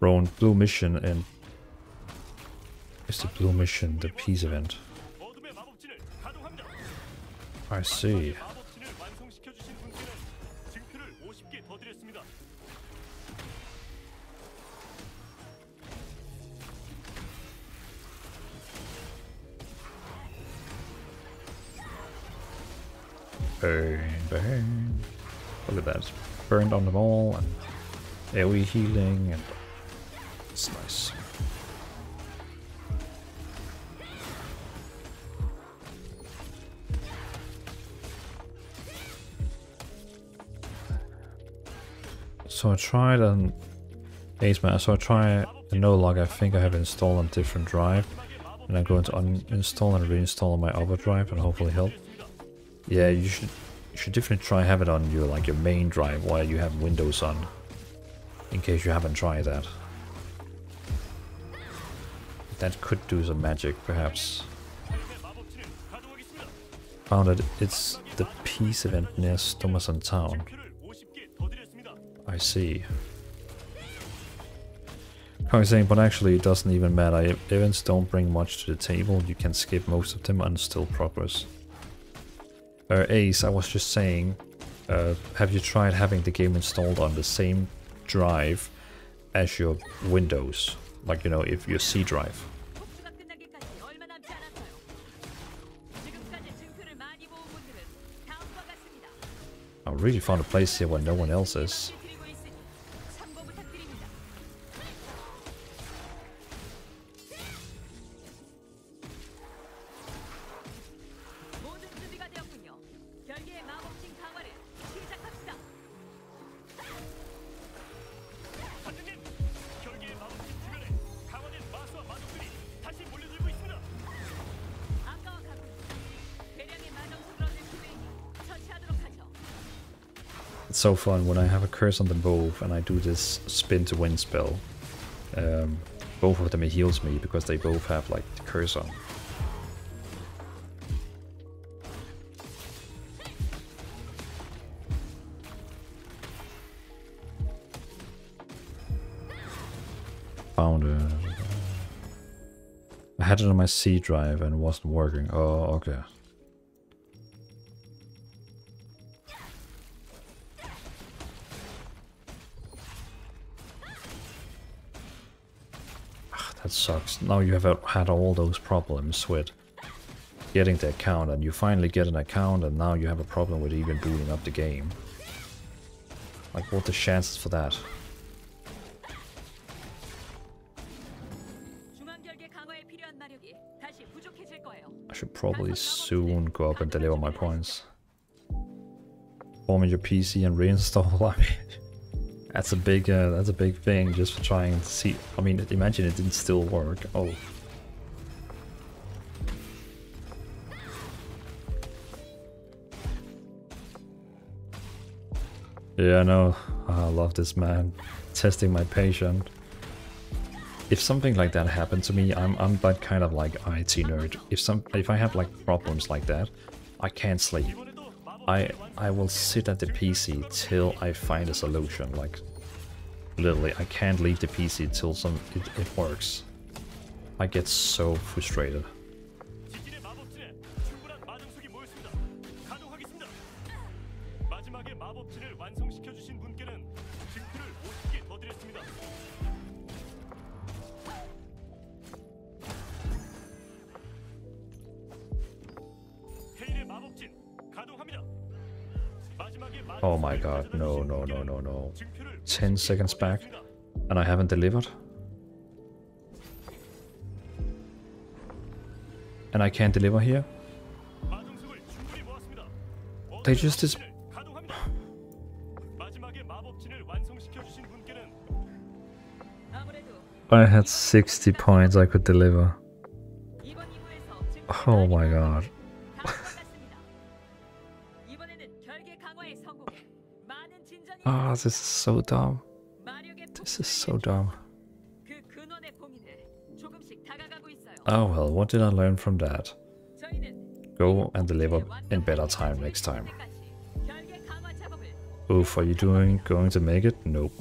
Rowan, blue mission in is the blue mission, the peace event. I see. Burn, burn. Look at that. Burned on them all and AoE healing and So I tried an Ace Man. so I tried the no log I think I have installed on different drive. And I'm going to uninstall and reinstall on my other drive and hopefully help. Yeah, you should you should definitely try have it on your like your main drive while you have Windows on. In case you haven't tried that. That could do some magic, perhaps. Found that it's the peace event near Stomason Town. I see. Kong's saying, but actually it doesn't even matter. Events don't bring much to the table. You can skip most of them and still progress. Uh, Ace, I was just saying, uh, have you tried having the game installed on the same drive as your Windows? Like, you know, if your C drive. I really found a place here where no one else is. So fun when I have a curse on them both and I do this spin to win spell. Um, both of them it heals me because they both have like the curse on. Found it. I had it on my C drive and it wasn't working. Oh, okay. sucks. Now you have had all those problems with getting the account and you finally get an account and now you have a problem with even booting up the game. Like what the chances for that? I should probably soon go up and deliver my points. Format your PC and reinstall. I mean, that's a big, uh, that's a big thing just for trying to see. I mean, imagine it didn't still work. Oh. Yeah, I know. I love this man. Testing my patience. If something like that happened to me, I'm I'm that kind of like IT nerd. If some if I have like problems like that, I can't sleep. I I will sit at the PC till I find a solution. Like literally, I can't leave the PC till some it, it works. I get so frustrated. 10 seconds back and I haven't delivered. And I can't deliver here. They just I had 60 points I could deliver. Oh my god. Ah, this is so dumb. This is so dumb. Oh well, what did I learn from that? Go and deliver in better time next time. Oof, are you doing going to make it? Nope.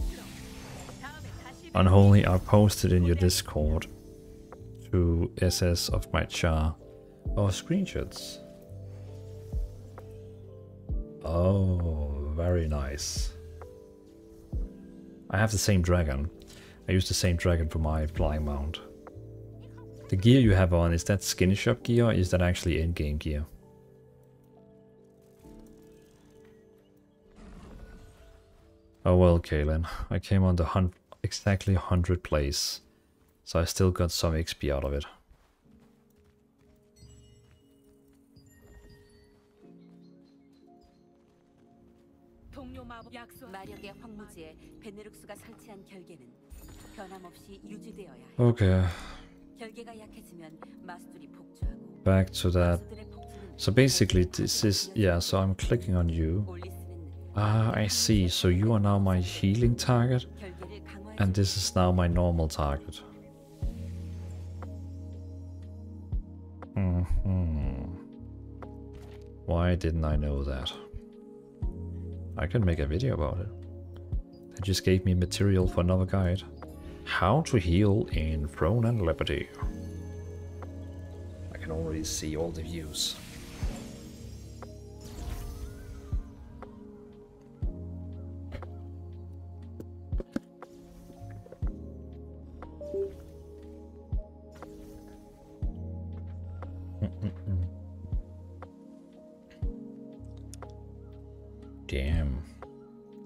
Unholy I posted in your Discord to SS of my char. or oh, screenshots. Oh, very nice. I have the same dragon. I use the same dragon for my flying mount. The gear you have on, is that skin shop gear or is that actually in-game gear? Oh well, Kalen. I came on the hun exactly 100 place, so I still got some XP out of it. 동료 마법 약속 마력의 황무지에 베네룩스가 설치한 결계는 변함없이 유지되어야 해. Okay, 결계가 약해지면 마수들이 폭주하고 back to that. 마수들의 폭주는 So basically, this is yeah. So I'm clicking on you. 올리스는 Ah, I see. So you are now my healing target, 결계를 강화해 and this is now my normal target. Hmm. Why didn't I know that? I can make a video about it. Just gave me material for another guide. How to heal in Throne and Liberty. I can already see all the views. Damn.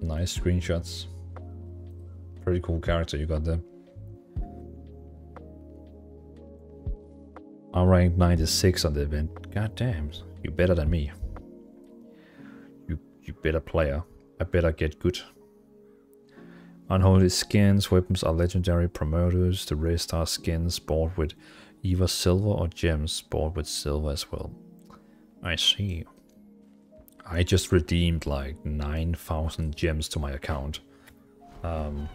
Nice screenshots. Pretty cool character you got there. I'm ranked 96 on the event. God damn, you better than me. You you better player. I better get good. Unholy skins, weapons are legendary promoters. The rest are skins bought with either silver or gems bought with silver as well. I see. I just redeemed like 9,000 gems to my account. Um,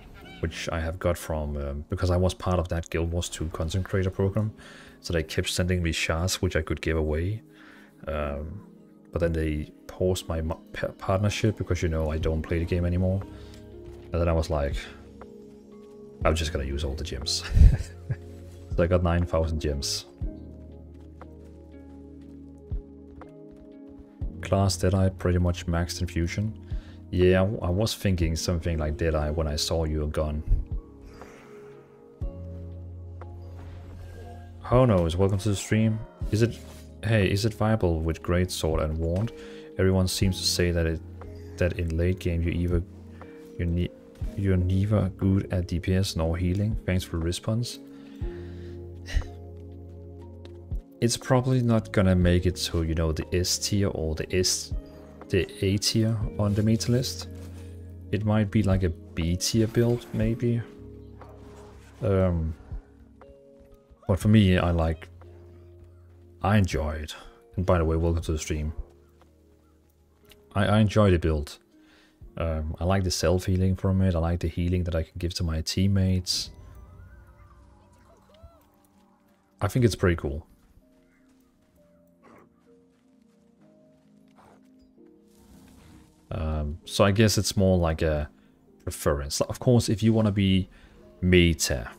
which I have got from, um, because I was part of that Guild Wars 2 content creator program. So they kept sending me shards which I could give away. Um, but then they paused my partnership because, you know, I don't play the game anymore. And then I was like, I'm just gonna use all the gems. so I got 9,000 gems. Class Deadeye pretty much maxed in fusion. Yeah, I was thinking something like Deadeye when I saw your gun. Oh no, welcome to the stream. Is it hey, is it viable with Great Sword and Wand? Everyone seems to say that it that in late game you either you need you're neither good at DPS nor healing. Thanks for response. It's probably not gonna make it to you know the S tier or the S the A tier on the meta list. It might be like a B tier build maybe. Um, but for me, I like I enjoy it. And by the way, welcome to the stream. I, I enjoy the build. Um, I like the self healing from it. I like the healing that I can give to my teammates. I think it's pretty cool. Um, so I guess it's more like a preference. Of course, if you want to be meta,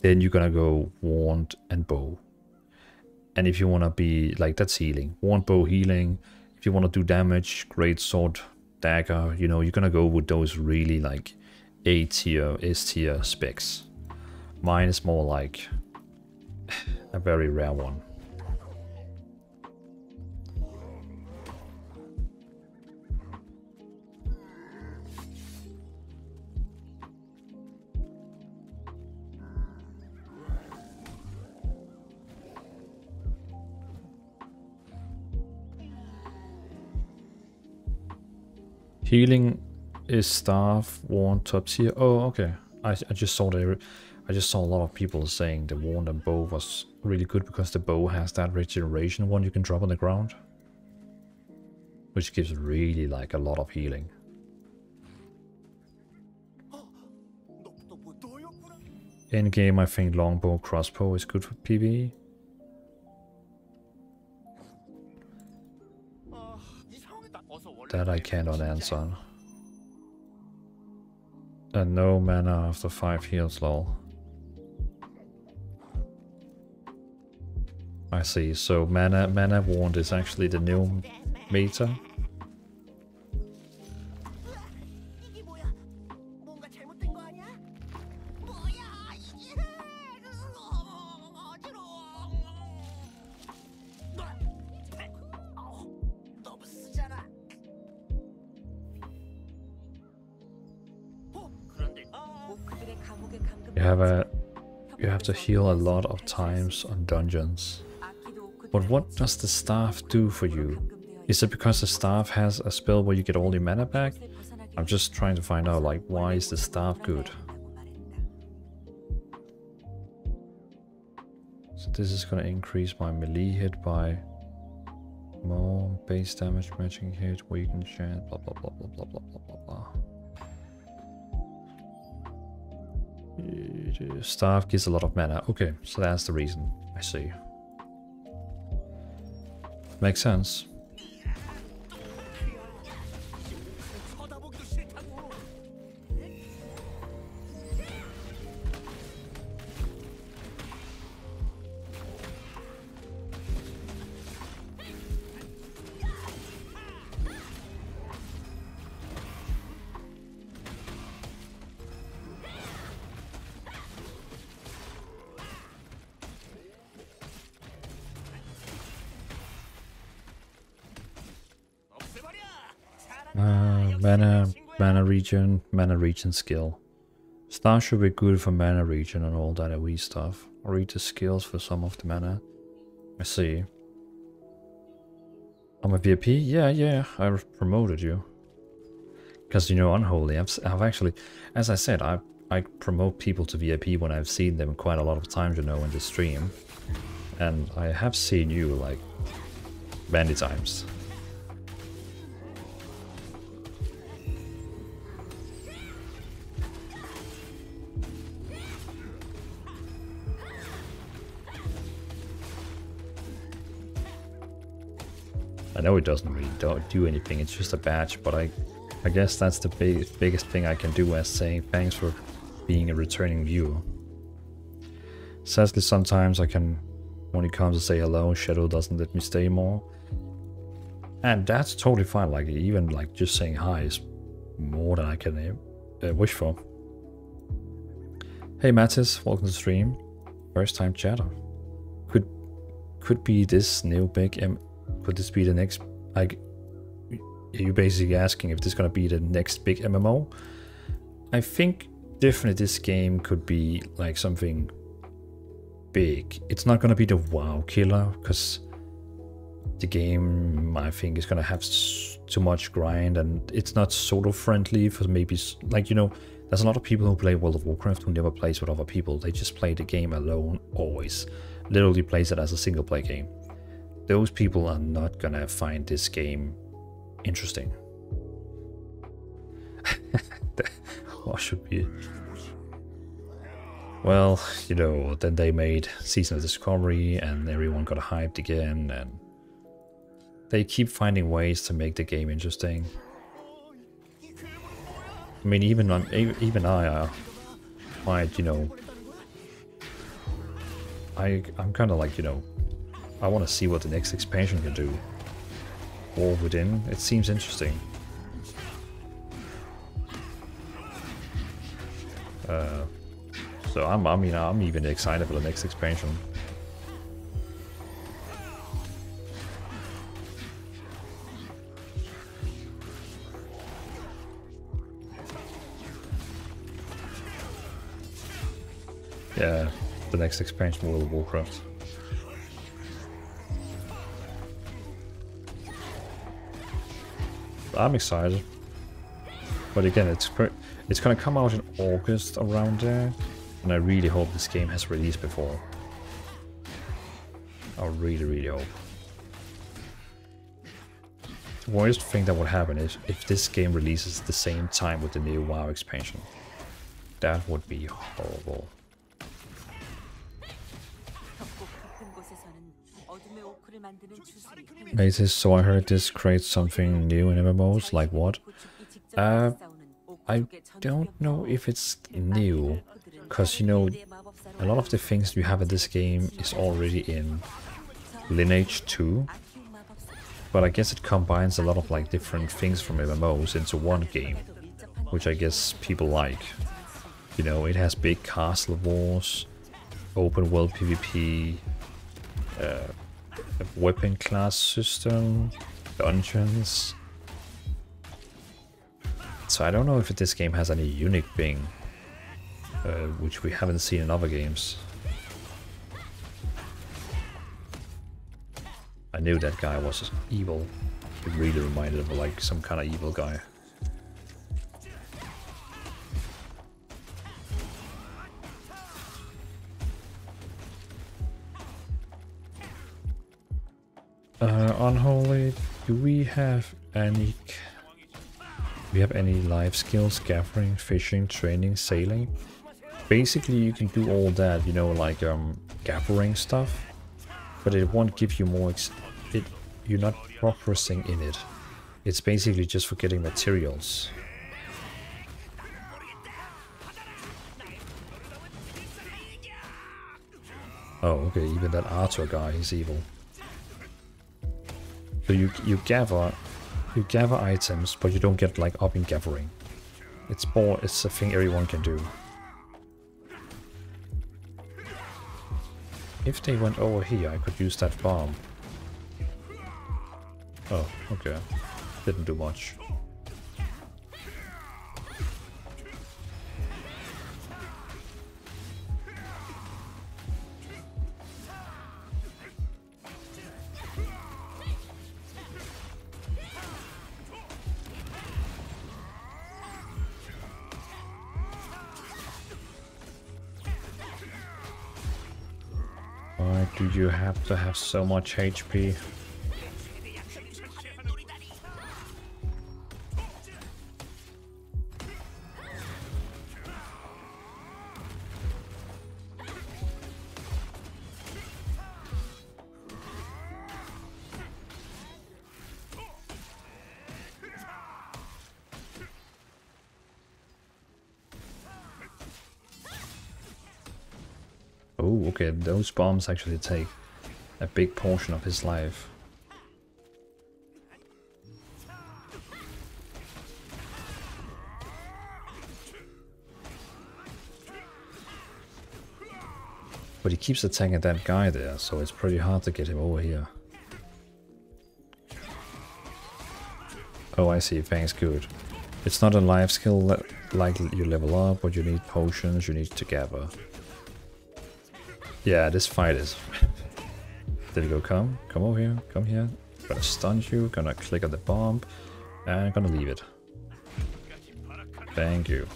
then you're gonna go wand and bow. And if you want to be like that's healing, wand bow healing. If you want to do damage, great sword, dagger. You know, you're gonna go with those really like A tier, S tier specs. Mine is more like a very rare one. Healing is staff wand top tier. Oh, okay. I, I just saw the I just saw a lot of people saying the wand and bow was really good because the bow has that regeneration one you can drop on the ground. Which gives really like a lot of healing. In game I think longbow crossbow is good for PvE. That I cannot answer. And no mana after 5 heals lol. I see, so mana mana wand is actually the new meta. Heal a lot of times on dungeons. But what does the staff do for you? Is it because the staff has a spell where you get all your mana back? I'm just trying to find out like why is the staff good? So this is gonna increase my melee hit by more base damage matching hit, weaken chance, blah blah blah blah blah blah blah Uh, Staff gives a lot of mana. Okay, so that's the reason. I see. Makes sense. Region, mana regen skill. Star should be good for mana regen and all that AoE stuff. Read the skills for some of the mana. I see. I'm a VIP? Yeah, yeah, I promoted you. Because, you know, Unholy, I've, I've actually, as I said, I, I promote people to VIP when I've seen them quite a lot of times, you know, in the stream. And I have seen you, like, many times. Know it doesn't really do, do anything, it's just a badge, but I I guess that's the big, biggest thing I can do as saying thanks for being a returning viewer. Sadly, sometimes I can only come to say hello, Shadow doesn't let me stay more. And that's totally fine, like even like just saying hi is more than I can uh, wish for. Hey Mattis, welcome to the stream. First time chatter. Could could be this new big M. Could this be the next? Like, you're you basically asking if this is gonna be the next big MMO? I think definitely this game could be like something big. It's not gonna be the WoW killer because the game I think is gonna have s- too much grind and it's not solo friendly for maybe like you know there's a lot of people who play World of Warcraft who never plays with other people. They just play the game alone always. Literally plays it as a single play game. Those people are not gonna find this game interesting. what should be well, you know, then they made Season of Discovery and everyone got hyped again and they keep finding ways to make the game interesting. I mean, even on even I uh, might, you know, I I'm kind of like you know, I want to see what the next expansion can do. War Within, it seems interesting. Uh, so I'm I mean I'm even excited for the next expansion. Yeah, the next expansion World of Warcraft. I'm excited. But again, it's it's gonna come out in August around there, and I really hope this game has released before. I really, really hope. The worst thing that would happen is if this game releases at the same time with the new WoW expansion. That would be horrible basis, so I heard this creates something new in MMOs, like what? Uh, I don't know if it's new, because you know, a lot of the things you have in this game is already in Lineage 2, but I guess it combines a lot of like different things from MMOs into one game, which I guess people like. You know, it has big castle wars, open world PvP, uh, a weapon class system, dungeons. So I don't know if this game has any unique thing, uh, which we haven't seen in other games. I knew that guy was evil. It really reminded of like some kind of evil guy. Uh, unholy, do we have any... We have any life skills, gathering, fishing, training, sailing? Basically, you can do all that, you know, like um, gathering stuff, but it won't give you more. It, you're not progressing in it. It's basically just for getting materials. Oh, okay. Even that Arthur guy is evil. So you you gather you gather items, but you don't get like up in gathering. It's more it's a thing everyone can do. If they went over here, I could use that bomb. Oh, okay. Didn't do much. Why do you have to have so much HP? Oh, okay, those bombs actually take a big portion of his life. But he keeps attacking that guy there, so it's pretty hard to get him over here. Oh, I see. Thanks, good. It's not a life skill like you level up, but you need potions, you need to gather. Yeah, this fight is... there you go, come. Come over here, come here. Gonna stun you, gonna click on the bomb, and gonna leave it. Thank you.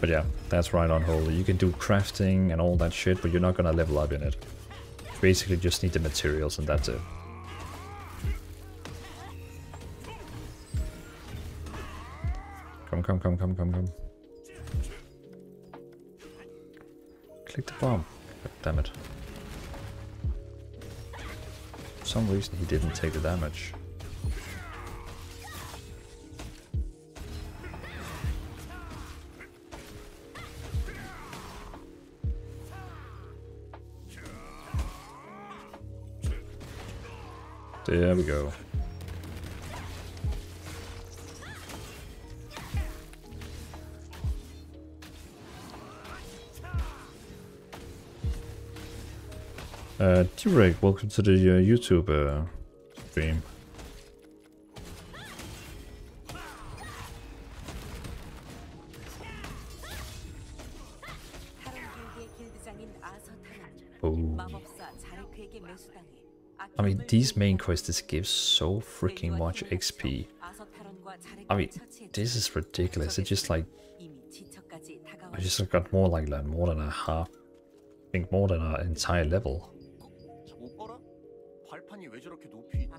But yeah, that's right Unholy. You can do crafting and all that shit, but you're not gonna level up in it. Basically just need the materials and that's it. Come, come, come, come, come, come. Click the bomb. God damn it. For some reason he didn't take the damage. There we go. Uh, T-Reg, welcome to the uh, YouTube uh, stream. I mean, these main quests give so freaking much XP. I mean, this is ridiculous. It's just like I just got more like, like more than a half, I think more than an entire level. 발판이 왜 저렇게 높이? 아,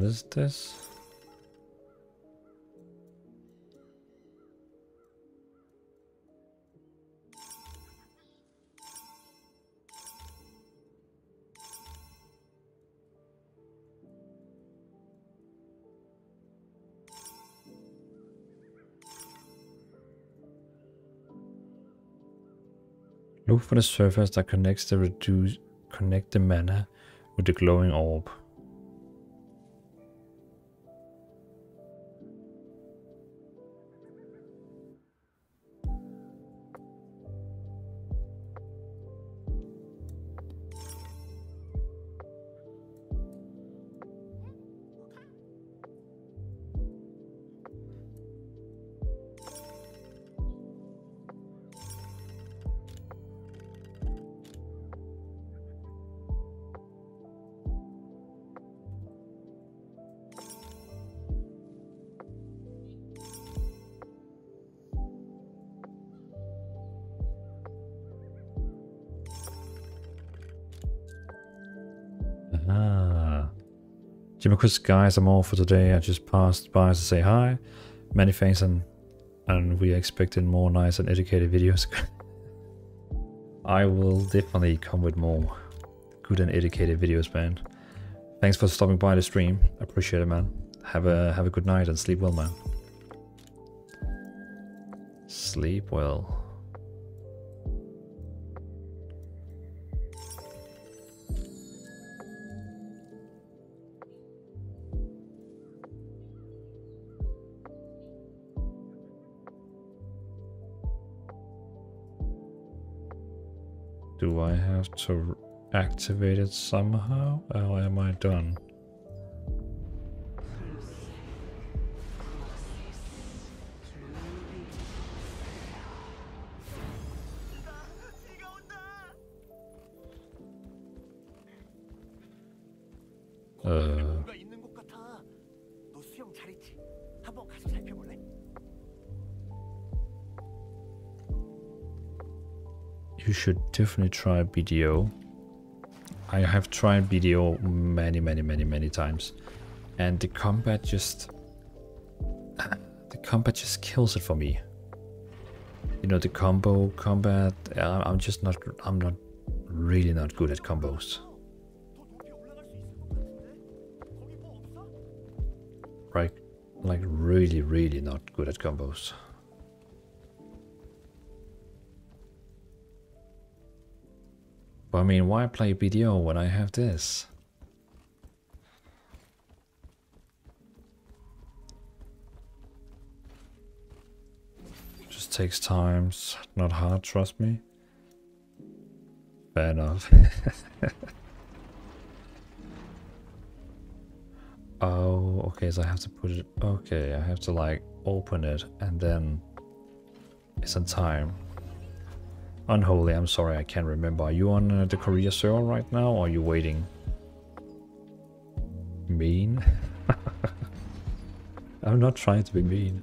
What is this? Look for the surface that connects the reduce connect the mana with the glowing orb. Jimicus guys, I'm all for today. I just passed by to say hi. Many thanks and and we are expecting more nice and educated videos. I will definitely come with more good and educated videos, man. Thanks for stopping by the stream. Appreciate it, man. Have a have a good night and sleep well, man. Sleep well. Activate it somehow? Or am I done? Definitely try BDO. I have tried BDO many, many, many, many times, and the combat just the combat just kills it for me. you know the combo combat. I'm just not. I'm not really not good at combos. Right, like really, really not good at combos. But I mean, why play BDO when I have this? Just takes time, it's not hard, trust me. Fair enough. oh, okay, so I have to put it... Okay, I have to like open it and then it's in time. Unholy, I'm sorry, I can't remember. Are you on uh, the Korea server right now or are you waiting? Mean? I'm not trying to be mean.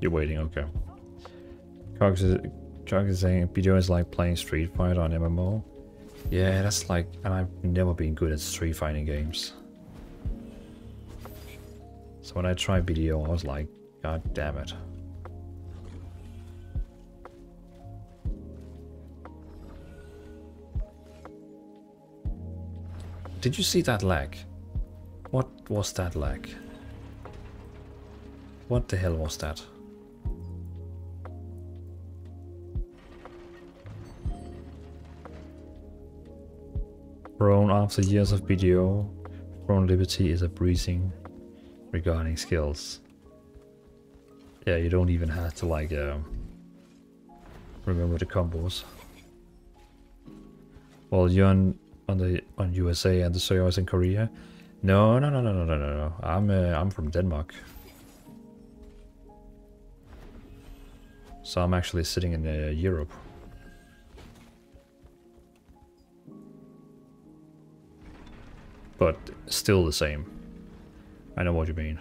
You're waiting, okay. Cox is, Cox is saying BDO is like playing Street Fighter on MMO. Yeah, that's like, and I've never been good at Street Fighting games. So when I tried BDO, I was like, God damn it. Did you see that lag? What was that lag? What the hell was that? Throne after years of BDO, Throne Liberty is a breezing regarding skills. Yeah, you don't even have to like uh, remember the combos. Well, you're on, on the on USA and the servers in Korea. No, no, no, no, no, no, no, no. I'm uh, I'm from Denmark. So I'm actually sitting in uh, Europe. But still the same. I know what you mean.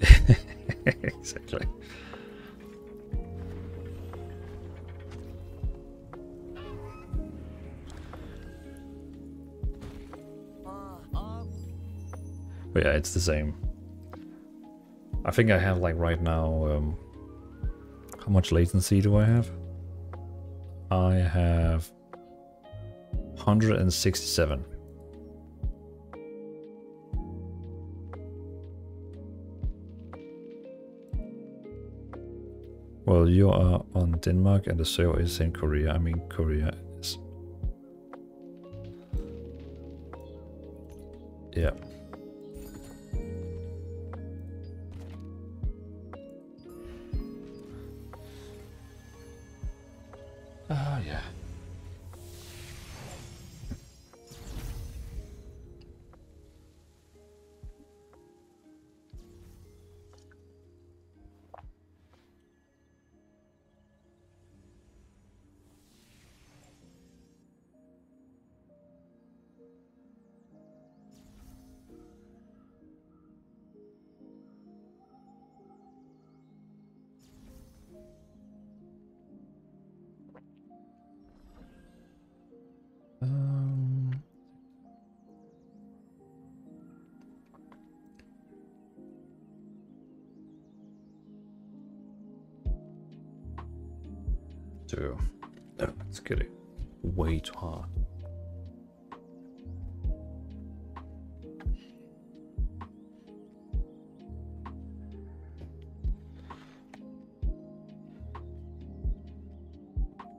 exactly. But yeah, it's the same. I think I have like right now, um, how much latency do I have? I have 167. Well, you are on Denmark and the server is in Korea. I mean, Korea is. Yeah.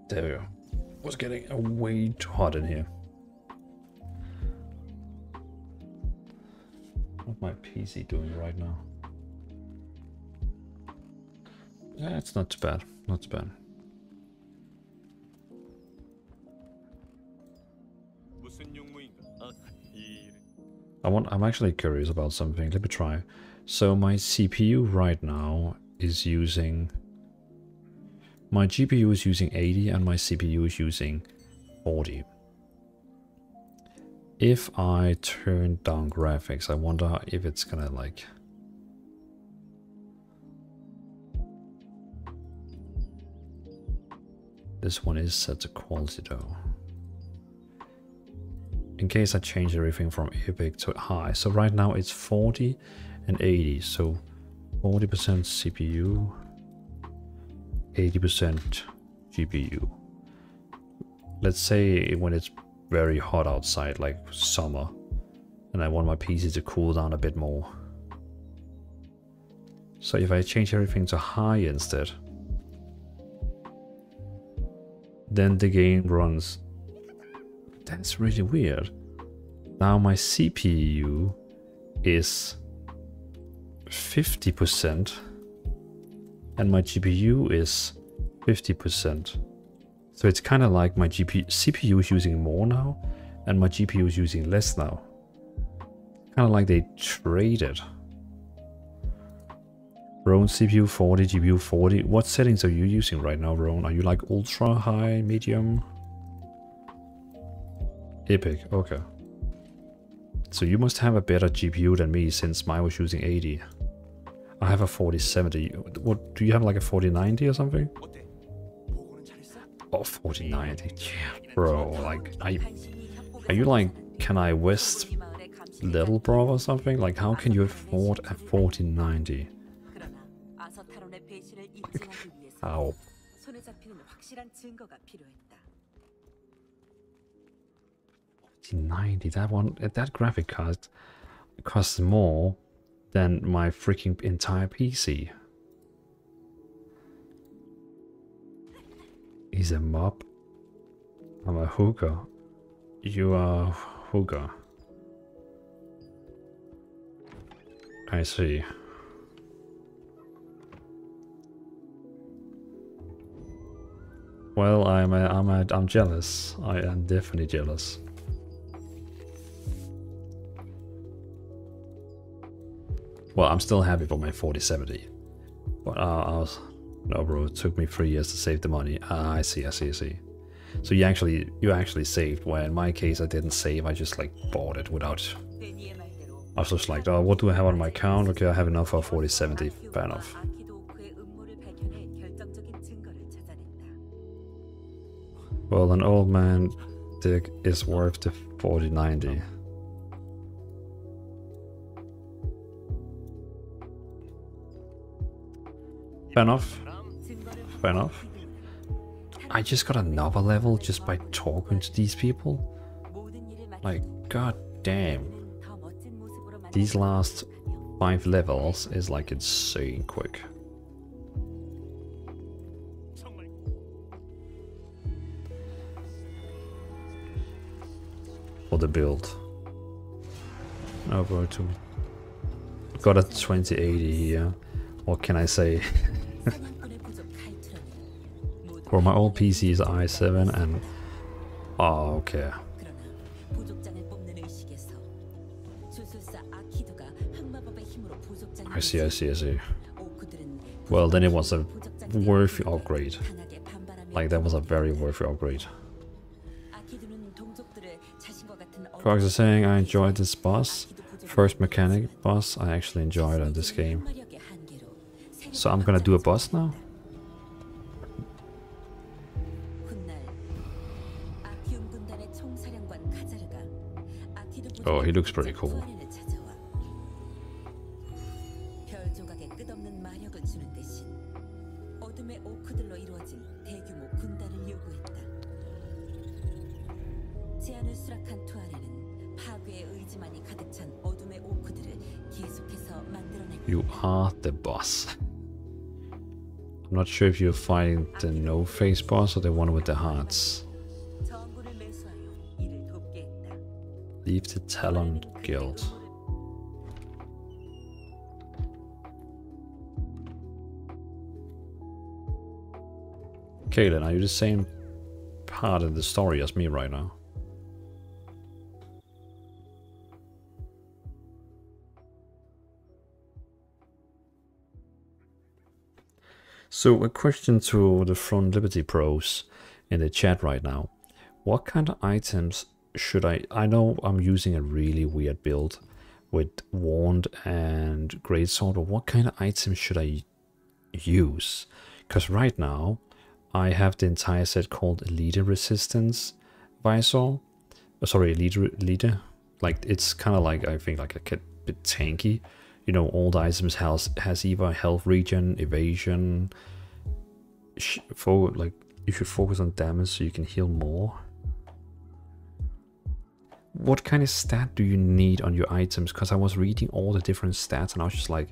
There we go. Was getting way too hot in here. What's my PC doing right now? Yeah, it's not too bad. Not too bad. I'm actually curious about something. Let me try. So my CPU right now is using. My GPU is using 80 and my CPU is using 40. If I turn down graphics, I wonder if it's gonna like. This one is set to quality though. In case I change everything from epic to high. So right now it's 40 and 80. So 40% CPU, 80% GPU. Let's say when it's very hot outside, like summer, and I want my PC to cool down a bit more. So if I change everything to high instead, then the game runs. That's really weird. Now my CPU is 50% and my GPU is 50%. So it's kind of like my GPU, CPU is using more now and my GPU is using less now. Kind of like they traded. Roan CPU 40, GPU 40. What settings are you using right now, Roan? Are you like ultra, high, medium? Epic, okay. So you must have a better GPU than me since mine was using 80. I have a 4070. What, do you have like a 4090 or something? Oh, 4090. Yeah, bro, like, are you, are you like, can I West little bro or something? Like, how can you afford a 4090? Like, how? Ninety. That one, that graphic card costs more than my freaking entire PC. He's a mob. I'm a hooker. You are hooker. I see. Well, I'm a, I'm a, I'm jealous. I am definitely jealous. Well, I'm still happy for my 4070. But uh, I was, no bro, it took me three years to save the money. Ah, I see, I see, I see. So you actually, you actually saved, where in my case I didn't save, I just like bought it without... I was just like, oh, what do I have on my account? Okay, I have enough for 4070, fair enough. Well, an old man dick is worth the 4090. Fair enough. Fair enough. I just got another level just by talking to these people. Like, god damn. These last five levels is like insane quick. For the build. Over to got a 2080 here. What can I say? well, my old PC is i7 and... Oh, okay. I see, I see, I see. Well, then it was a worthy upgrade. Like, that was a very worthy upgrade. Fox is saying I enjoyed this boss. First mechanic boss I actually enjoyed on this game. So I'm gonna do a boss now? Oh, he looks pretty cool. You are the I'm not sure if you're fighting the no-face boss or the one with the hearts. Leave the Talon Guild. Kaylin, are you the same part in the story as me right now? So, a question to the Throne Liberty pros in the chat right now. What kind of items should I... I know I'm using a really weird build with Wand and Greatsword, but what kind of items should I use? Because right now, I have the entire set called Leader Resistance Visor, uh, sorry, leader, leader. Like it's kind of like I think like a bit tanky. You know, all the items has has either health regen, evasion. For like, you should focus on damage so you can heal more. What kind of stat do you need on your items? Because I was reading all the different stats and I was just like,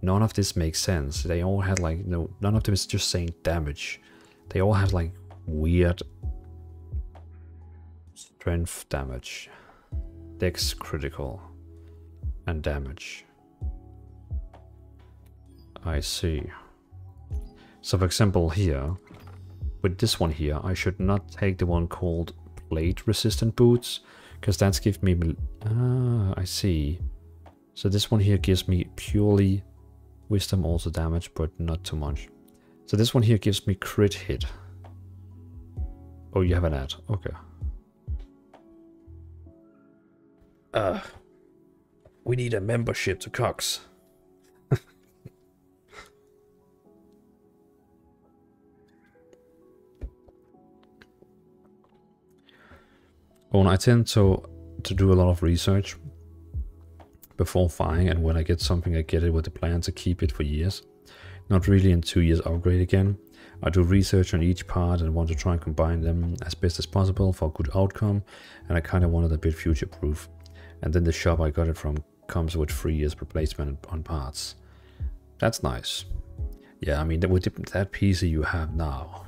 none of this makes sense. They all had like no, none of them is just saying damage. They all have like weird strength damage, dex critical, and damage. I see. So for example here, with this one here, I should not take the one called blade resistant boots, because that's give me... Ah, I see. So this one here gives me purely wisdom also damage, but not too much. So this one here gives me crit hit. Oh, you have an ad. Okay. Uh, we need a membership to Cox. Well, I tend to to do a lot of research before buying, and when I get something, I get it with the plan to keep it for years. Not really in two years upgrade again. I do research on each part and want to try and combine them as best as possible for a good outcome, and I kind of wanted a bit future proof. And then the shop I got it from comes with three years replacement on parts. That's nice. Yeah, I mean, with that PC you have now,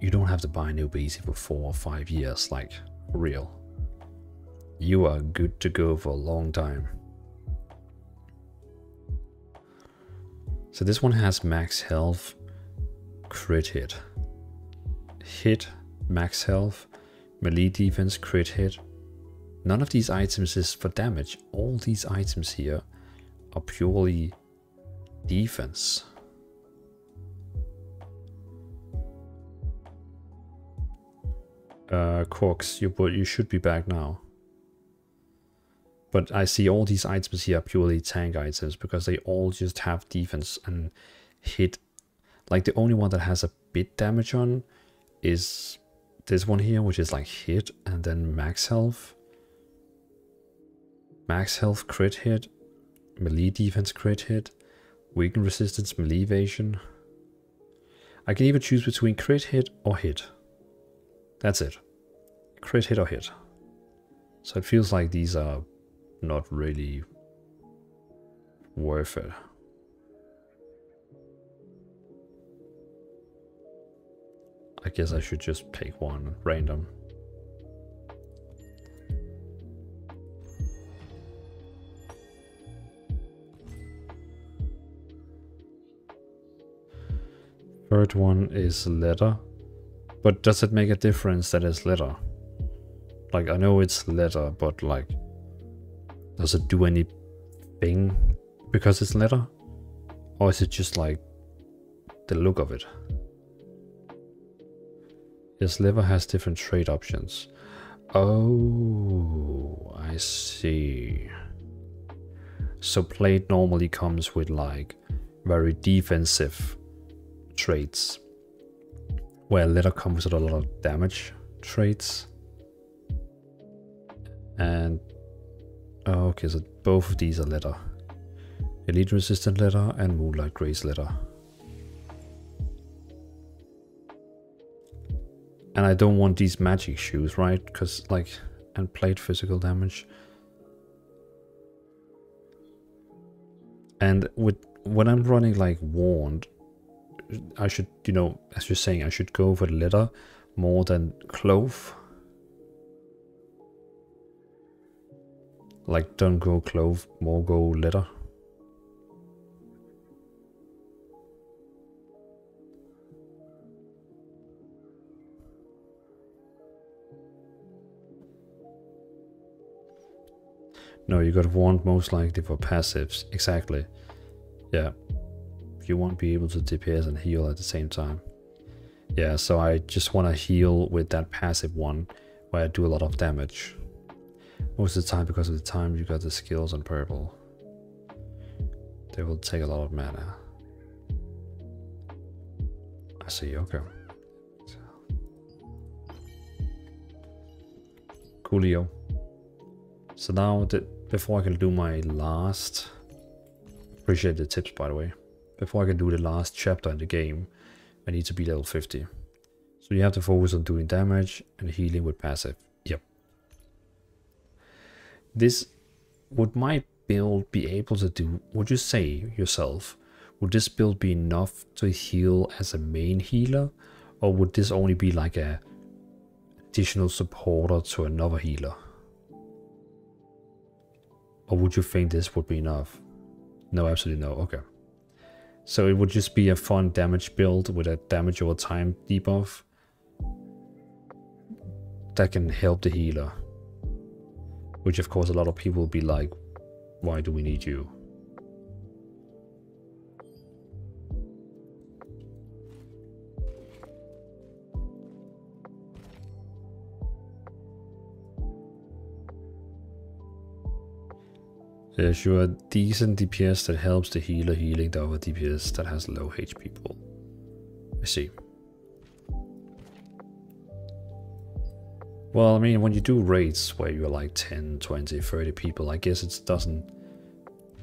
you, don't have to buy new PC for four or five years, like, real. You are good to go for a long time. So this one has max health, crit hit. Hit, max health, melee defense, crit hit. None of these items is for damage. All these items here are purely defense. Uh, Quarks, you, you should be back now. But I see all these items here are purely tank items because they all just have defense and hit. Like the only one that has a bit damage on is this one here, which is like hit and then max health. Max health crit hit, melee defense crit hit, weaken resistance melee evasion. I can even choose between crit hit or hit. That's it. Crit hit or hit. So it feels like these are not really worth it. I guess I should just pick one random. Third one is letter. But does it make a difference that it's letter? Like, I know it's letter, but like, does it do anything because it's letter? Or is it just like the look of it? Yes, leather has different trade options. Oh, I see. So plate normally comes with like very defensive traits where leather comes with a lot of damage traits. And oh, okay, so both of these are leather. Elite resistant leather and moonlight grace leather. And I don't want these magic shoes, right? Because like, and plate physical damage. And with when I'm running like wand, I should, you know, as you're saying, I should go for leather more than clove. Like, don't go clove, more go leather. No, you got wand most likely for passives. Exactly. Yeah you won't be able to DPS and heal at the same time. Yeah, so I just want to heal with that passive one where I do a lot of damage. Most of the time because of the time you got the skills on purple. They will take a lot of mana. I see, okay. Coolio. So now that before I can do my last appreciate the tips by the way. Before I can do the last chapter in the game, I need to be level 50. So you have to focus on doing damage and healing with passive. Yep. This would my build be able to do would you say yourself would this build be enough to heal as a main healer or would this only be like a additional supporter to another healer or would you think this would be enough no absolutely no okay so it would just be a fun damage build with a damage over time debuff that can help the healer. Which of course a lot of people will be like why do we need you Yeah, sure. Decent DPS that helps the healer healing the er other DPS that has low HP pool. I see. Well, I mean, when you do raids where you're like 10, 20, 30 people, I guess it doesn't...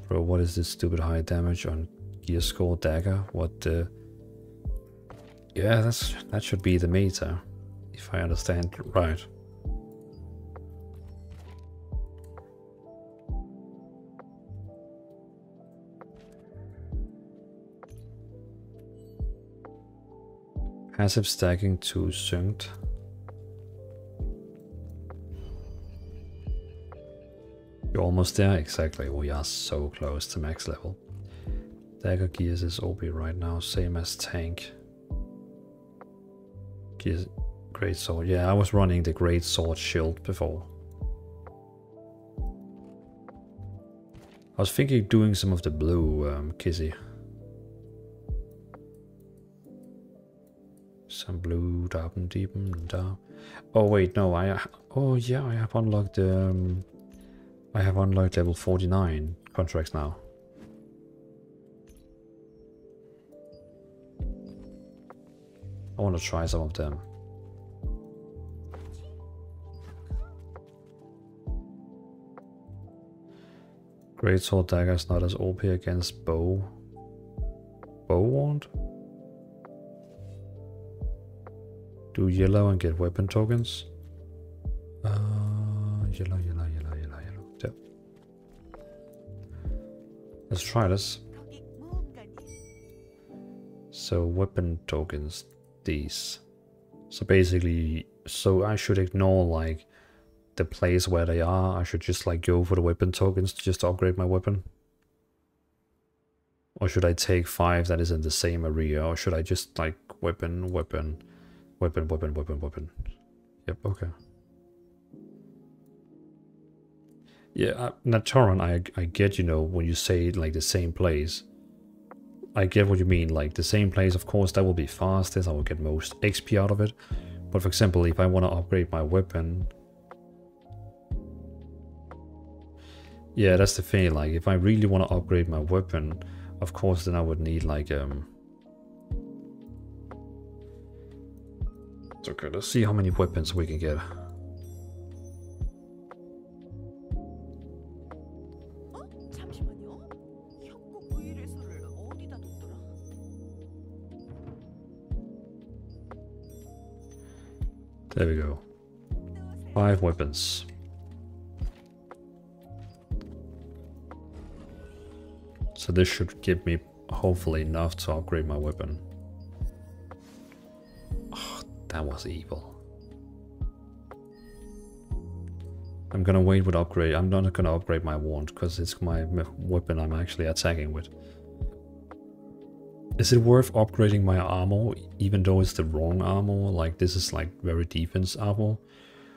Bro, what is this stupid high damage on gear score dagger? What the... Yeah, that's that should be the meter, if I understand right. Passive stacking to synced. You're almost there, exactly. We are so close to max level. Dagger Gears is OP right now, same as Tank. Gears, Great Sword. Yeah, I was running the Great Sword Shield before. I was thinking doing some of the blue um, Kizzy. Some blue, dark and deep and dark. Oh wait, no, I. Oh yeah, I have unlocked. Um, I have unlocked level 49 contracts now. I want to try some of them. Great Sword Dagger is not as OP against bow. Bow wand? Do yellow and get weapon tokens. Uh, yellow, yellow, yellow, yellow, yellow. Yep. Let's try this. So weapon tokens, these. So basically, so I should ignore like the place where they are. I should just like go for the weapon tokens to just upgrade my weapon. Or should I take five that is in the same area? Or should I just like weapon, weapon, Weapon, weapon, weapon, weapon. Yep, okay. Yeah, uh, Natoran, I, I get, you know, when you say like the same place. I get what you mean, like the same place, of course, that will be fastest, I will get most XP out of it. But for example, if I want to upgrade my weapon... Yeah, that's the thing, like if I really want to upgrade my weapon, of course then I would need like um okay, let's see how many weapons we can get. There we go. Five weapons. So this should give me hopefully enough to upgrade my weapon. That was evil. I'm gonna wait with upgrade. I'm not gonna upgrade my wand because it's my weapon I'm actually attacking with. Is it worth upgrading my armor even though it's the wrong armor? Like this is like very defense armor.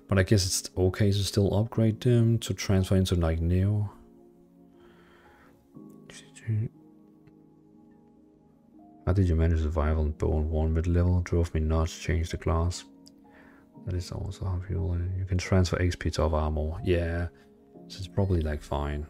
But I guess it's okay to still upgrade them to transfer into like Neo. How did you manage survival and bone 1 mid-level? Drove me nuts, change the class. That is also how you You can transfer XP to armor. Yeah, so it's probably like fine.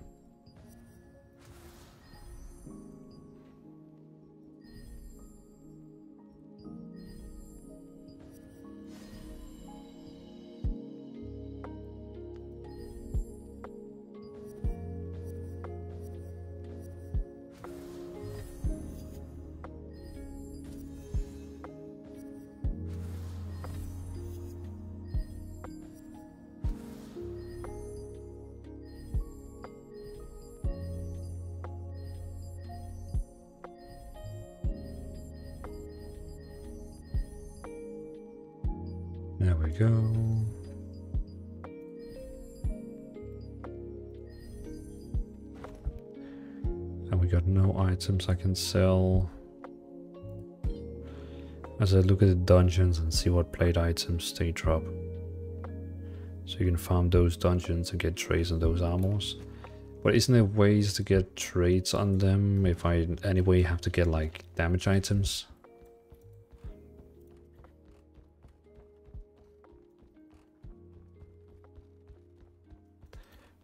Items I can sell. As I look at the dungeons and see what plate items they drop. So you can farm those dungeons and get trades on those armors. But isn't there ways to get trades on them if I anyway have to get like damage items?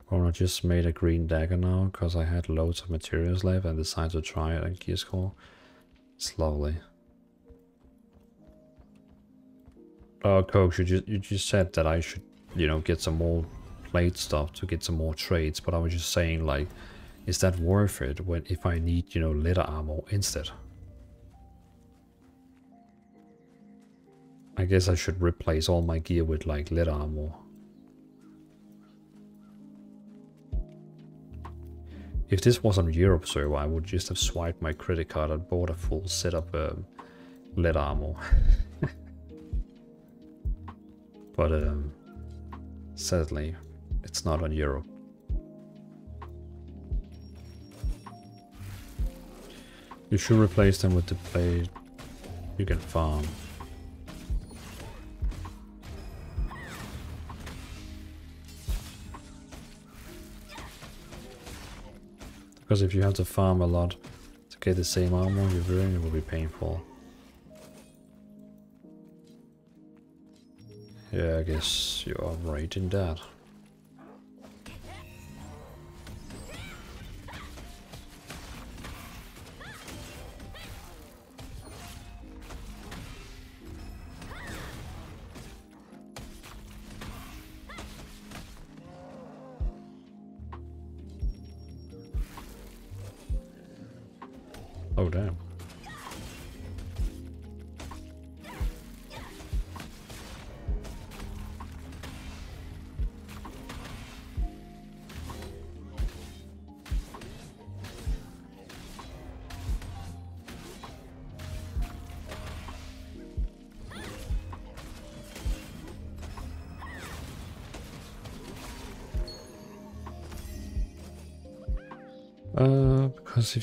Or I just made a green dagger now because I had loads of materials left and decided to try it on Gearscore. It's lovely. Oh, Coach, you just, you just said that I should, you know, get some more plate stuff to get some more trades, but I was just saying, like, is that worth it when if I need, you know, leather armor instead? I guess I should replace all my gear with, like, leather armor. If this was on Europe server, I would just have swiped my credit card and bought a full set of um, lead armor. but um, sadly, it's not on Europe. You should replace them with the blade you can farm. Because if you have to farm a lot to get the same armor wearing, it will be painful. Yeah, I guess you are right in that.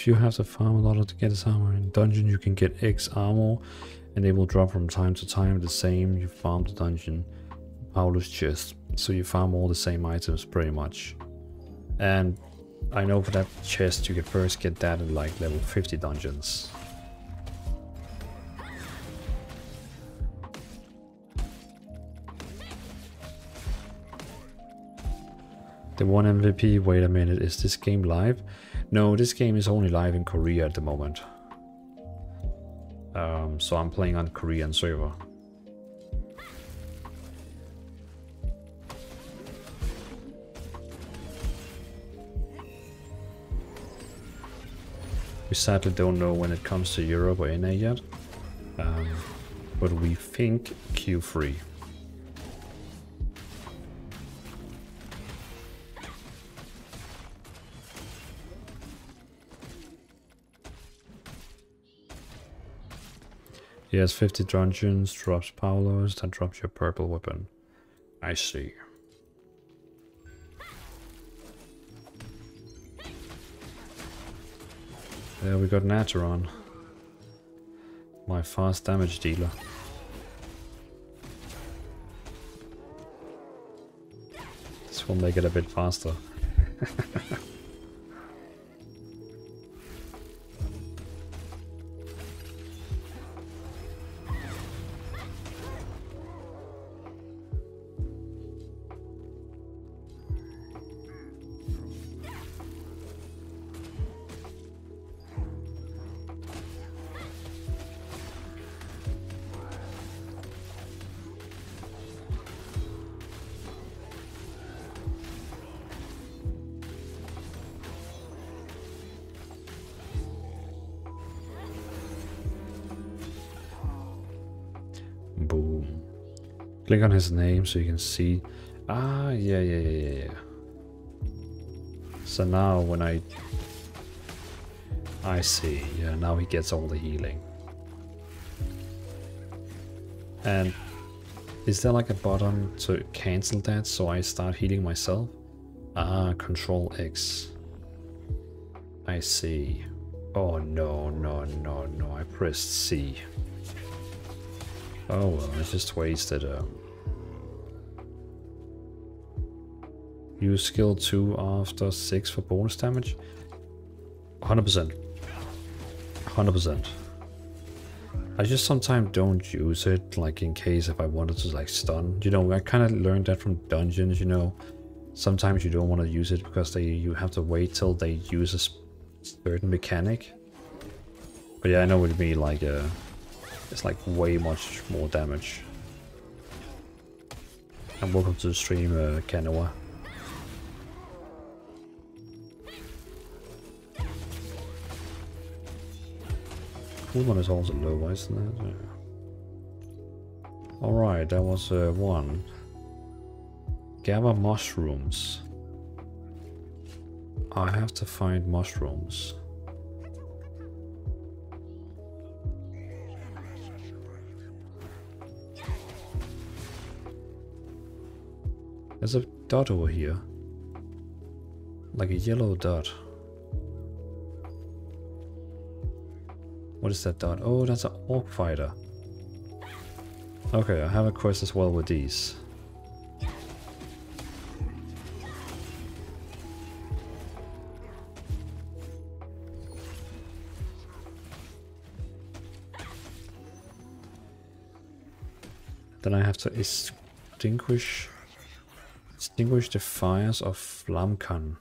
You have to farm a lot to get this armor in dungeon, you can get X armor, and they will drop from time to time the same you farm the dungeon. Paulus chest, so you farm all the same items pretty much. And I know for that chest you can first get that in like level 50 dungeons. The one MVP, wait a minute, is this game live? No, this game is only live in Korea at the moment. Um, so I'm playing on Korean server. We sadly don't know when it comes to Europe or NA yet, um, but we think Q3. He has 50 dungeons, drops Paulos, that drops your purple weapon. I see. There we got Naturon. My fast damage dealer. This will make it a bit faster. on his name so you can see. Ah, yeah, yeah, yeah, yeah, yeah. So now when I... I see. Yeah, now he gets all the healing. And Is there like a button to cancel that so I start healing myself? Ah, control X. I see. Oh no, no, no, no, I pressed C. Oh well, I just wasted um, Use skill 2 after 6 for bonus damage. 100%. 100%. I just sometimes don't use it, like in case if I wanted to like stun. You know, I kind of learned that from dungeons, you know. Sometimes you don't want to use it because they you have to wait till they use a certain mechanic. But yeah, I know it would be like uh, it's like way much more damage. And welcome to the stream, uh, Kanoa. one is also low, isn't it? Yeah. Alright, that was uh, one. Gather mushrooms. I have to find mushrooms. There's a dot over here. Like a yellow dot. What is that dot? Oh, that's an orc fighter. Okay, I have a quest as well with these. Then I have to extinguish extinguish the fires of Flamkan.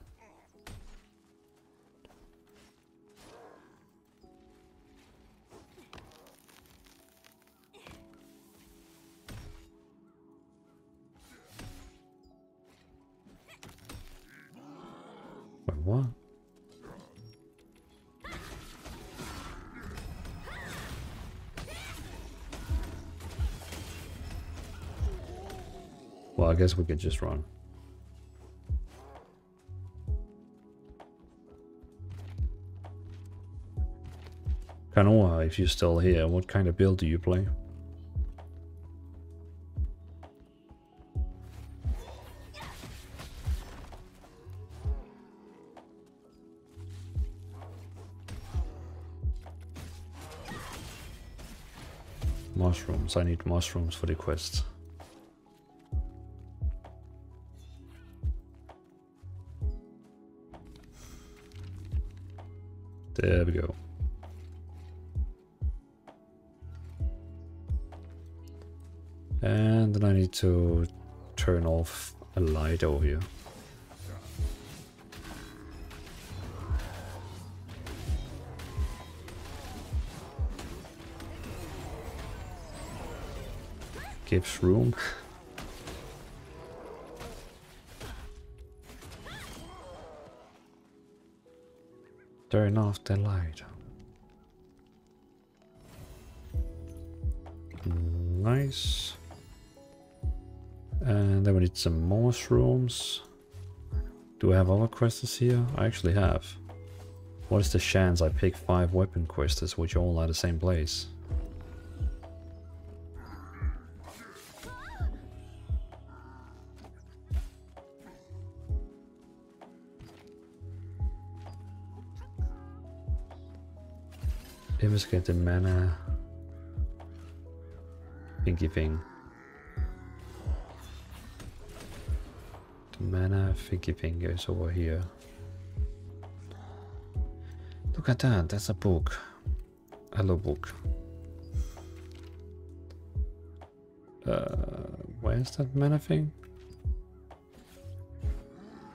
Guess we could just run. Kanoa, if you're still here, what kind of build do you play? mushrooms. I need mushrooms for the quest. There we go. And then I need to turn off a light over here. gives room. Turn off the light. Nice. And then we need some mushrooms. Do I have other quests here? I actually have. What is the chance I pick five weapon quests which all are the same place? Investigate the mana thingy thing. The mana thingy thing goes over here. Look at that, that's a book. Hello book. Uh, where's that mana thing?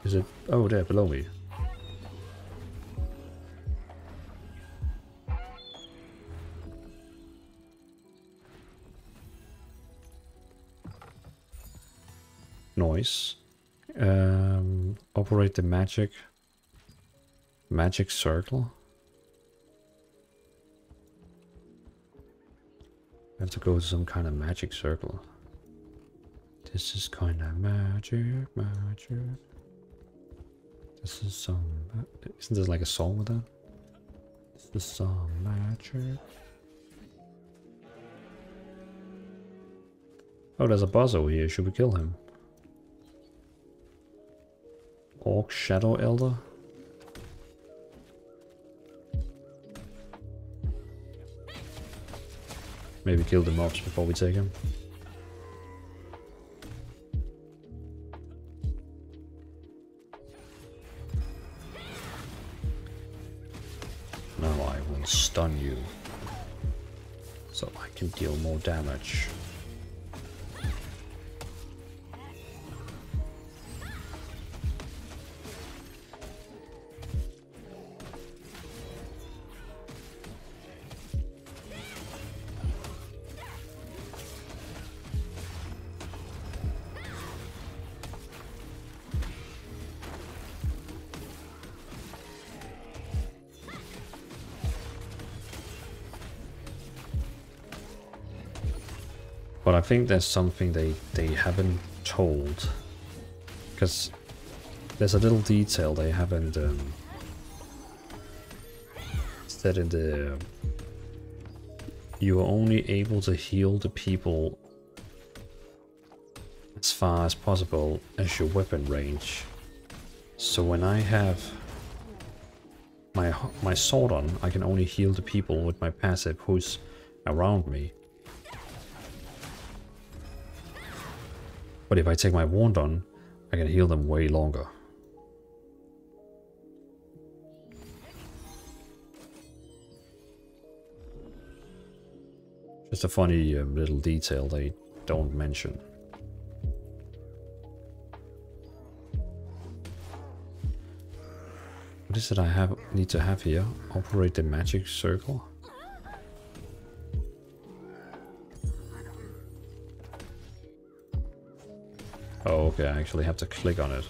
Is it? Oh, there, below me. Noise. Um, operate the magic magic circle. I have to go to some kind of magic circle. This is kind of magic, magic. This is some. Isn't this like a song with that? This is some magic. Oh, there's a boss over here. Should we kill him? Orc Shadow Elder? Maybe kill the mobs before we take him. Now I will stun you. So I can deal more damage. Think there's something they, they haven't told. Because there's a little detail they haven't um, said in the... You are only able to heal the people as far as possible as your weapon range. So when I have my my sword on, I can only heal the people with my passive who's around me. But if I take my wand on, I can heal them way longer. Just a funny um, little detail they don't mention. What is it I have need to have here? Operate the magic circle? I actually have to click on it.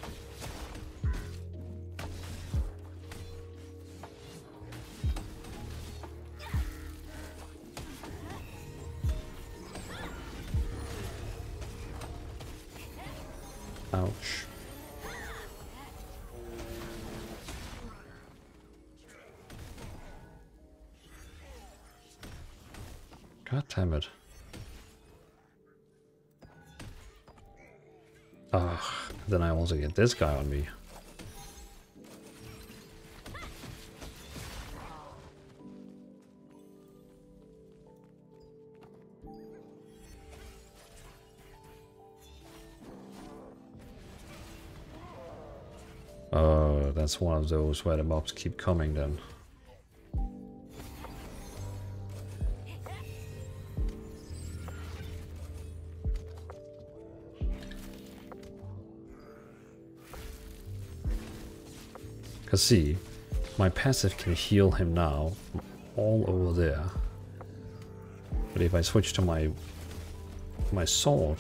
This guy on me. Oh, that's one of those where the mobs keep coming then. See, my passive can heal him now all over there. But if I switch to my my sword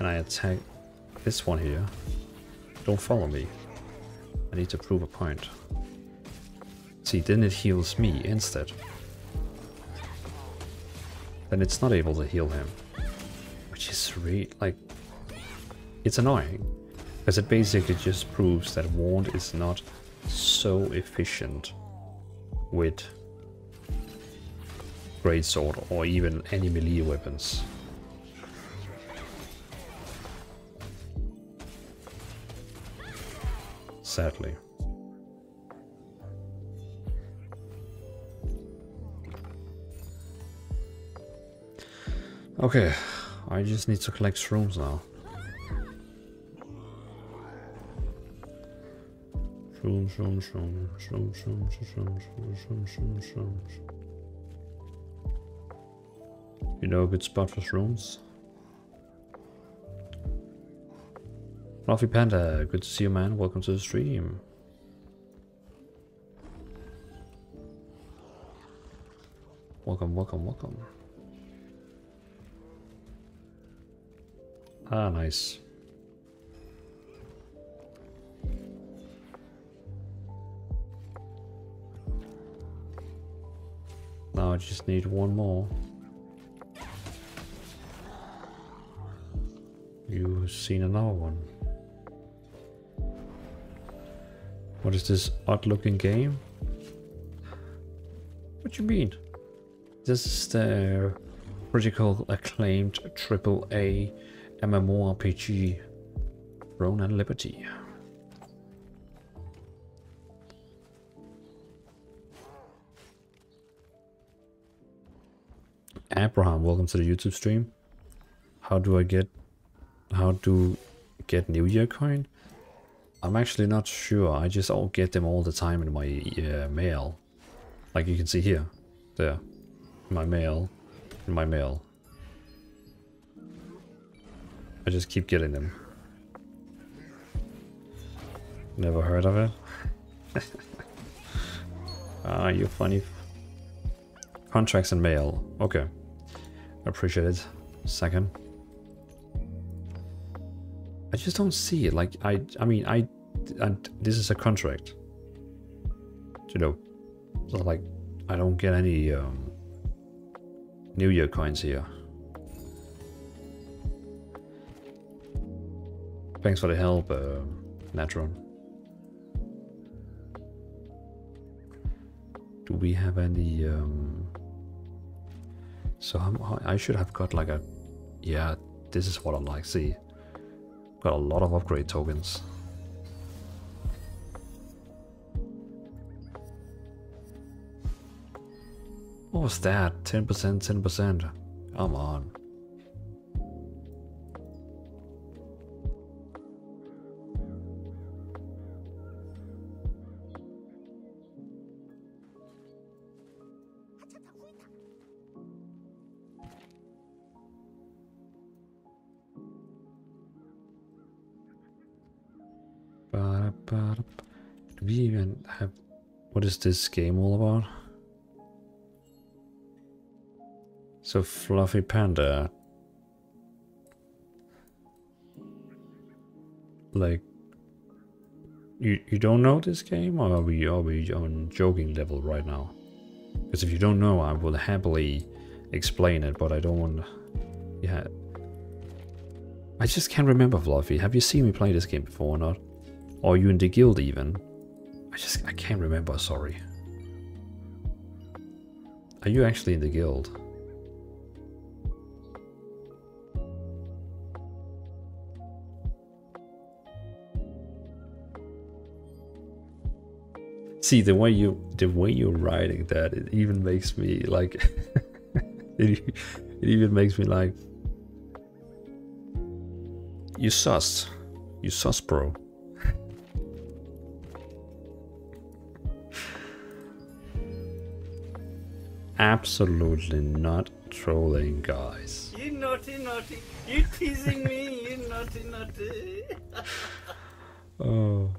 and I attack this one here, don't follow me. I need to prove a point. See, then it heals me instead. Then it's not able to heal him. Which is really, like, it's annoying. Because it basically just proves that Wand is not so efficient with Greatsword or even any melee weapons. Sadly. Okay, I just need to collect shrooms now. You know a good spot for shrooms? Fluffy Panda, good to see you man, welcome to the stream. Welcome, welcome, welcome. Ah, nice. I just need one more. You've seen another one. What is this odd looking game? What do you mean? This is the critical acclaimed triple A MMORPG Throne and Liberty. Abraham, welcome to the YouTube stream. How do I get how to get New Year coin? I'm actually not sure. I just all get them all the time in my uh, mail. Like you can see here. There. My mail. In my mail. I just keep getting them. Never heard of it? ah, you funny. Contracts and mail. Okay. Appreciate it. Second. I just don't see it. Like I, I mean, I, and this is a contract. You know, so like I don't get any um, New Year coins here. Thanks for the help, uh, Natron. Do we have any? Um, so I'm, I should have got like a, yeah. This is what I'm like. See, got a lot of upgrade tokens. What was that? 10%, 10%. Come on. Is this game all about? So Fluffy Panda. Like... You, you don't know this game or are we, are we on joking level right now? Because if you don't know I will happily explain it but I don't want... Yeah... I just can't remember Fluffy. Have you seen me play this game before or not? Are you in the guild even? I just, I can't remember, sorry. Are you actually in the guild? See the way you the way you're writing that it even makes me like it, it even makes me like you sus you sus bro absolutely not trolling, guys. You naughty, naughty. You teasing me, you naughty, naughty. oh.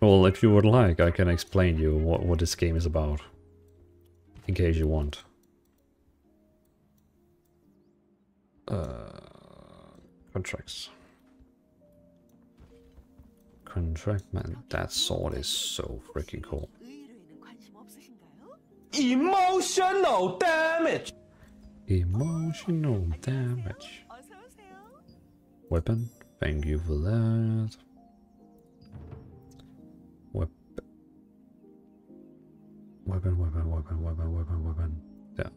Well, if you would like, I can explain you what, what this game is about. In case you want. Uh, contracts. Contract, man, that sword is so freaking cool. Emotional damage. Emotional damage. Weapon. Thank you for that. Weapon. Weapon, weapon, weapon, weapon, weapon, weapon. Yeah.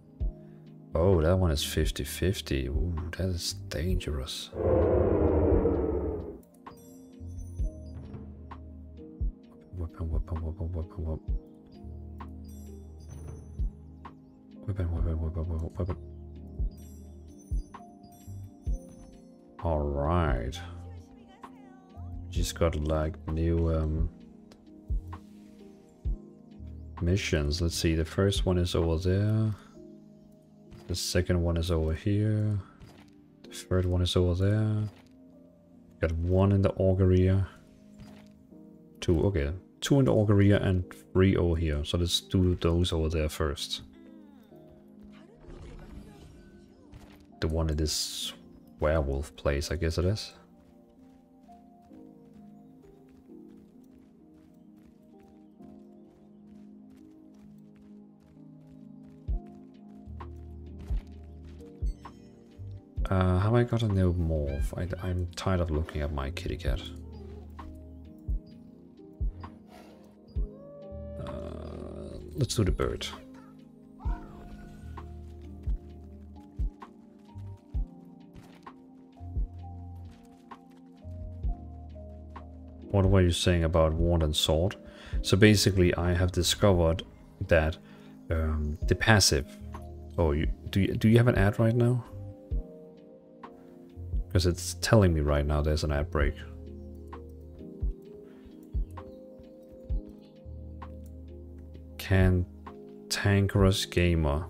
Oh, that one is 50-50. Ooh, that is dangerous. Weapon, weapon, weapon, weapon, weapon. Weapon, weapon, weapon, weapon, weapon. Alright. Just got like new um, missions. Let's see, the first one is over there. The second one is over here. The third one is over there. Got one in the augury. Two, okay. Two in the augury and three over here. So let's do those over there first. The one in this werewolf place, I guess it is. Uh, have I got a new morph? I, I'm tired of looking at my kitty cat. Uh, let's do the bird. What were you saying about wand and sword? So basically, I have discovered that um, the passive. Oh, you, do you, do you have an ad right now? Because it's telling me right now there's an ad break. Cantankerous Gamer.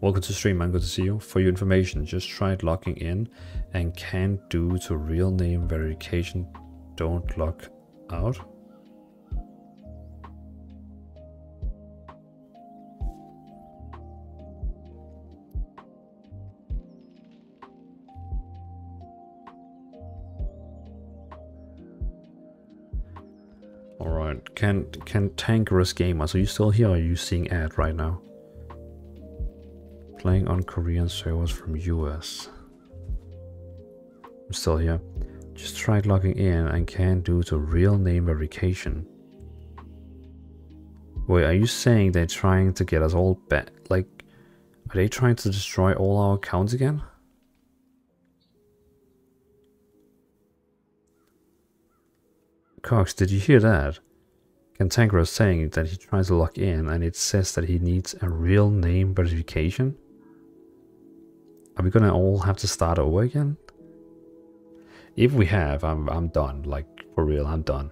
Welcome to stream, man. Good to see you. For your information, just tried logging in and can't do to real name verification. Don't lock out. Alright, can cantankerous gamer, so you still here are you seeing ad right now? Playing on Korean servers from US. I'm still here. Just tried logging in and can't do the real name verification. Wait, are you saying they're trying to get us all back? Like, are they trying to destroy all our accounts again? Cox, did you hear that? Cantankerous saying that he tries to log in and it says that he needs a real name verification? Are we gonna all have to start over again? If we have, I'm, I'm done. Like, for real, I'm done.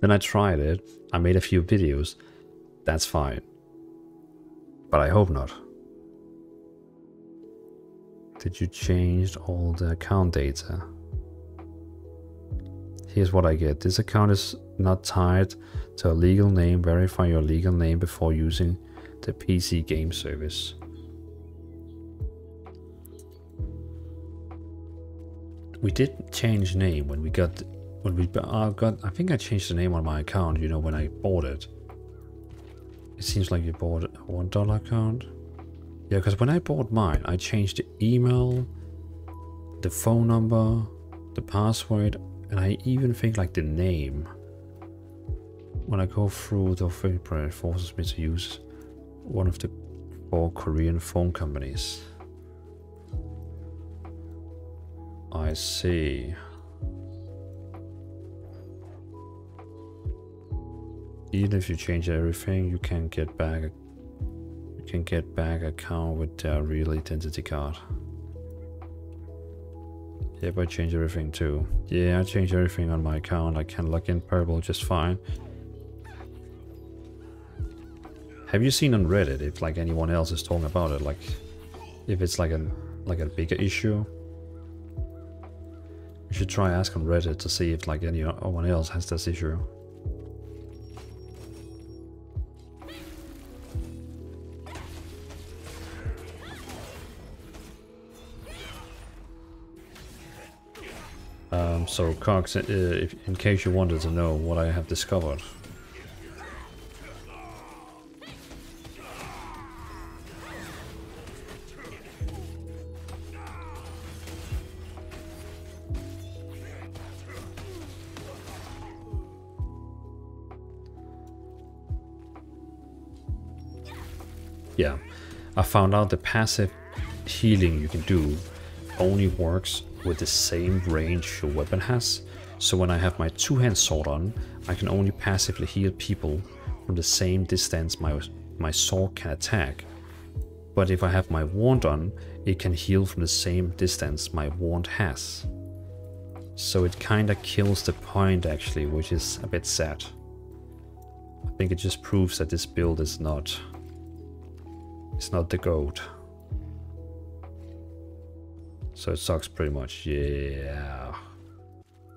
then I tried it. I made a few videos. That's fine. But I hope not. Did you change all the account data? Here's what I get. This account is not tied to a legal name. Verify your legal name before using the PC game service. We did change name when we got when we uh, got. I think I changed the name on my account. You know when I bought it. It seems like you bought a one dollar account. Yeah, because when I bought mine, I changed the email, the phone number, the password, and I even think like the name. When I go through the fingerprint, it forces me to use one of the four Korean phone companies. I see. Even if you change everything, you can get back you can get back account with their real identity card. Yep, I changed everything too. Yeah, I changed everything on my account. I can log in purple just fine. Have you seen on Reddit if like anyone else is talking about it? Like if it's like a like a bigger issue? You should try ask on Reddit to see if like anyone else has this issue. Um, so Cox, uh, if, in case you wanted to know what I have discovered. Yeah, I found out the passive healing you can do only works with the same range your weapon has. So when I have my two-hand sword on, I can only passively heal people from the same distance my, my sword can attack. But if I have my wand on, it can heal from the same distance my wand has. So it kinda kills the point actually, which is a bit sad. I think it just proves that this build is not... It's not the goat. So it sucks pretty much, yeah.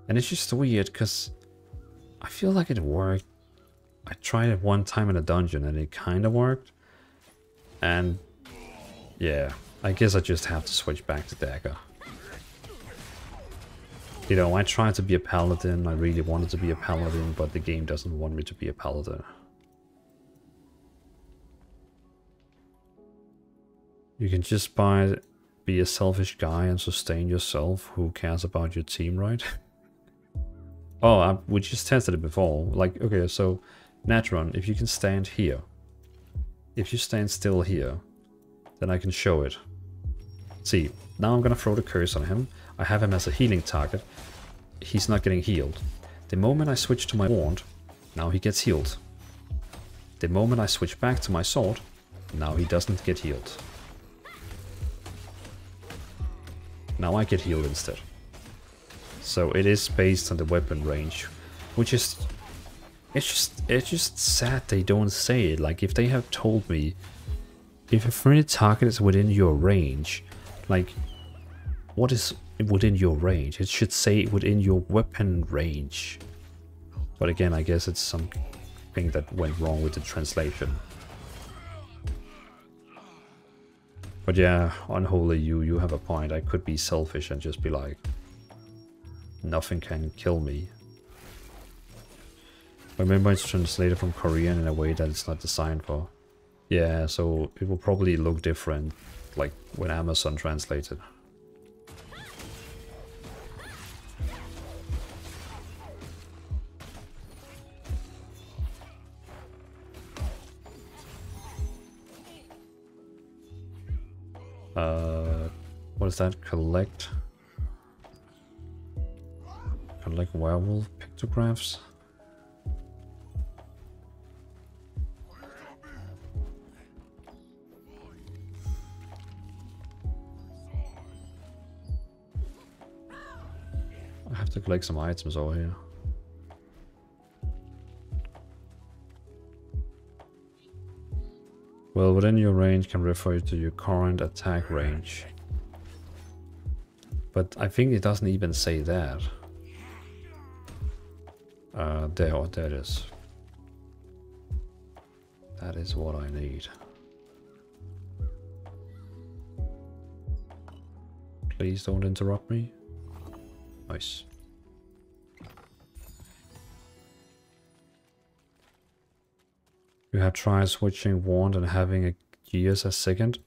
And it's just weird because I feel like it worked. I tried it one time in a dungeon and it kind of worked. And yeah, I guess I just have to switch back to dagger. You know, I tried to be a paladin, I really wanted to be a paladin, but the game doesn't want me to be a paladin. You can just buy be a selfish guy and sustain yourself. Who cares about your team, right? oh, I, we just tested it before. Like, okay, so Natron, if you can stand here, if you stand still here, then I can show it. See, now I'm gonna throw the curse on him. I have him as a healing target. he's not getting healed. The moment I switch to my wand, now he gets healed. The moment I switch back to my sword, now he doesn't get healed. Now I get healed instead. So it is based on the weapon range, which is it's just it's just sad they don't say it. Like if they have told me if a friendly target is within your range, like what is within your range? It should say within your weapon range. But again, I guess it's something that went wrong with the translation. But yeah, unholy you, you have a point. I could be selfish and just be like, nothing can kill me. Remember it's translated from Korean in a way that it's not designed for. Yeah, so it will probably look different, like when Amazon translated. That? Collect. Collect werewolf pictographs. I have to collect some items over here. Well, within your range can refer to your current attack range. But I think it doesn't even say that. Uh, there, oh, there it is. That is what I need. Please don't interrupt me. Nice. You have tried switching wand and having a gears as second?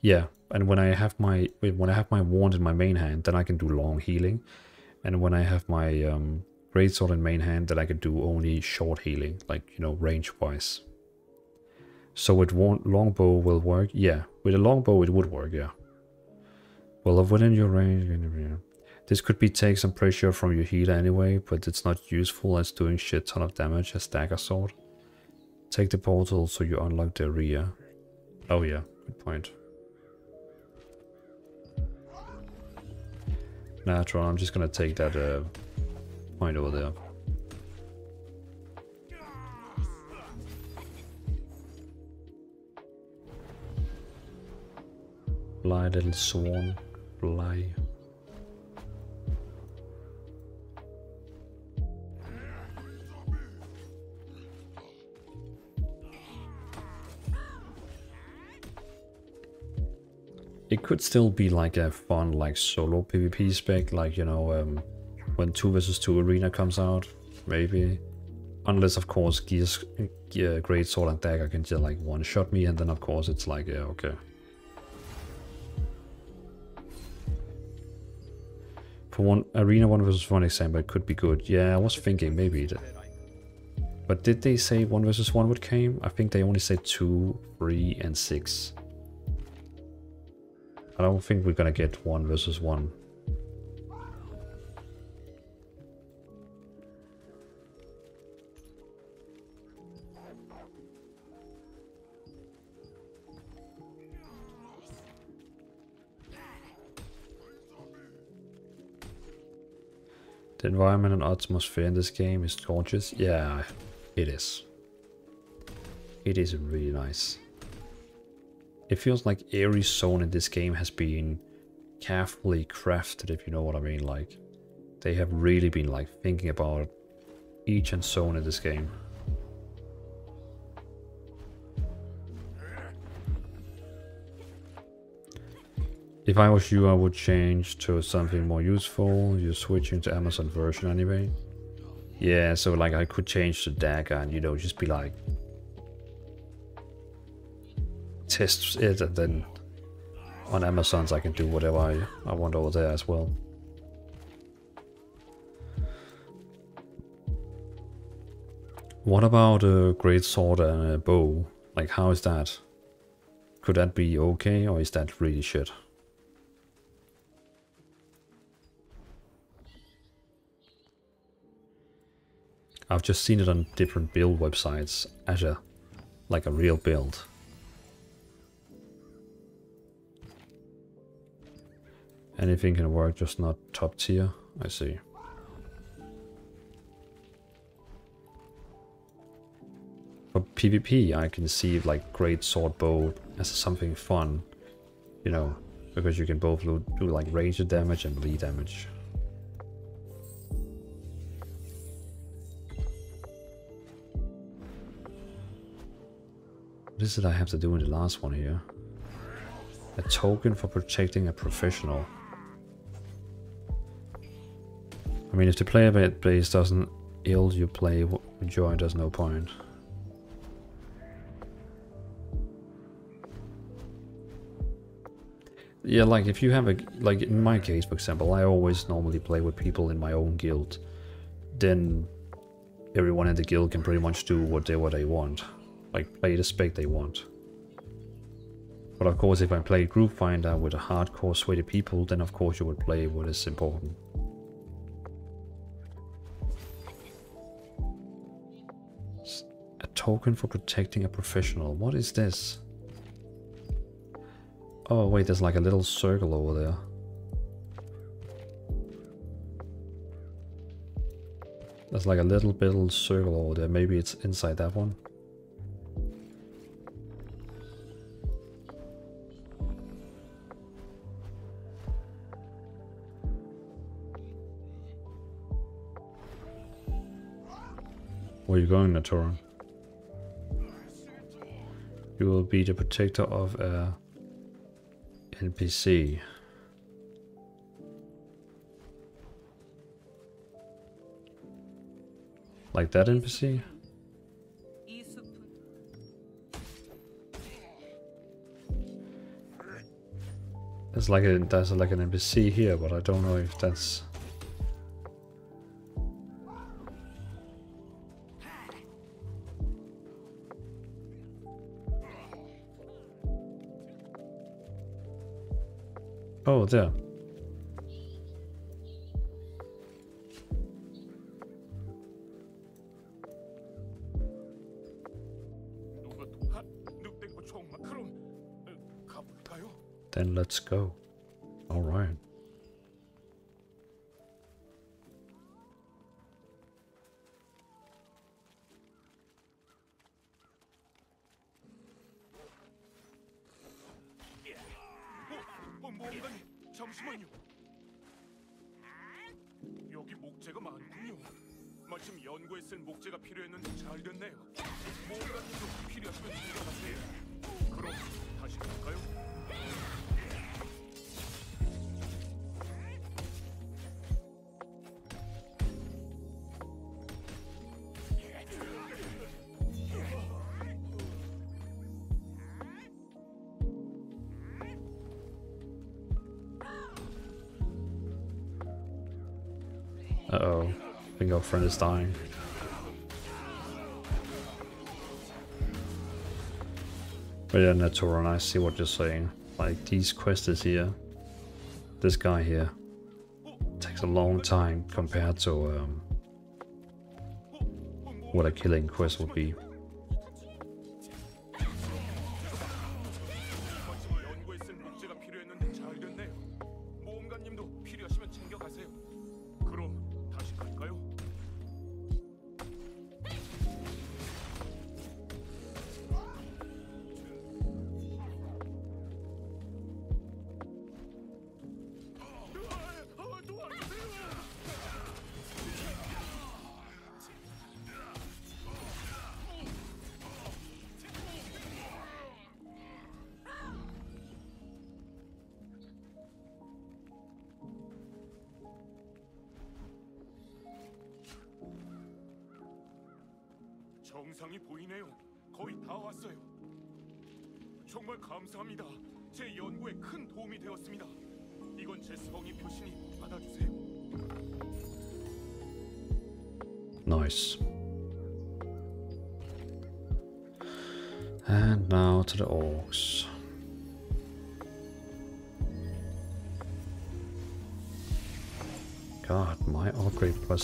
Yeah, and when I have my when I have my wand in my main hand, then I can do long healing. And when I have my um, greatsword in main hand, then I can do only short healing, like you know, range wise. So with longbow will work? Yeah, with a longbow it would work, yeah. Well, within your range, this could be take some pressure from your healer anyway, but it's not useful as doing shit ton of damage as dagger sword. Take the portal so you unlock the area. Oh yeah, good point. Natural, I'm just gonna take that uh, point over there. Fly little swan, fly. Could still be like a fun like solo PvP spec, like you know, um, when 2 versus 2 arena comes out, maybe. Unless of course Gears, Gear, Great Sword and Dagger can just like one shot me and then of course it's like, yeah, okay. For one arena 1 versus 1 example, it could be good. Yeah, I was thinking maybe that. But did they say 1 versus 1 would came? I think they only said 2, 3 and 6. I don't think we're gonna get one versus one. The environment and atmosphere in this game is gorgeous. Yeah, it is. It is really nice. It feels like every zone in this game has been carefully crafted, if you know what I mean. Like, they have really been like thinking about each and zone in this game. If I was you, I would change to something more useful. You're switching to Amazon version anyway. Yeah, so like I could change to dagger and you know just be like, test it and then on Amazon's I can do whatever I, I want over there as well. What about a great sword and a bow? Like how is that? Could that be okay or is that really shit? I've just seen it on different build websites as a like a real build. Anything can work, just not top tier. I see. For PvP, I can see like great sword bow as something fun, you know, because you can both do, do like range damage and bleed damage. What is it I have to do in the last one here? A token for protecting a professional. I mean, if the player base doesn't ill you play, join, there's no point. Yeah, like if you have a, like in my case, for example, I always normally play with people in my own guild. Then everyone in the guild can pretty much do what they, what they want. Like play the spec they want. But of course, if I play Group Finder with a hardcore sweaty people, then of course you would play what is important. A token for protecting a professional. What is this? Oh wait, there's like a little circle over there. There's like a little bit little circle over there. Maybe it's inside that one. Where you going, Naturan? You will be the protector of a NPC. Like that NPC? There's like a there's like an NPC here, but I don't know if that's Oh, there. Then let's go. All right. 연구에 쓸 목재가 필요했는데 잘 됐네요. 모험가님도 필요하시면 챙겨가세요. 그럼 다시 갈까요? Uh-oh. I think our friend is dying. But yeah, Naturan, I see what you're saying. Like, these quests here, this guy here, takes a long time compared to um, what a killing quest would be.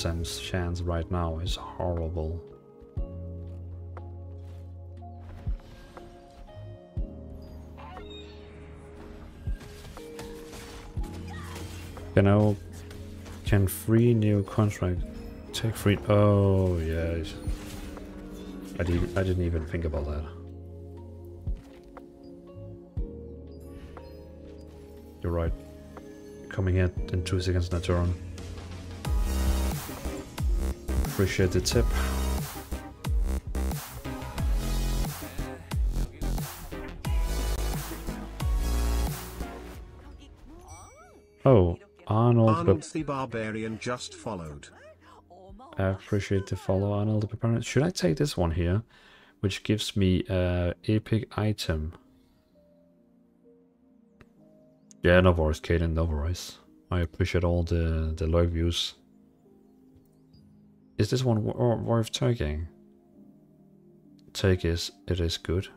Percent chance right now is horrible. You know, can free new contract take free? Oh yes, I didn't. I didn't even think about that. You're right. Coming in in two seconds in turn. Appreciate the tip. Oh, Arnold. Arnold the Barbarian just followed. I appreciate the follow, Arnold the Barbarian. Should I take this one here, which gives me a epic item? Yeah, no worries, Kaden, no worries. I appreciate all the the live views. Is this one worth taking? Take is it is good.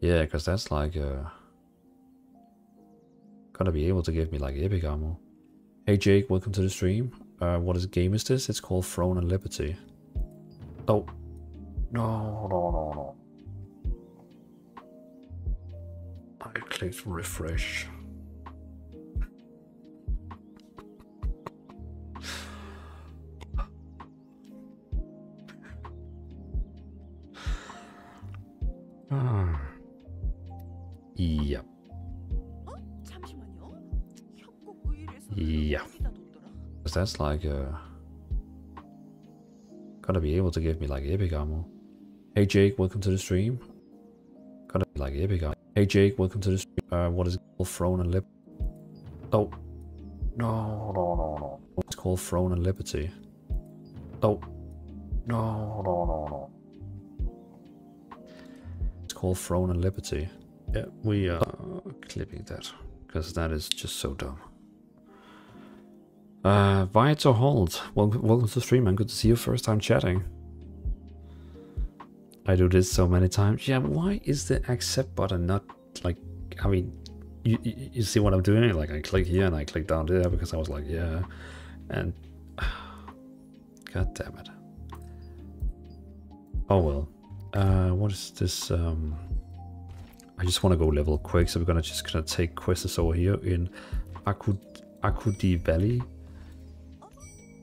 Yeah, because that's like uh gonna be able to give me like epic ammo. Hey Jake, welcome to the stream. Uh, what is game is this? It's called Throne and Liberty. Oh. No, no, no, no. I clicked refresh. Yep. Yeah. Because that's like uh Gonna be able to give me like epic ammo. Hey Jake, welcome to the stream. Gonna be like epic ammo. Hey Jake, welcome to the stream. Uh, what is called? Throne and Lip. Oh. No, no, no, no. It's called Throne and Liberty. Oh. No, no, no, no. Called Throne and Liberty. Yeah, we are clipping that. Because that is just so dumb. Uh, Viator Hold, welcome, welcome to the stream, man. Good to see you. First time chatting. I do this so many times. Yeah, why is the accept button not like? I mean, you, you, you see what I'm doing? Like I click here and I click down there because I was like, yeah, and god damn it. Oh well. Uh, what is this? Um, I just want to go level quick, so we're gonna just gonna take quests over here in Akud Akudi Valley.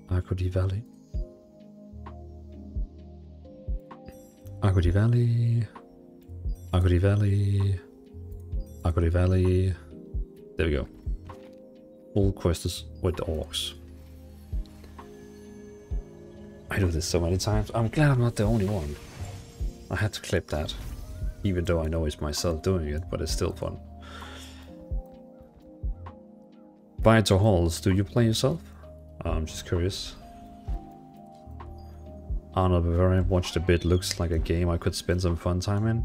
Akudi Valley. Akudi Valley. Akudi Valley. Akudi Valley. There we go. All quests with the orcs. I do this so many times. I'm glad I'm not the only one. I had to clip that. Even though I know it's myself doing it, but it's still fun. Bites or halls, do you play yourself? Uh, I'm just curious. Arnold Bavarian watched a bit, looks like a game I could spend some fun time in.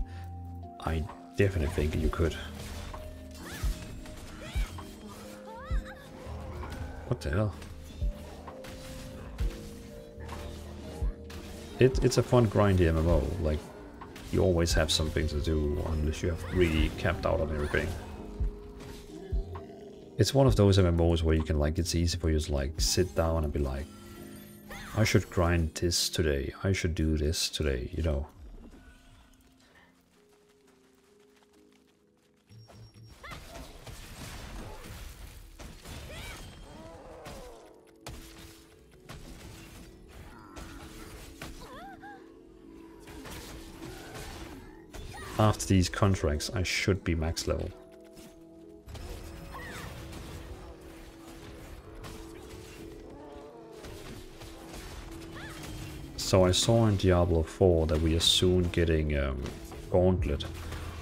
I definitely think you could. What the hell? It, it's a fun grindy MMO, like you always have something to do unless you have really capped out on everything. It's one of those MMOs where you can like, it's easy for you to like sit down and be like, I should grind this today, I should do this today, you know. After these contracts, I should be max level. So I saw in Diablo 4 that we are soon getting um, Gauntlet,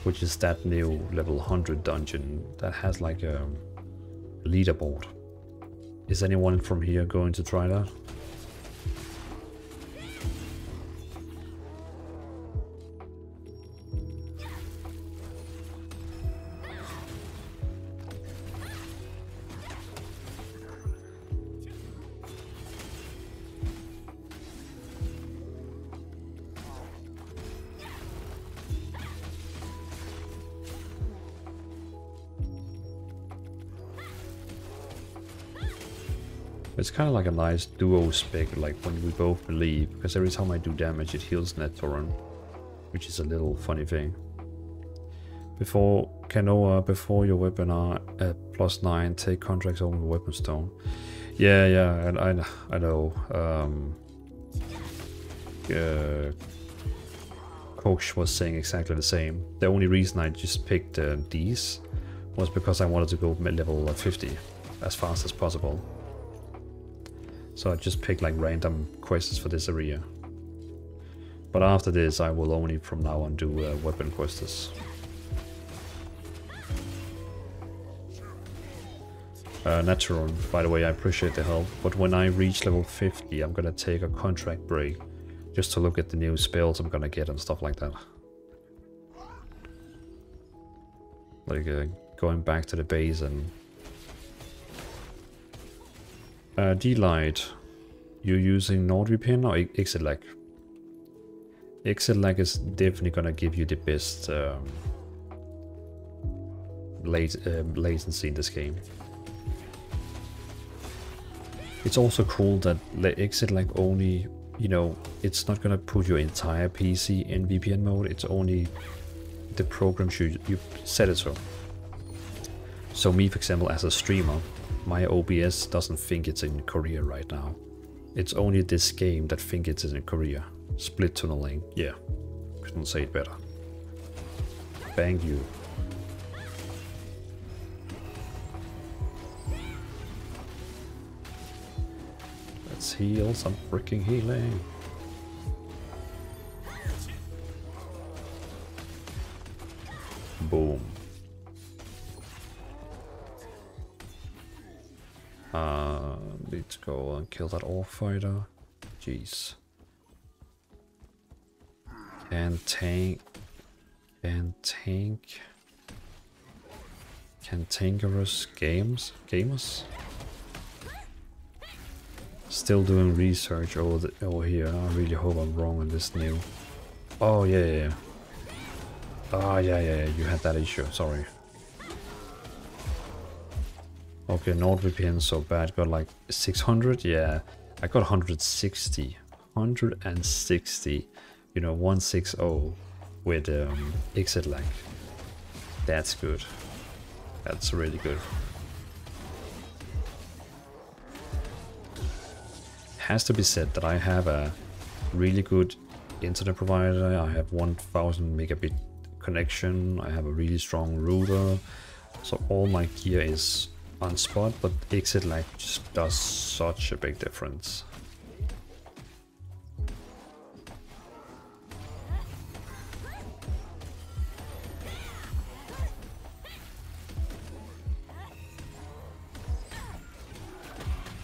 which is that new level 100 dungeon that has like a leaderboard. Is anyone from here going to try that? Kind of like a nice duo spec, like when we both believe, because every time I do damage it heals Nettoran, which is a little funny thing. Before Kanoa, before your weapon are at plus 9, take contracts over weapon stone. Yeah, yeah, and I, I know. Um, uh, Coach was saying exactly the same. The only reason I just picked uh, these was because I wanted to go mid level 50 as fast as possible. So I just picked like random quests for this area. But after this I will only from now on do uh, weapon quests. Uh, Naturon, by the way, I appreciate the help, but when I reach level 50 I'm gonna take a contract break just to look at the new spells I'm gonna get and stuff like that. Like uh, going back to the base and uh, D-Light, you using NordVPN or ExitLag? ExitLag is definitely gonna give you the best um, late, um, latency in this game. It's also cool that ExitLag only, you know, it's not gonna put your entire PC in VPN mode, it's only the programs you, you set it so. So me, for example, as a streamer, my OBS doesn't think it's in Korea right now. It's only this game that think it's in Korea. Split tunneling, yeah. Couldn't say it better. Thank you. Let's heal some freaking healing. Boom. Uh, need to go and kill that ore fighter. Jeez. Can tank. Can tank. Cantankerous games? Gamers? Still doing research over, the, over here. I really hope I'm wrong on this new. Oh, yeah, yeah, yeah. Oh, yeah, yeah, yeah. You had that issue. Sorry. Okay, NordVPN so bad. Got like 600? Yeah, I got 160. 160. You know, 160 with um, ExitLag. That's good. That's really good. Has to be said that I have a really good internet provider. I have 1000 megabit connection. I have a really strong router. So all my gear is on spot, but ExitLag just does such a big difference.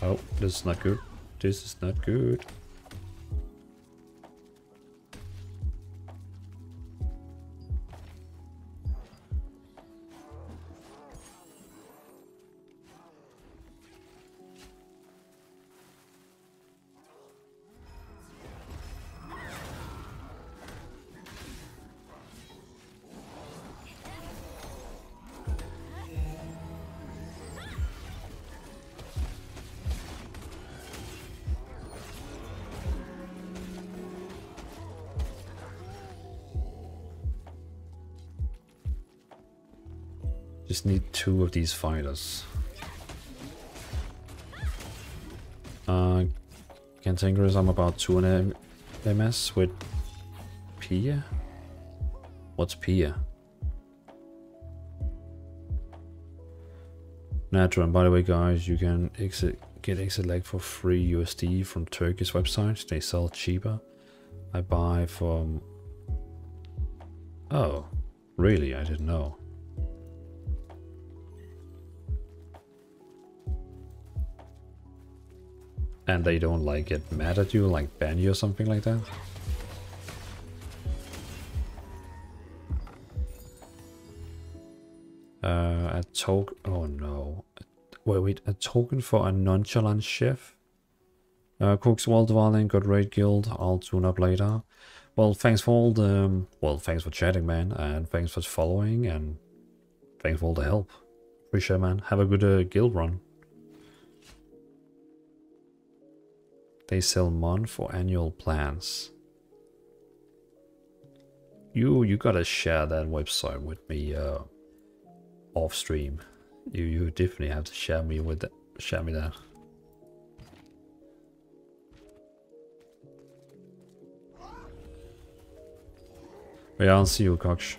Oh, this is not good. This is not good. Just need two of these fighters. Uh, Cantankerous, I'm about 2 and MS with Pia? What's Pia? Natural, and by the way guys, you can exit get ExitLag for free USD from Turkish websites. They sell cheaper. I buy from... Oh, really? I didn't know. And they don't like get mad at you, like ban you or something like that? Uh, a token. Oh no. Wait, wait. A token for a nonchalant chef. Uh, Cooks World Dwelling, Good Raid Guild. I'll tune up later. Well, thanks for all the. Um, well, thanks for chatting, man, and thanks for following, and thanks for all the help. Appreciate, man. Have a good uh, guild run. They sell month or annual plans. You you gotta share that website with me uh, off stream. You you definitely have to share me with that. Share me that. Yeah, I'll see you, Cox.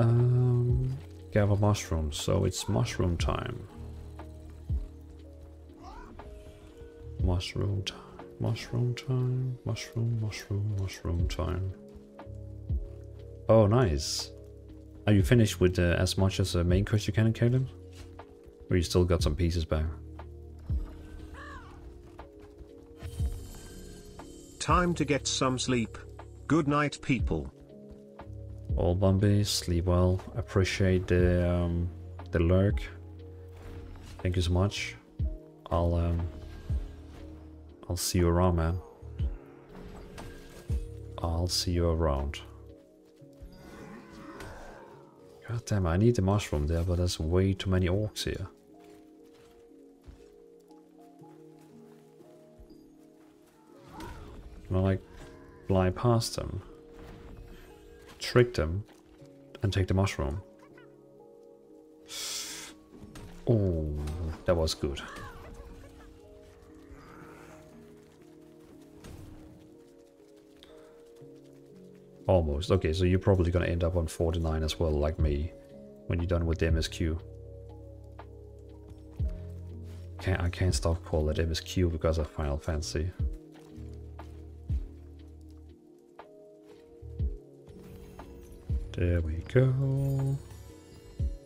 Um, gather mushrooms, so it's mushroom time. Mushroom time, mushroom time, mushroom, mushroom, mushroom time. Oh, nice. Are you finished with uh, as much as the main quest you can, in Caleb? Or you still got some pieces back? Time to get some sleep. Good night, people. All Bombay, sleep well. Appreciate the um, the lurk. Thank you so much. I'll um, I'll see you around, man. I'll see you around. God damn, I need the mushroom there, but there's way too many orcs here. Can I like fly past them? Trick them and take the mushroom. Oh, that was good. Almost. Okay, so you're probably gonna end up on 49 as well, like me, when you're done with the MSQ. Can't, I can't stop calling it MSQ because of Final Fantasy. There we go.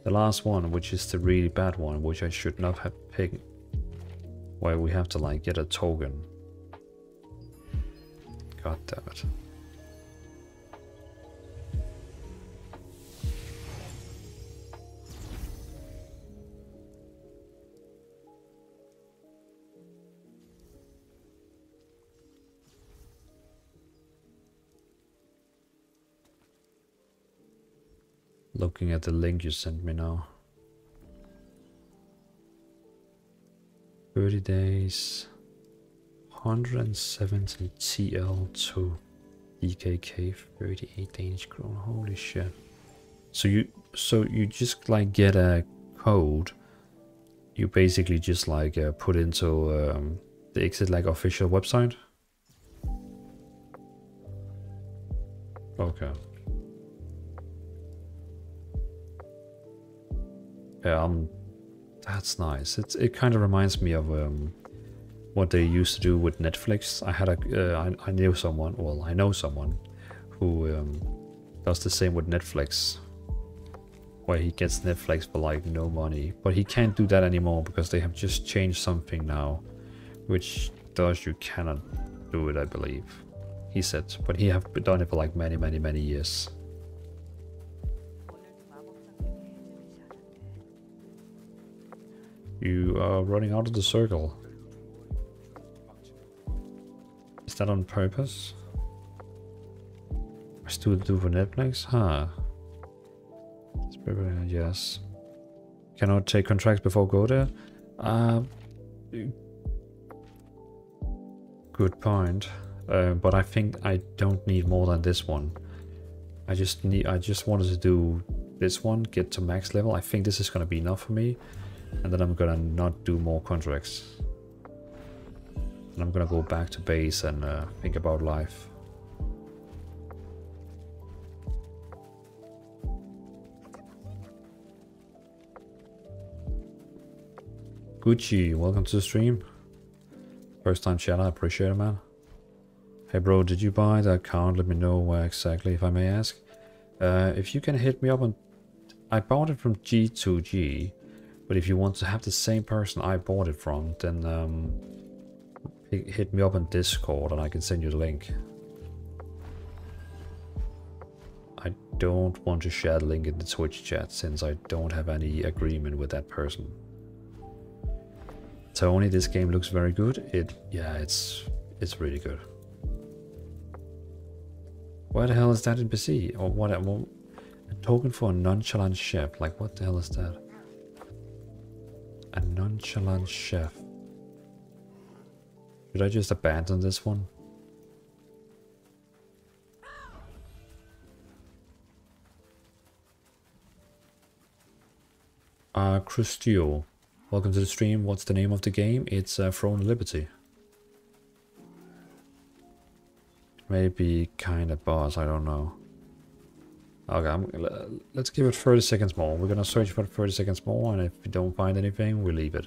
The last one, which is the really bad one, which I should not have picked. Where we have to like get a token. God damn it. Looking at the link you sent me now. 30 days. 170 TL to DKK 38 Danish krone. Holy shit. So you so you just like get a code you basically just like uh, put into um, the ExitLag official website. Okay. Um, that's nice. It's it kind of reminds me of um, what they used to do with Netflix. I had a uh, I, I knew someone. Well, I know someone who um, does the same with Netflix, where he gets Netflix for like no money. But he can't do that anymore because they have just changed something now, which does you cannot do it. I believe he said, but he have done it for like many, many, many years. You are running out of the circle. Is that on purpose? I still do for Netflix? Huh. Yes. Cannot take contracts before go there? Uh, good point. Uh, but I think I don't need more than this one. I just need. I just wanted to do this one, get to max level. I think this is gonna be enough for me and then I'm gonna not do more contracts. And I'm gonna go back to base and uh, think about life. Gucci, welcome to the stream. First time chat, I appreciate it, man. Hey bro, did you buy that account? Let me know where exactly, if I may ask. Uh, if you can hit me up on... I bought it from G2G. But if you want to have the same person I bought it from, then um, hit me up on Discord and I can send you the link. I don't want to share the link in the Twitch chat since I don't have any agreement with that person. Tony, this game looks very good. It, yeah, it's it's really good. Where the hell is that in PC? Or what? a token for a nonchalant ship. Like, what the hell is that? A nonchalant chef. Should I just abandon this one? Uh, Crustio, welcome to the stream. What's the name of the game? It's uh, Throne Liberty. Maybe kind of boss, I don't know. Okay, I'm, let's give it 30 seconds more. We're gonna search for 30 seconds more, and if we don't find anything, we leave it.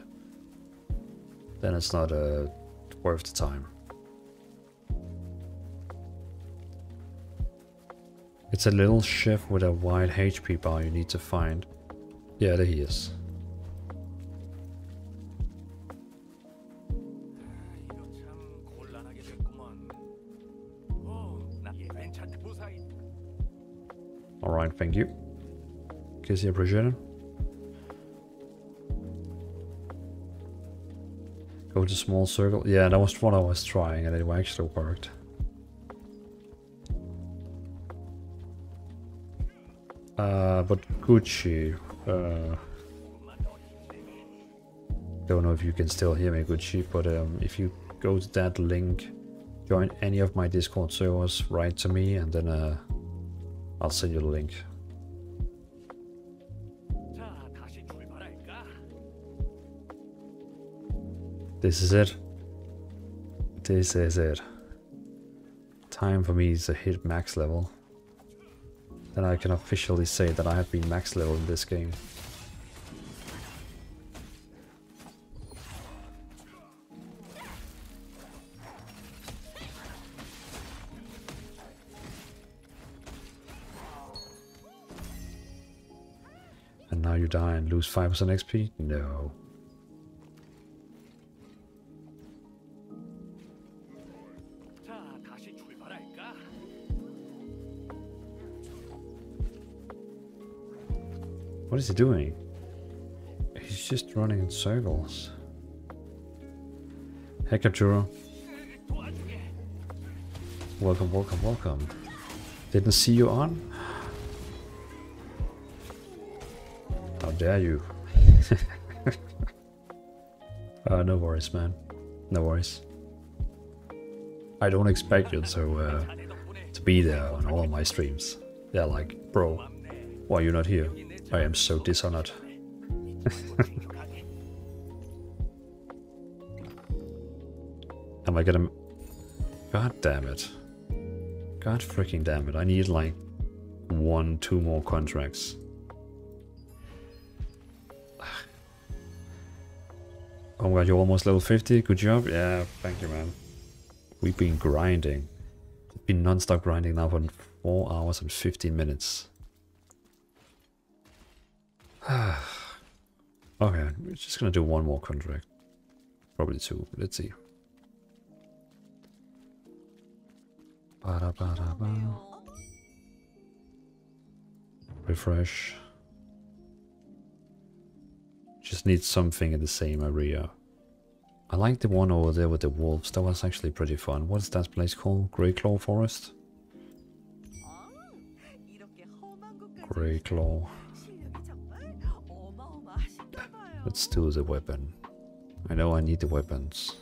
Then it's not uh, worth the time. It's a little chef with a wide HP bar you need to find. Yeah, there he is. Alright, thank you. Casey, appreciate it. Go to small circle. Yeah, that was what I was trying and it actually worked. Uh, but Gucci, uh, don't know if you can still hear me, Gucci, but um, if you go to that link, join any of my Discord servers, write to me, and then uh, I'll send you the link. This is it. This is it. Time for me to hit max level. Then I can officially say that I have been max level in this game. And now you die and lose 5% XP? No. What is he doing? He's just running in circles. Hey Captura. Welcome, welcome, welcome. Didn't see you on? How dare you? uh, no worries, man. No worries. I don't expect you to, uh, to be there on all my streams. Yeah, like, bro, why are you not here? I am so dishonored. am I gonna... God damn it. God freaking damn it. I need like one, two more contracts. Oh my god, you're almost level 50. Good job. Yeah, thank you, man. We've been grinding. Been non-stop grinding now for 4 hours and 15 minutes. okay, we're just gonna do one more contract. Probably two. Let's see. Ba -da -ba -da -ba. Refresh. Just need something in the same area. I like the one over there with the wolves. That was actually pretty fun. What's that place called? Greyclaw Forest? Greyclaw. Let's do the weapon. I know I need the weapons.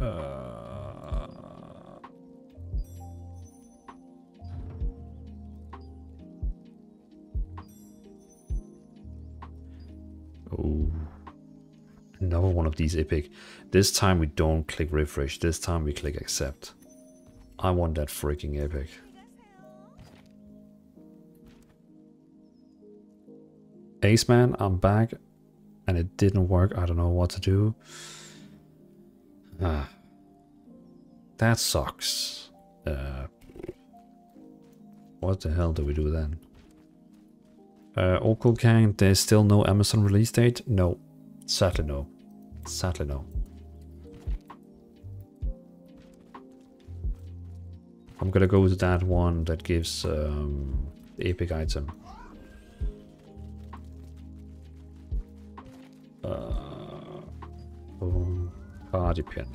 Uh... Another one of these epic. This time we don't click refresh. This time we click accept. I want that freaking epic. Ace Man, I'm back. And it didn't work. I don't know what to do. Ah. That sucks. Uh, what the hell do we do then? Uh, Okul Kang, there's still no Amazon release date? No. Sadly no. Sadly no. I'm gonna go to that one that gives um, the epic item. Uh, boom, party pin.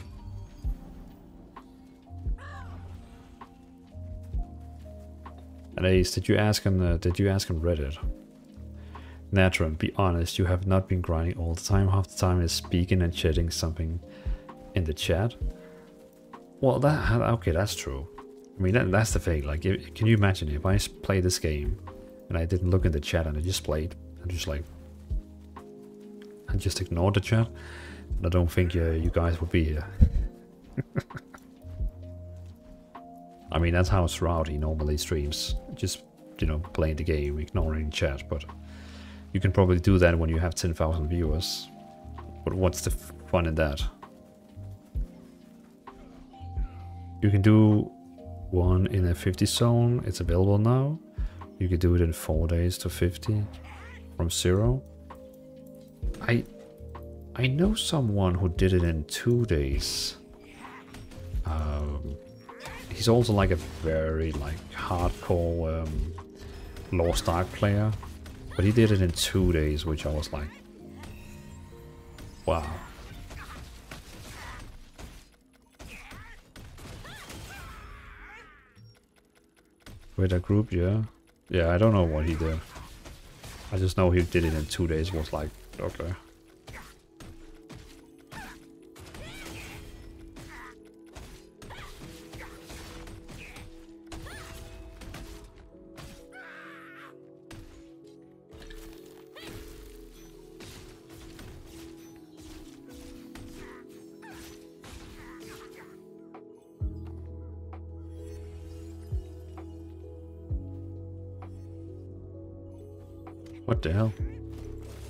And Ace, did you ask him? uh, did you ask him Reddit? Natron, be honest, you have not been grinding all the time. Half the time is speaking and chatting something in the chat. Well, that okay, that's true. I mean, that, that's the thing. Like, if, can you imagine if I play this game and I didn't look in the chat and I just played and just like and just ignored the chat? And I don't think uh, you guys would be here. I mean, that's how Shroud normally streams. Just, you know, playing the game, ignoring chat, but you can probably do that when you have 10,000 viewers. But what's the fun in that? You can do one in a 50 zone, it's available now. You can do it in 4 days to 50 from 0. I I know someone who did it in 2 days. Um, he's also like a very like hardcore um, Lost Ark player. But he did it in 2 days, which I was like, wow. With a group, yeah. Yeah, I don't know what he did. I just know he did it in two days, was like, okay. The hell?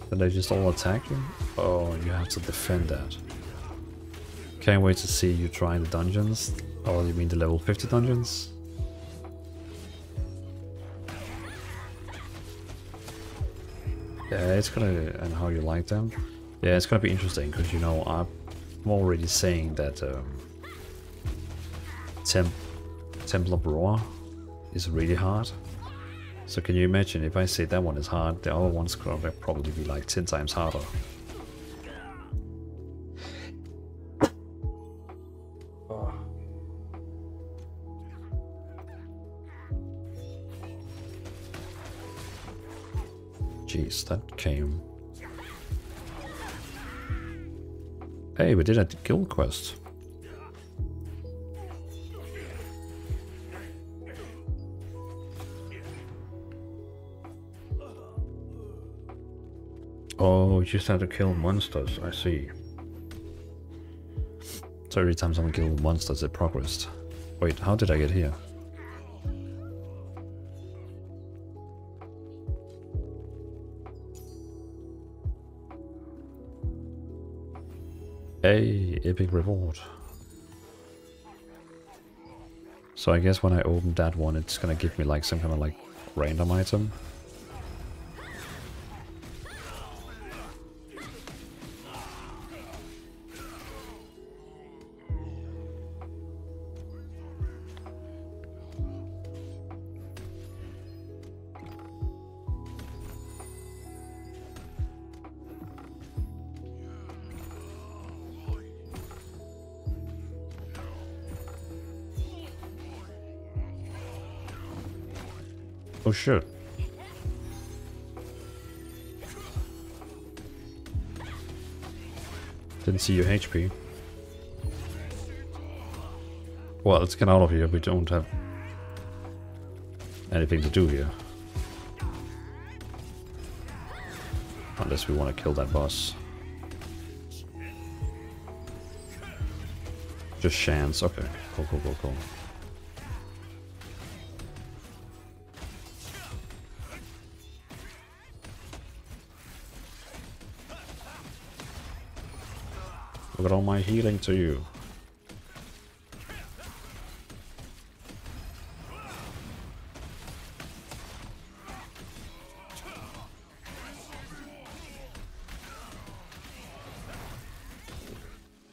Did they just all attack you? Oh, you have to defend that. Can't wait to see you try the dungeons. Oh, you mean the level 50 dungeons? Yeah, it's gonna... and how you like them. Yeah, it's gonna be interesting, because you know, I'm already saying that um, Temp Temple of Roar is really hard. So can you imagine if I say that one is hard, the other one's gonna probably be like 10 times harder. Oh. Jeez, that came. Hey, we did a guild quest. Oh, you just have to kill monsters, I see. So every time someone kills monsters, it progressed. Wait, how did I get here? Hey, epic reward. So I guess when I open that one, it's gonna give me like some kind of like random item. Shit. Didn't see your HP. Well, let's get out of here. We don't have anything to do here. Unless we want to kill that boss. Just chance. Okay. Cool, cool, cool, cool. Look all my healing to you.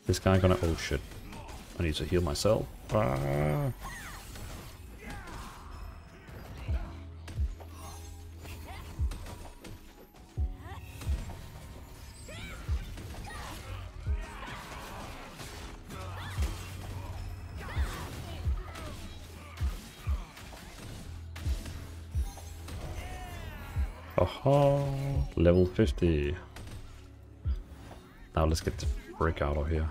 This guy gonna... Oh shit. I need to heal myself. Ah. Fifty. Now let's get the brick out of here.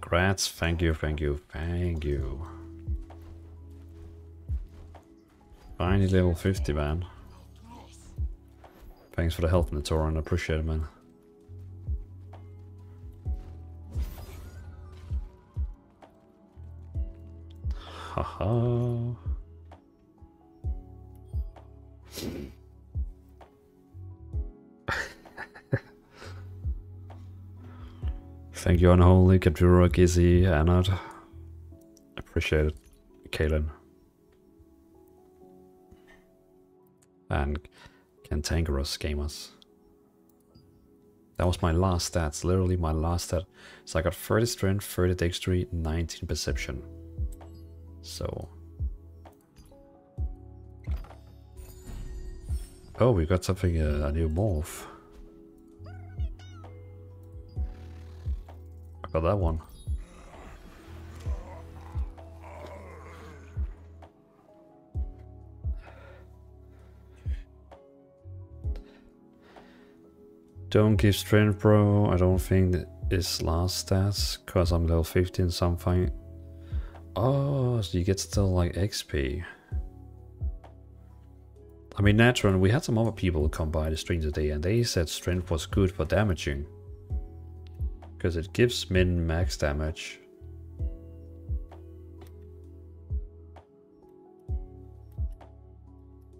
Grats! thank you, thank you, thank you. Finally level 50, man. Thanks for the help, Natoran, I appreciate it, man. You, Unholy, Kaptura, Gizzy, Anad. Appreciate it, Kalen. And Cantankerous Gamers. That was my last stats, literally my last stat. So I got 30 strength, 30 dexterity, 19 perception. So... Oh, we got something, uh, a new morph. Got that one. Don't give strength, bro. I don't think is last stats, cause I'm level 15 something. Oh, so you get still like XP. I mean, Natron, we had some other people come by the stream today and they said strength was good for damaging. Because it gives min max damage.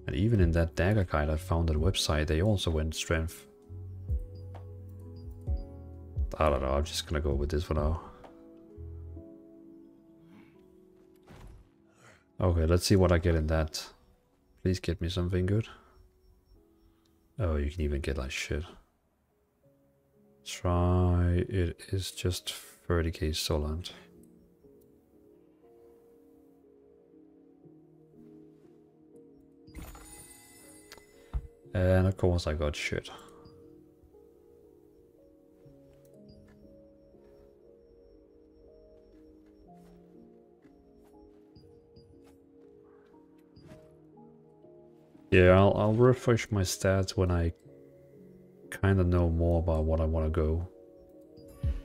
And even in that dagger guide I found the website, they also went strength. I don't know, I'm just gonna go with this for now. Okay, let's see what I get in that. Please get me something good. Oh, you can even get like shit. Try, it is just 30k Solant. And of course I got shit. Yeah, I'll, I'll refresh my stats when I kind of know more about what I want to go.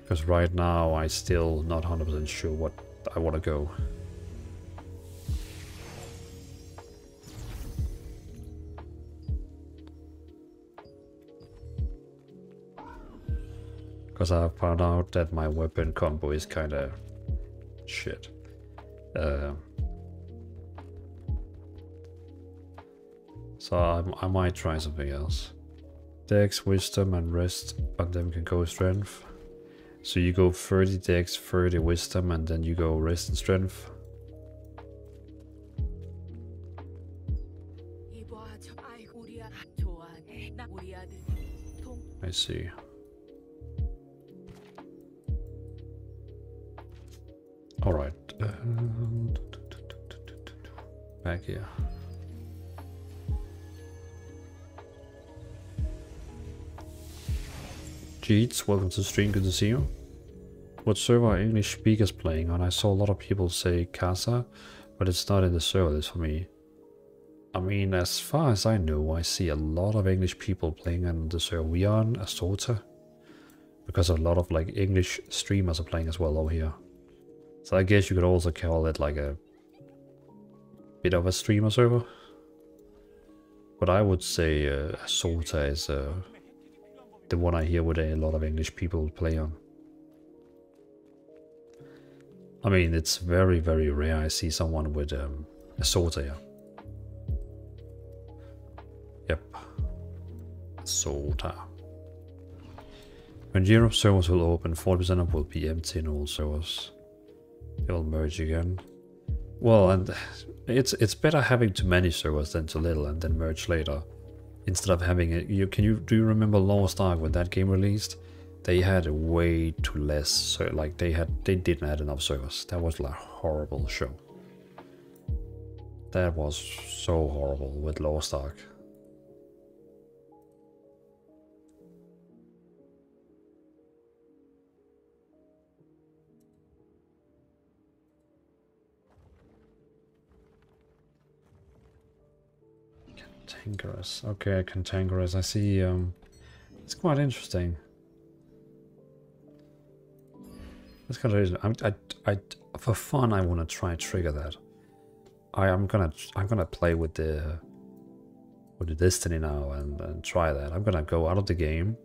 Because right now I still not 100% sure what I want to go. Because I found out that my weapon combo is kind of shit. Uh, so I, I might try something else. Dex, Wisdom, and Rest on them can go Strength. So you go 30 Dex, 30 Wisdom, and then you go Rest and Strength. I see. Alright. Um, back here. Jeets, welcome to the stream, good to see you. What server are English speakers playing on? I saw a lot of people say Casa, but it's not in the server list for me. I mean, as far as I know, I see a lot of English people playing on the server. We are on Asota, because a lot of like English streamers are playing as well over here. So I guess you could also call it like a bit of a streamer server. But I would say uh, Asota is uh, the one I hear with a lot of English people play on. I mean, it's very, very rare I see someone with um, a here. Yep. Sword. When Europe servers will open, 40% of will be empty in all servers. They will merge again. Well, and it's it's better having too many servers than too little and then merge later instead of having it. You can you do you remember Lost Ark when that game released? They had way too less so like they had they didn't have enough servers. That was like horrible show. That was so horrible with Lost Ark Cantankerous. Okay, Cantankerous. I see. Um, it's quite interesting. That's kind of. I, I, I, for fun, I want to try trigger that. I am gonna, I'm gonna play with the, with the Destiny now and, and try that. I'm gonna go out of the game,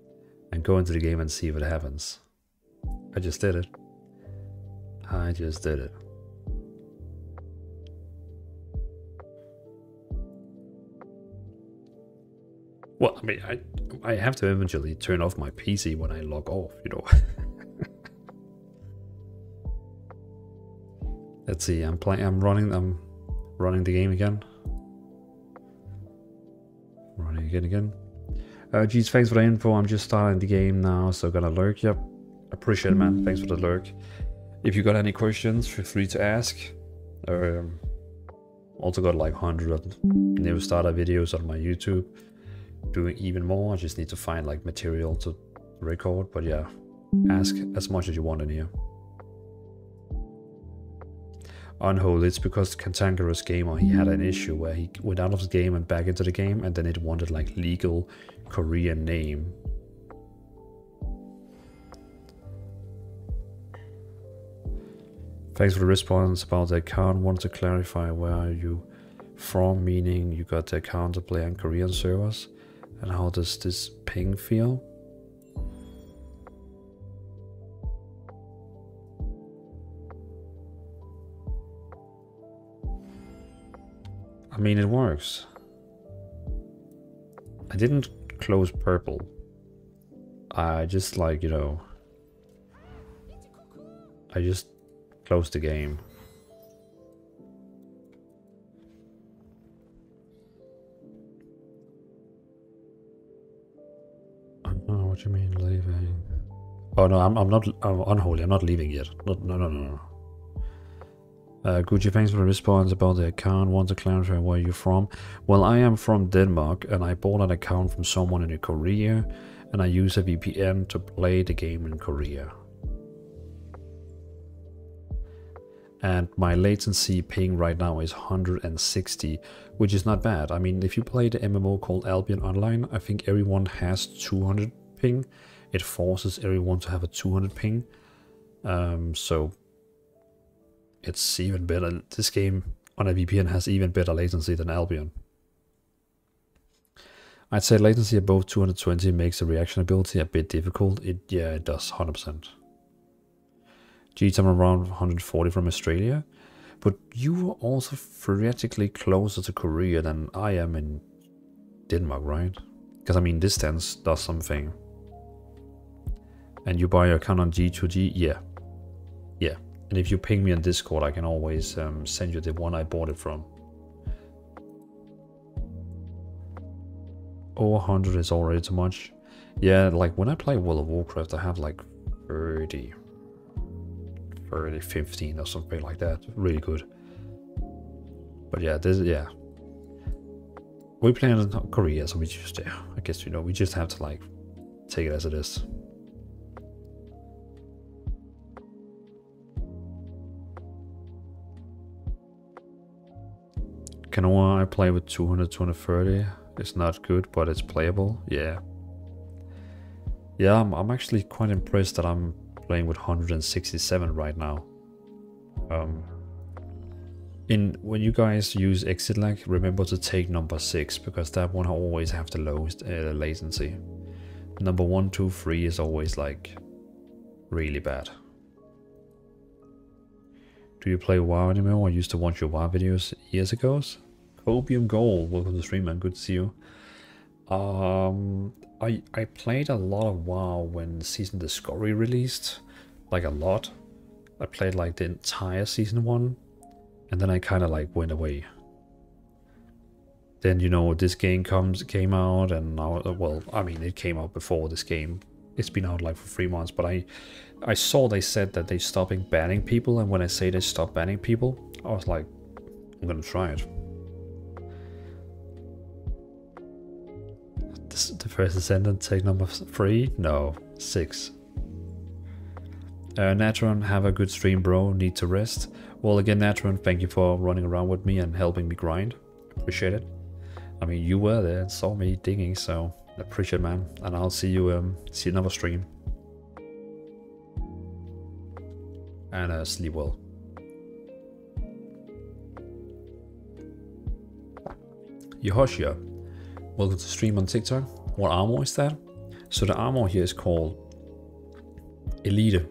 and go into the game and see if it happens. I just did it. I just did it. Well, I mean, I I have to eventually turn off my PC when I log off, you know. Let's see. I'm playing. I'm running. I'm running the game again. Running again again. Uh, geez, thanks for the info. I'm just starting the game now, so gonna lurk. Yep, appreciate it, man. Thanks for the lurk. If you got any questions, feel free to ask. Um, also got like 100 new starter videos on my YouTube doing even more. I just need to find like material to record. But yeah, ask as much as you want in here. Unhold, it's because Cantankerous Gamer, he had an issue where he went out of the game and back into the game and then it wanted like legal Korean name. Thanks for the response about the account. Wanted to clarify where are you from, meaning you got the account to play on Korean servers. And how does this ping feel? I mean, it works. I didn't close purple. I just like, you know, I just closed the game. Oh, what do you mean leaving? Oh no, I'm, I'm not I'm unholy. I'm not leaving yet. Not, no, no, no, no. Uh, Gucci, thanks for the response about the account. Want to clarify where you're from? Well, I am from Denmark, and I bought an account from someone in Korea, and I use a VPN to play the game in Korea. And my latency ping right now is 160, which is not bad. I mean, if you play the MMO called Albion Online, I think everyone has 200 ping. It forces everyone to have a 200 ping. Um, so it's even better. This game on a VPN has even better latency than Albion. I'd say latency above 220 makes the reaction ability a bit difficult. It yeah, it does 100%. GTM around 140 from Australia, but you are also theoretically closer to Korea than I am in Denmark, right? Because I mean, distance does something. And you buy your account on G2G, yeah, yeah. And if you ping me on Discord, I can always um, send you the one I bought it from. Over 100 is already too much. Yeah, like when I play World of Warcraft, I have like 30, 30, 15 or something like that. Really good. But yeah, this, yeah. We play in Korea, so we just, yeah, I guess, you know, we just have to like take it as it is. Canoa I play with 200, 230. It's not good, but it's playable. Yeah. Yeah, I'm, I'm actually quite impressed that I'm playing with 167 right now. Um, in when you guys use ExitLag, remember to take number six because that one always have the lowest uh, latency. Number one, two, three is always like really bad. Do you play WoW anymore? I used to watch your WoW videos years ago. Opium Gold, welcome to the stream, man. Good to see you. Um, I I played a lot of WoW when Season Discovery released, like a lot. I played like the entire season one, and then I kind of like went away. Then you know this game comes came out, and now well, I mean it came out before this game. It's been out like for three months, but I I saw they said that they stopping banning people, and when I say they stop banning people, I was like, I'm gonna try it. The first ascendant take number three? No, six. Uh, Natron, have a good stream, bro. Need to rest. Well, again, Natron, thank you for running around with me and helping me grind. Appreciate it. I mean, you were there and saw me digging, so appreciate, man. And I'll see you um see another stream. And uh, sleep well. Yehoshia, welcome to stream on TikTok. What armor is that? So the armor here is called Elite.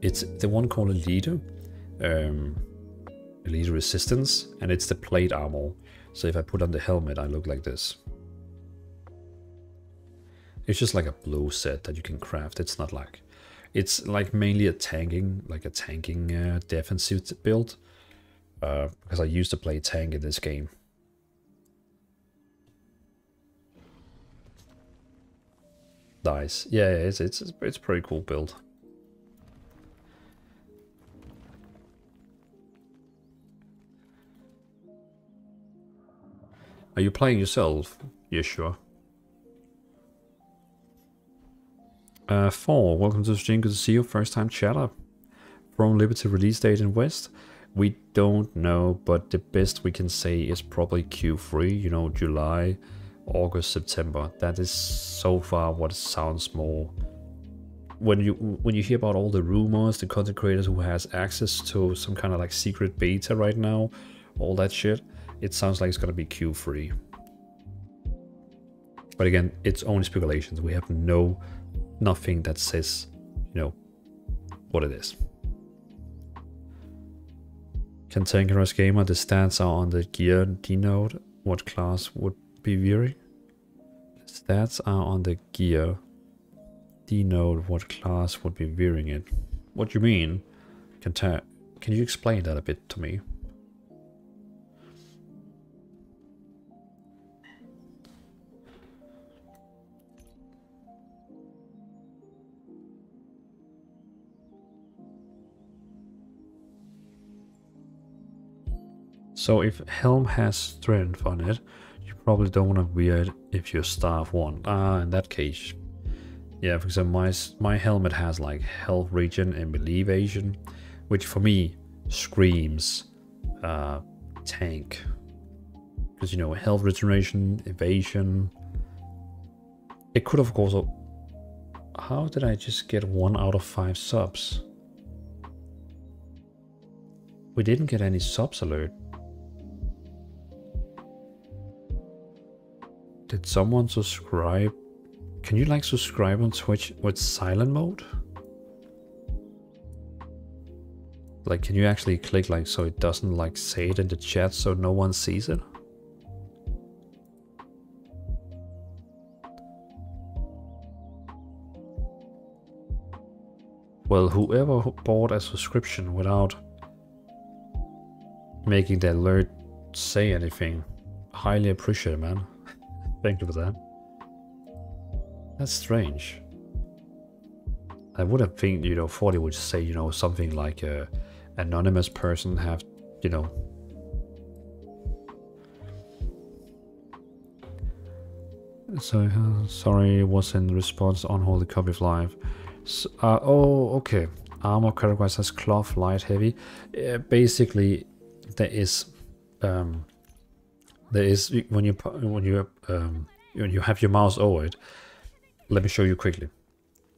It's the one called Elite, um, Elite Resistance, and it's the plate armor. So if I put on the helmet, I look like this. It's just like a blue set that you can craft. It's not like, it's like mainly a tanking, like a tanking uh, defensive build. Uh, because I used to play tank in this game. Nice. Yeah, it's it's it's pretty cool build. Are you playing yourself? Yeah, sure. Uh, four, welcome to the stream. Good to see you. First time chatter. From Liberty release date in West. We don't know, but the best we can say is probably Q3, you know, July, August, September. That is so far what sounds more. When you when you hear about all the rumors, the content creators who has access to some kind of like secret beta right now, all that shit, it sounds like it's gonna be Q3. But again, it's only speculations. We have no nothing that says, you know, what it is. Cantankerous Gamer, the stats are on the gear denote what class would be veering. Stats are on the gear denote what class would be wearing it. What do you mean? Can, can you explain that a bit to me? So if Helm has strength on it, probably don't want to wear it if you're staff 1. Ah, in that case. Yeah, for example, my, my helmet has like health regen and evasion, which for me screams uh, tank. Because, you know, health regeneration, evasion. It could of course... How did I just get 1 out of 5 subs? We didn't get any subs alert. Did someone subscribe? Can you like subscribe on Twitch with silent mode? Like, can you actually click like so it doesn't like say it in the chat so no one sees it? Well, whoever bought a subscription without making the alert say anything, highly appreciate it, man. Thank you for that. That's strange. I would have think, you know, 40 would say, you know, something like a anonymous person have, you know. So, uh, sorry, was in response on Holy Copy of Life. So, uh, oh, okay. Armor categorized as cloth, light, heavy. Uh, basically, there is um, there is when you when you um, when you have your mouse over it. Let me show you quickly.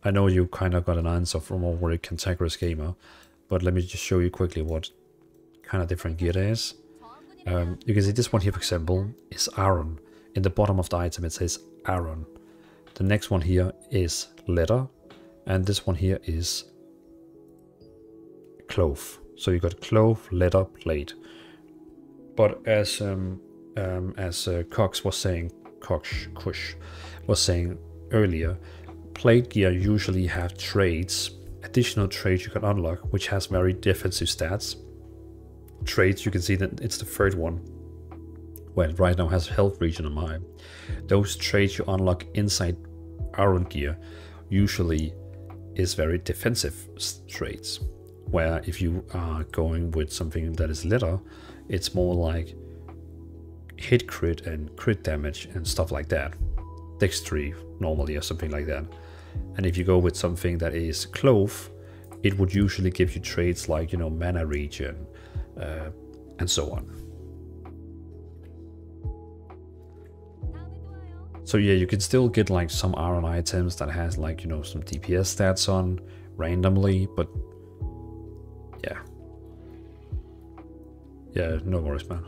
I know you kind of got an answer from already Cantankerous Gamer, but let me just show you quickly what kind of different gear there is. Um, you can see this one here, for example, is Iron. In the bottom of the item it says Iron. The next one here is Leather, and this one here is Cloth. So you got Cloth, Leather, Plate. But as um, um, as uh, Cox was saying, Cox Kush was saying earlier, plate gear usually have traits, additional traits you can unlock, which has very defensive stats. Traits, you can see that it's the third one. Well, right now has health regen on mine. Those traits you unlock inside Iron gear usually is very defensive traits. Where if you are going with something that is leather, it's more like hit crit and crit damage and stuff like that. Dex Dexterity normally or something like that. And if you go with something that is cloth, it would usually give you traits like, you know, mana regen uh, and so on. So yeah, you can still get like some iron items that has like, you know, some DPS stats on randomly, but yeah. Yeah, no worries, man.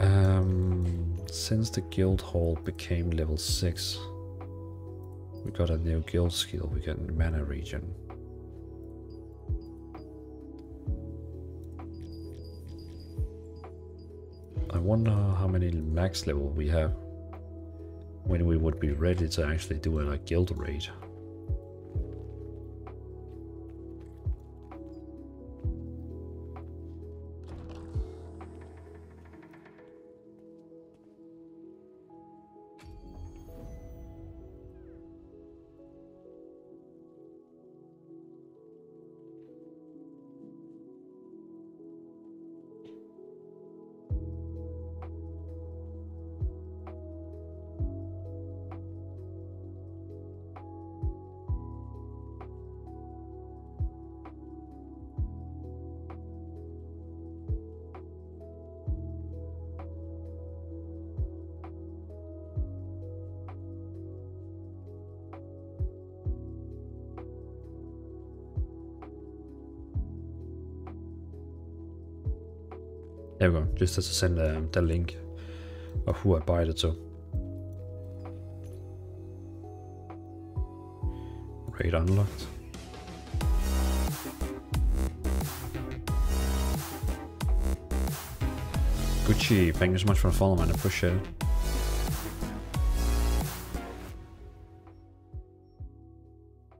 Um, since the guild hall became level 6, we got a new guild skill, we got mana regen. I wonder how many max level we have when we would be ready to actually do a like, guild raid. There we go, just as to send the øh, link of who I buy it to. Raid unlocked. Gucci, thank you so much for following, man. I appreciate it.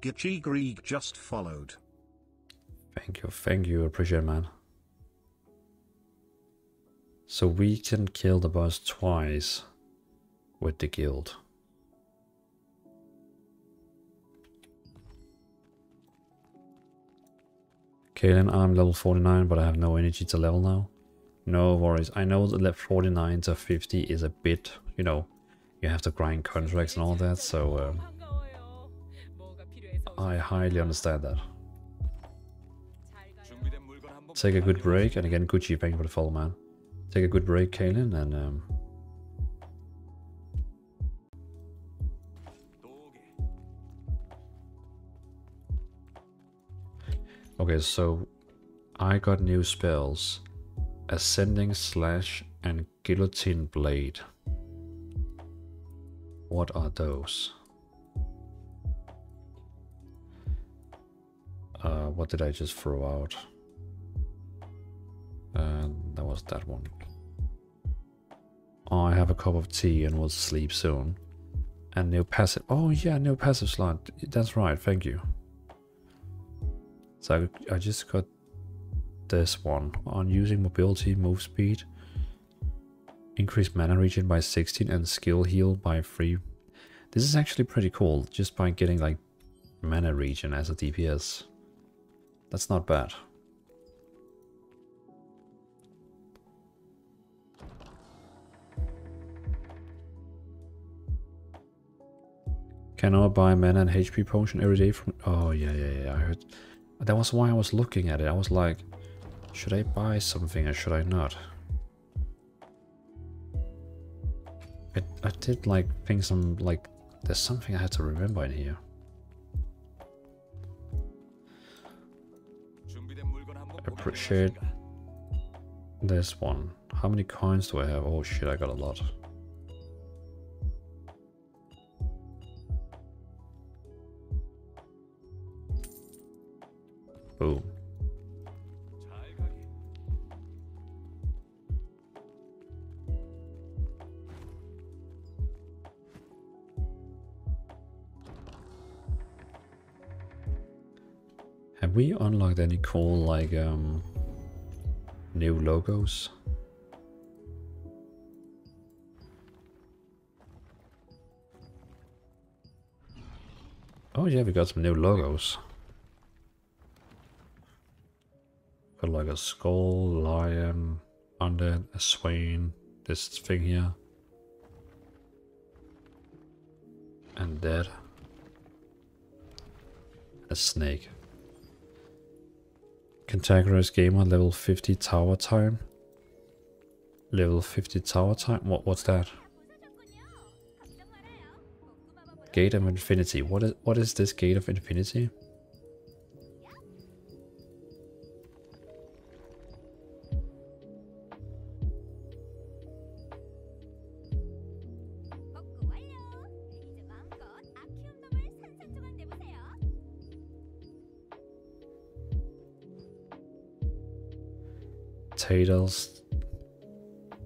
Gitchy Greeg just followed. Thank you, thank you, appreciate it, man. So we can kill the boss twice with the guild. Kaylin, I'm level 49, but I have no energy to level now. No worries. I know that level 49 to 50 is a bit, you know, you have to grind contracts and all that, so um, I highly understand that. Take a good break, and again, Gucci, thank you for the follow, man. Take a good break, Kaylin, and um, Okay, so I got new spells. Ascending Slash and Guillotine Blade. What are those? Uh, what did I just throw out? And that was that one. Oh, I have a cup of tea and will sleep soon. And new passive. Oh yeah, new passive slot. That's right. Thank you. So I, I just got this one on using mobility, move speed, increase mana regen by 16 and skill heal by 3. This is actually pretty cool, just by getting like mana regen as a DPS. That's not bad. Can I buy mana and HP potion every day from... Oh, yeah, yeah, yeah, I heard... That was why I was looking at it. I was like, should I buy something or should I not? I, I did like think some, like, there's something I had to remember in here. Appreciate this one. How many coins do I have? Oh shit, I got a lot. Boom. Have we unlocked any cool, like, um, new logos? Oh yeah, we got some new logos. Got like a skull, lion, undead, a swain, this thing here. And dead. A snake. Cantankerous Gamer level 50 tower time. Level 50 tower time? What, what's that? Gate of Infinity. What is what is this Gate of Infinity? Titles,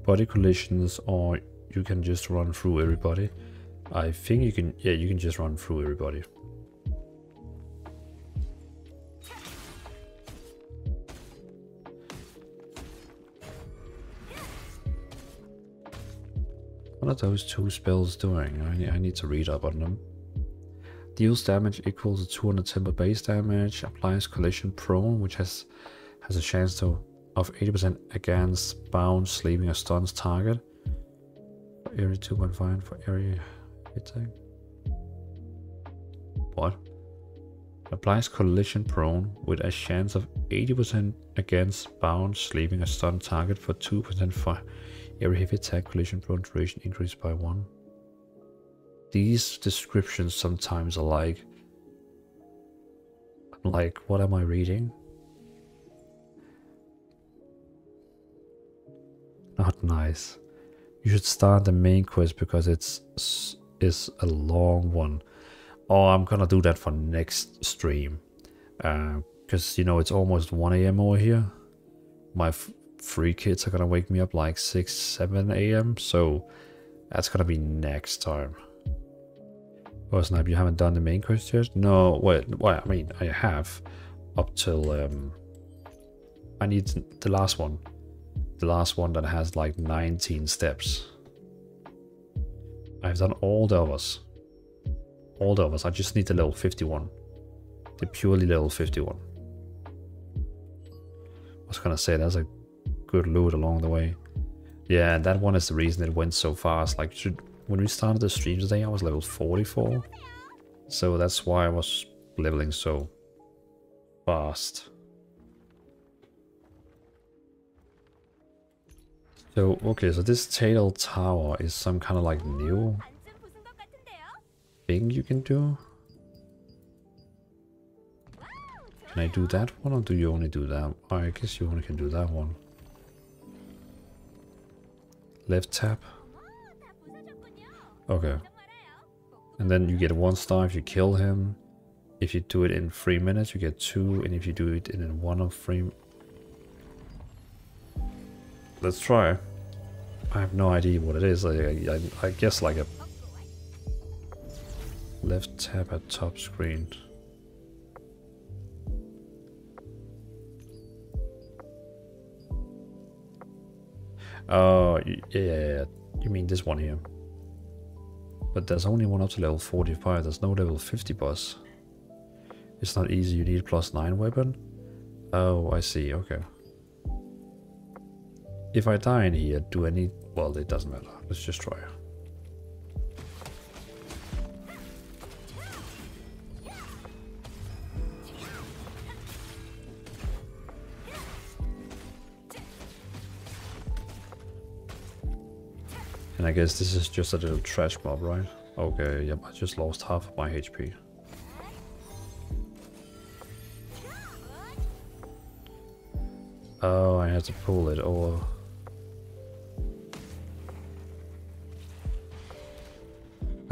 body collisions, or you can just run through everybody. I think you can, yeah, you can just run through everybody. What are those two spells doing? I need, I need to read up on them. Deals damage equals to 200 temper base damage. Applies collision prone, which has has a chance to of 80% against bound, sleeping, or stuns target. Area 2.5 for area hitting. What? Applies collision prone with a chance of 80% against bound, sleeping, or stunned target for 2% for every heavy attack collision prone duration increased by 1. These descriptions sometimes are like like what am I reading? Not nice. You should start the main quest because it's is a long one. Oh, I'm gonna do that for next stream. Because, you know, it's almost 1 a.m. over here. My three kids are gonna wake me up like 6, 7 a.m. So that's gonna be next time. Oh, Snipe, you haven't done the main quest yet? No, wait, well, I mean, I have up till, um, I need the last one. The last one that has like 19 steps. I've done all the others. All the others. I just need the level 51. The purely level 51. I was gonna say that's a good loot along the way. Yeah, and that one is the reason it went so fast. Like should, when we started the stream today, I was level 44. So that's why I was leveling so fast. So, okay, so this tail tower is some kind of like new thing you can do? Can I do that one or do you only do that? Oh, I guess you only can do that one. Left tap. Okay. And then you get one star if you kill him. If you do it in three minutes, you get two. And if you do it in one of three... Let's try. I have no idea what it is. I, I, I guess like a left tap at top screen. Oh, yeah, yeah, yeah. You mean this one here? But there's only one up to level 45. There's no level 50 boss. It's not easy. You need plus 9 weapon. Oh, I see. Okay. If I die in here, do I need... Well, it doesn't matter. Let's just try. And I guess this is just a little trash mob, right? Okay, yep, I just lost half of my HP. Oh, I had to pull it over.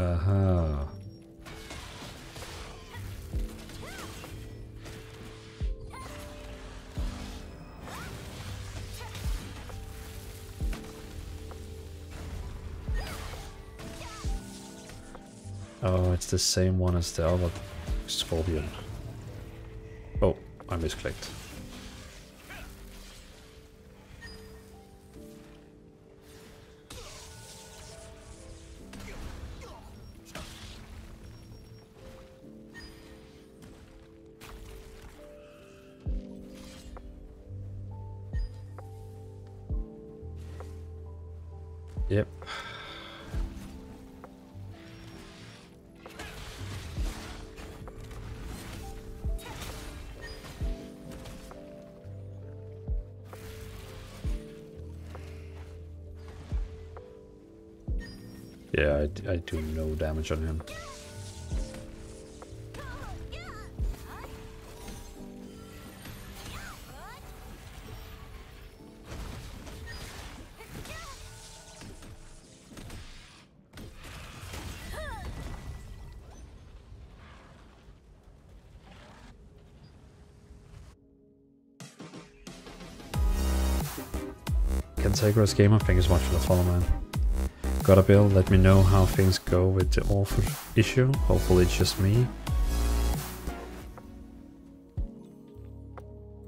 Aha. Oh, it's the same one as the other scorpion. Oh, I misclicked. Yep. Yeah, I, I do no damage on him. Cantankerous Gamer, thank you so much for the follow, man. Got a bill, let me know how things go with the author issue. Hopefully it's just me.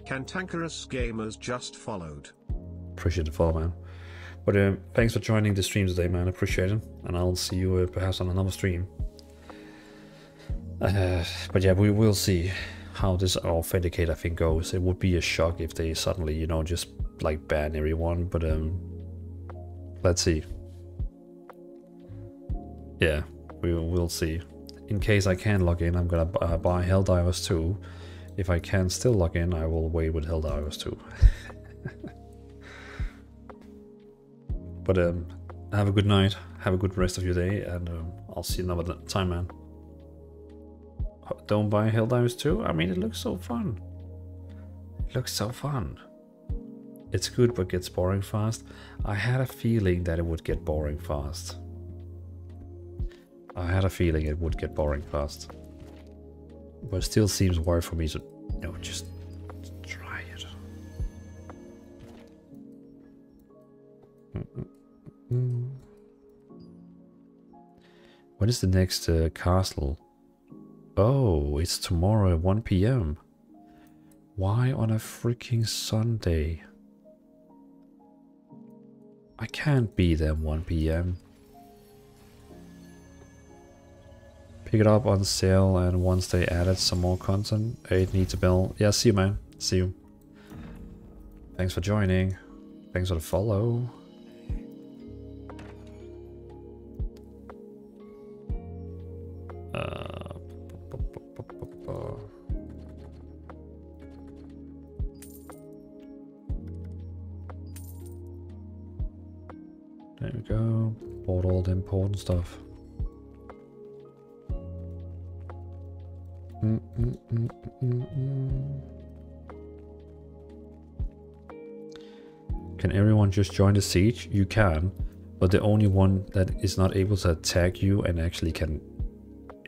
Cantankerous Gamers just followed. Appreciate the follow, man. But uh, thanks for joining the stream today, man. Appreciate it. And I'll see you uh, perhaps on another stream. Uh, but yeah, we will see how this authenticator thing goes. It would be a shock if they suddenly, you know, just like ban everyone. But um, let's see. Yeah, we will see. In case I can log in, I'm gonna uh, buy Helldivers 2. If I can still log in, I will wait with Helldivers 2. but um, have a good night, have a good rest of your day, and um, I'll see you another time, man. Don't buy Helldivers 2? I mean, it looks so fun. It looks so fun. It's good, but gets boring fast. I had a feeling that it would get boring fast. I had a feeling it would get boring fast. But it still seems worth for me to, know, just try it. When is the next uh, castle? Oh, it's tomorrow at 1 p.m. Why on a freaking Sunday? I can't be there 1 p.m. Pick it up on sale and once they added some more content, it needs a bell. Yeah, see you man. See you. Thanks for joining. Thanks for the follow. All the important stuff. Mm -mm -mm. Can everyone just join the siege? You can, but the only one that is not able to attack you and actually can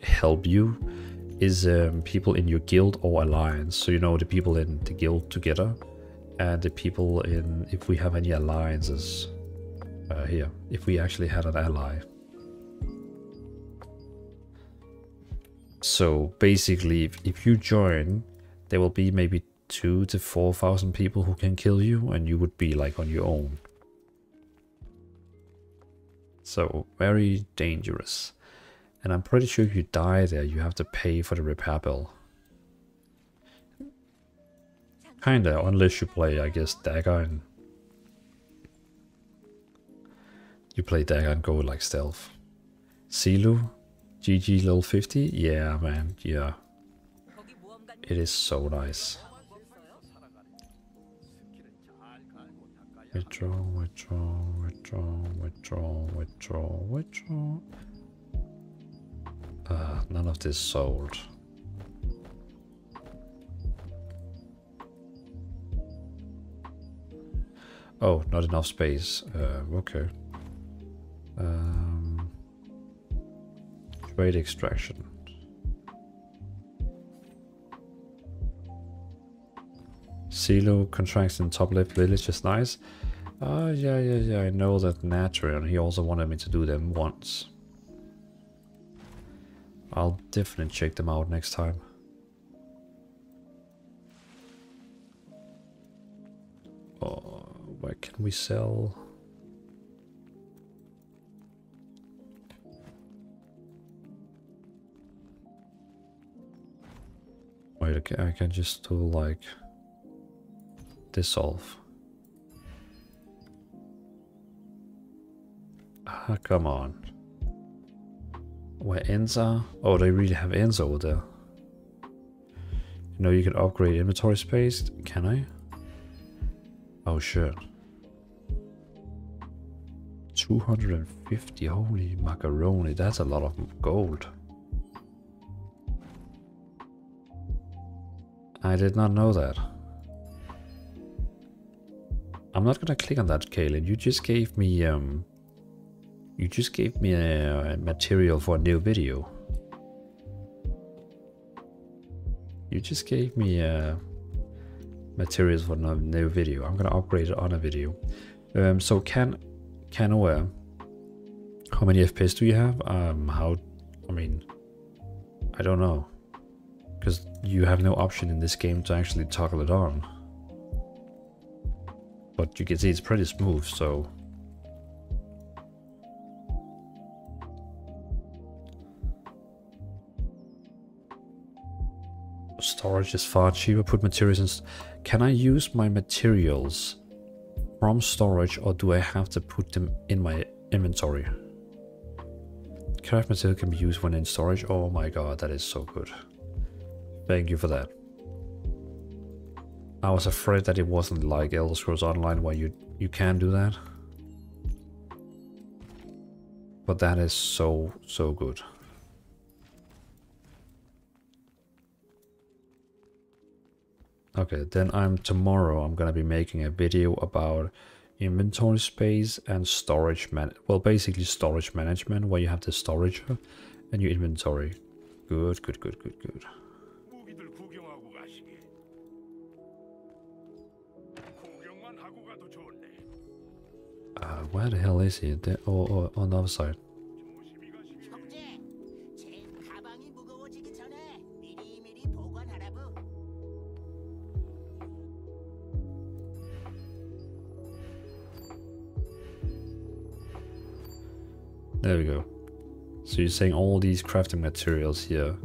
help you is um, people in your guild or alliance. So you know the people in the guild together and the people in if we have any alliances uh, here. If we actually had an ally. So basically, if, if you join, there will be maybe two to four thousand people who can kill you, and you would be like on your own. So very dangerous. And I'm pretty sure if you die there, you have to pay for the repair bill. Kinda, unless you play, I guess, Dagger and... You play Dagger and go like stealth. Silu, GG level 50? Yeah, man, yeah. It is so nice. Withdraw, withdraw, withdraw, withdraw, withdraw, withdraw. Uh, none of this sold. Oh, not enough space. Uh, okay. Um, trade extraction. Silo contracts in top left village is nice. Oh, yeah, yeah, yeah, I know that Natrion, he also wanted me to do them once. I'll definitely check them out next time. Oh, where can we sell? Wait, okay, I can just do like dissolve. Ah, come on. Where ends are? Oh, they really have ends over there. You know, you can upgrade inventory space. Can I? Oh, sure. 250, holy macaroni, that's a lot of gold. I did not know that. I'm not gonna click on that, Kaylin. You just gave me, um... You just gave me a, a material for a new video. You just gave me uh, materials for a new video. I'm gonna upgrade it on a video. Um, so can can aware. How many FPS do you have? Um, how? I mean, I don't know, because you have no option in this game to actually toggle it on. But you can see it's pretty smooth, so storage is far cheaper. Put materials in. Can I use my materials from storage or do I have to put them in my inventory? Craft material can be used when in storage. Oh my god, that is so good. Thank you for that. I was afraid that it wasn't like Elder Scrolls Online where you, you can do that. But that is so, so good. Okay, then I'm tomorrow I'm gonna be making a video about inventory space and storage man well basically storage management where you have the storage and your inventory. Good, good, good, good, good. Uh, where the hell is he? The, oh, oh, on the other side. There we go. So you're saying all these crafting materials here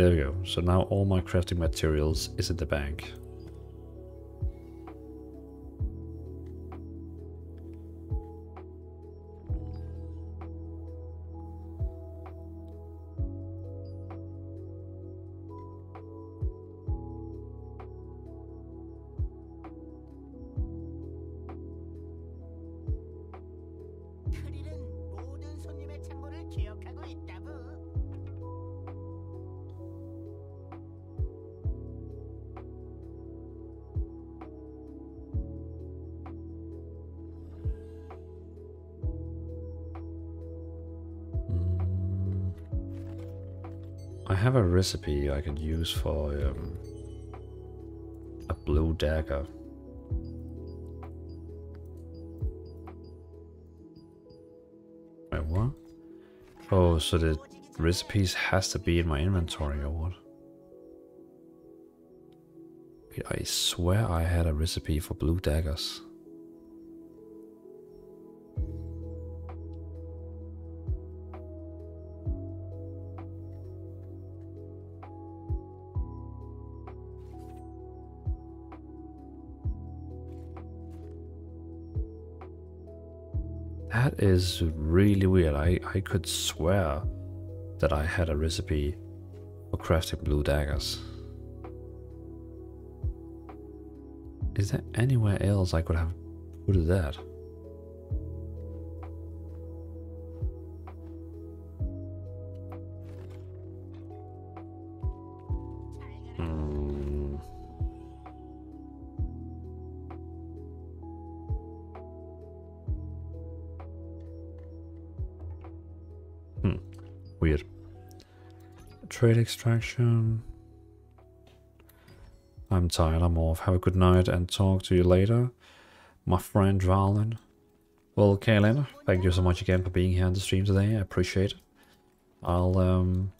There we go. So now all my crafting materials is in the bank. Recipe I could use for um, a blue dagger. Wait, what? Oh, so the recipes has to be in my inventory or what? I swear I had a recipe for blue daggers. Is really weird. I, I could swear that I had a recipe for crafting blue daggers. Is there anywhere else I could have put that? Weird. Trade extraction. I'm tired, I'm off. Have a good night and talk to you later. My friend Dvalin. Well, Kaylin, thank you so much again for being here on the stream today. I appreciate it. I'll um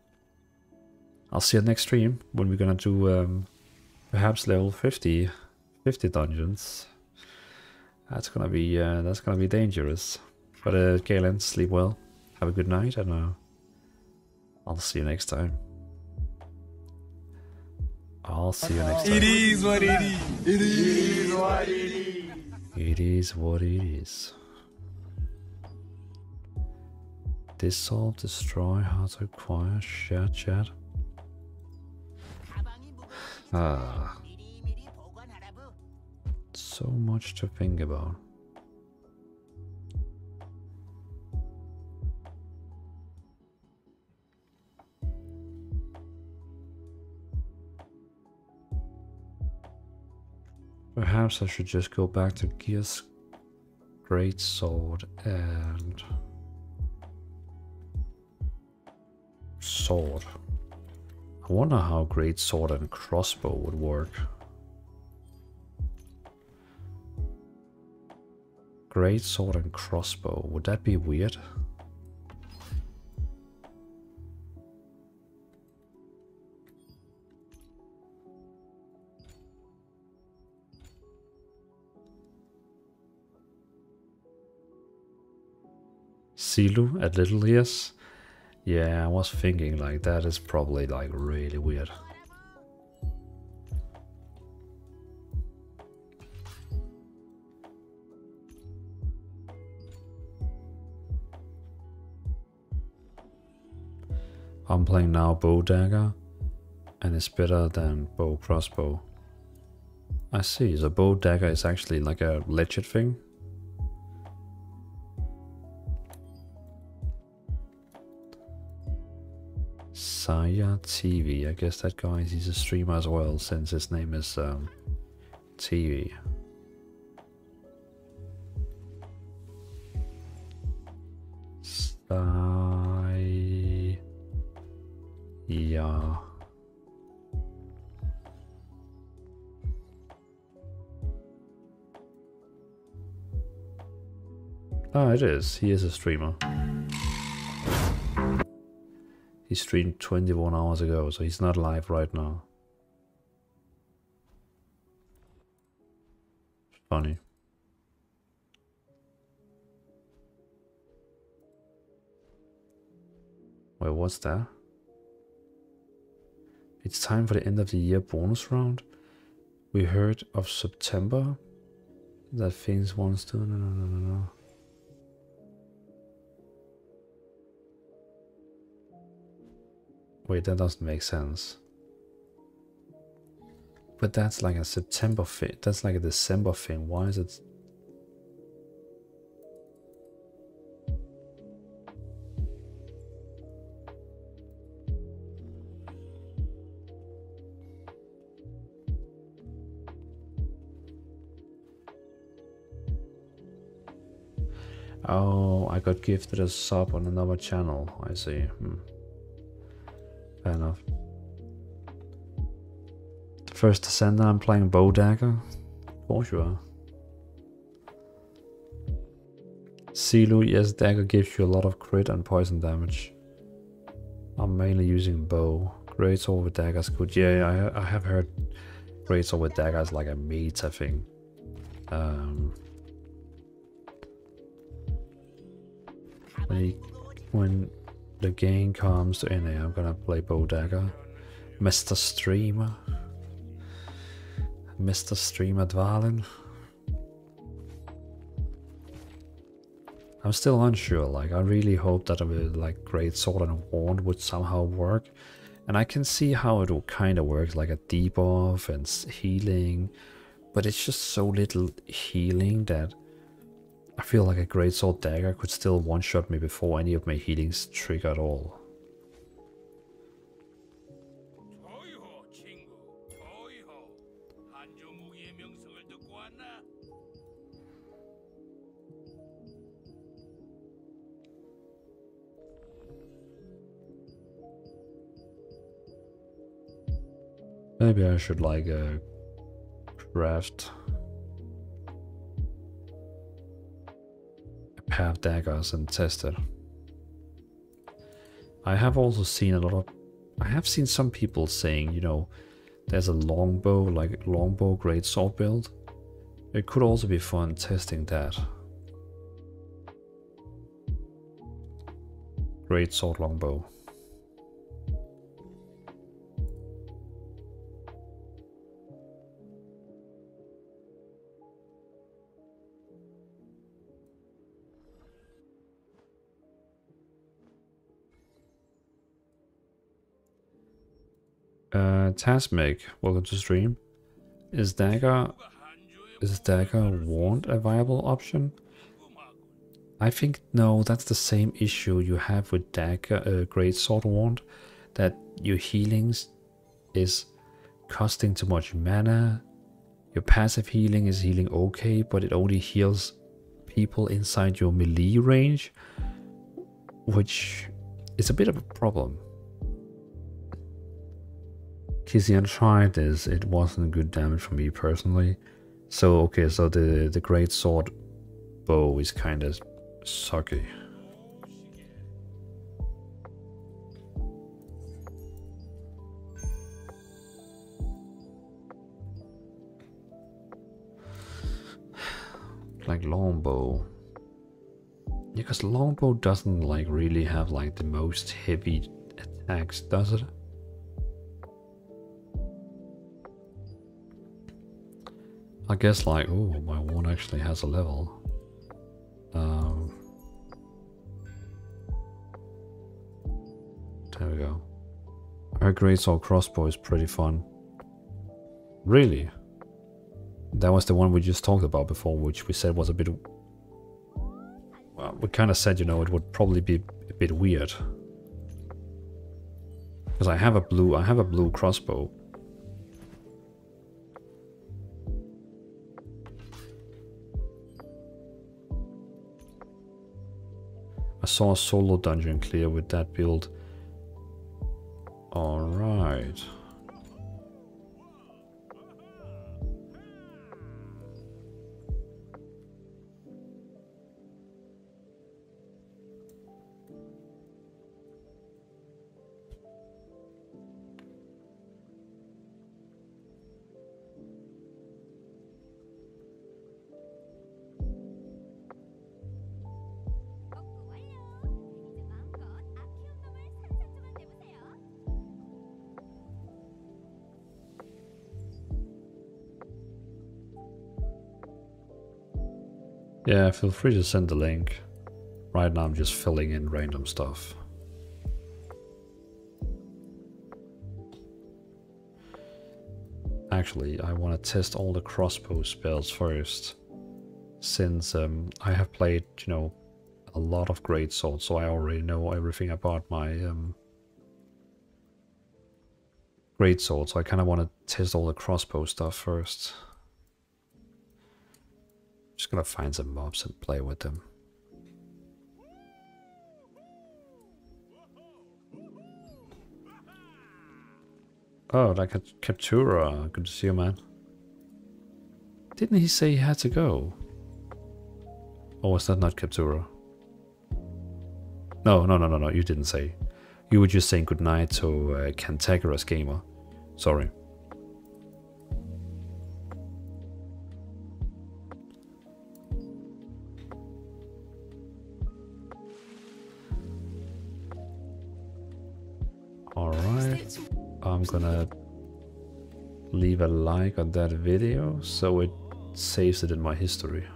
I'll see you next stream when we're gonna do um perhaps level 50 50 dungeons. That's gonna be uh, that's gonna be dangerous. But uh Kaylin, sleep well. Have a good night and uh I'll see you next time. I'll see you next time. It is what it is. It is what it is. It is what it is. Dissolve, destroy, how to acquire, share chat. Ah. So much to think about. Perhaps I should just go back to Gear's Great Sword and Sword. I wonder how Great Sword and Crossbow would work. Great Sword and Crossbow, would that be weird? Silu at Little Ears? Yeah, I was thinking like that is probably like really weird. I'm playing now bow dagger and it's better than bow crossbow. I see, the bow dagger is actually like a legit thing. Saya TV, I guess that guy he's a streamer as well since his name is um, TV. Sai yeah. Ah, it is. He is a streamer. He streamed 21 hours ago, so he's not live right now. Funny. Wait, what's that? It's time for the end of the year bonus round. We heard of September. That things wants to. No, no, no, no, no. Wait, that doesn't make sense. But that's like a September thing. That's like a December thing. Why is it? Oh, I got gifted a sub on another channel. I see. Hmm. Fair enough. First Descender, I'm playing Bow Dagger. Of course you are. Silu, yes, Dagger gives you a lot of crit and poison damage. I'm mainly using Bow. Great Sword with Dagger's good. Yeah, I, I have heard Great Sword with Dagger is like a meta thing. Um, when, he, when the game comes to NA, I'm gonna play Dagger. Mr. Streamer. Mr. Streamer Dvalin. I'm still unsure, like I really hope that a like Great Sword and Wand would somehow work. And I can see how it will kind of work, like a debuff and healing. But it's just so little healing that I feel like a Great Sword Dagger could still one-shot me before any of my healings trigger at all. Maybe I should like uh, craft of daggers and tested. I have also seen a lot of I have seen some people saying, you know, there's a longbow, like longbow great sword build. It could also be fun testing that. Great sword longbow. Tasmic, welcome to stream. Is Dagger is Dagger Wand a viable option? I think no, that's the same issue you have with Dagger uh, Great Sword Wand, that your healings is costing too much mana. Your passive healing is healing okay, but it only heals people inside your melee range, which is a bit of a problem. Kizian tried this, it wasn't good damage for me personally. So okay, so the, the great sword bow is kind of sucky. like longbow. Because longbow doesn't like really have like the most heavy attacks, does it? I guess like, oh, my one actually has a level. Um, there we go. Our greatsword crossbow is pretty fun. Really? That was the one we just talked about before, which we said was a bit... Well, we kind of said, you know, it would probably be a bit weird. Because I have a blue, I have a blue crossbow. Saw a solo dungeon clear with that build. Alright. Yeah, feel free to send the link. Right now I'm just filling in random stuff. Actually, I want to test all the crossbow spells first. Since um, I have played, you know, a lot of great swords, so I already know everything about my um, great sword, so I kind of want to test all the crossbow stuff first. Just gonna find some mobs and play with them. Oh, like a Captura. Good to see you, man. Didn't he say he had to go? Or was that not Captura? No, no, no, no, no, you didn't say. You were just saying goodnight to uh, Cantagoras Gamer. Sorry. Gonna leave a like on that video so it saves it in my history.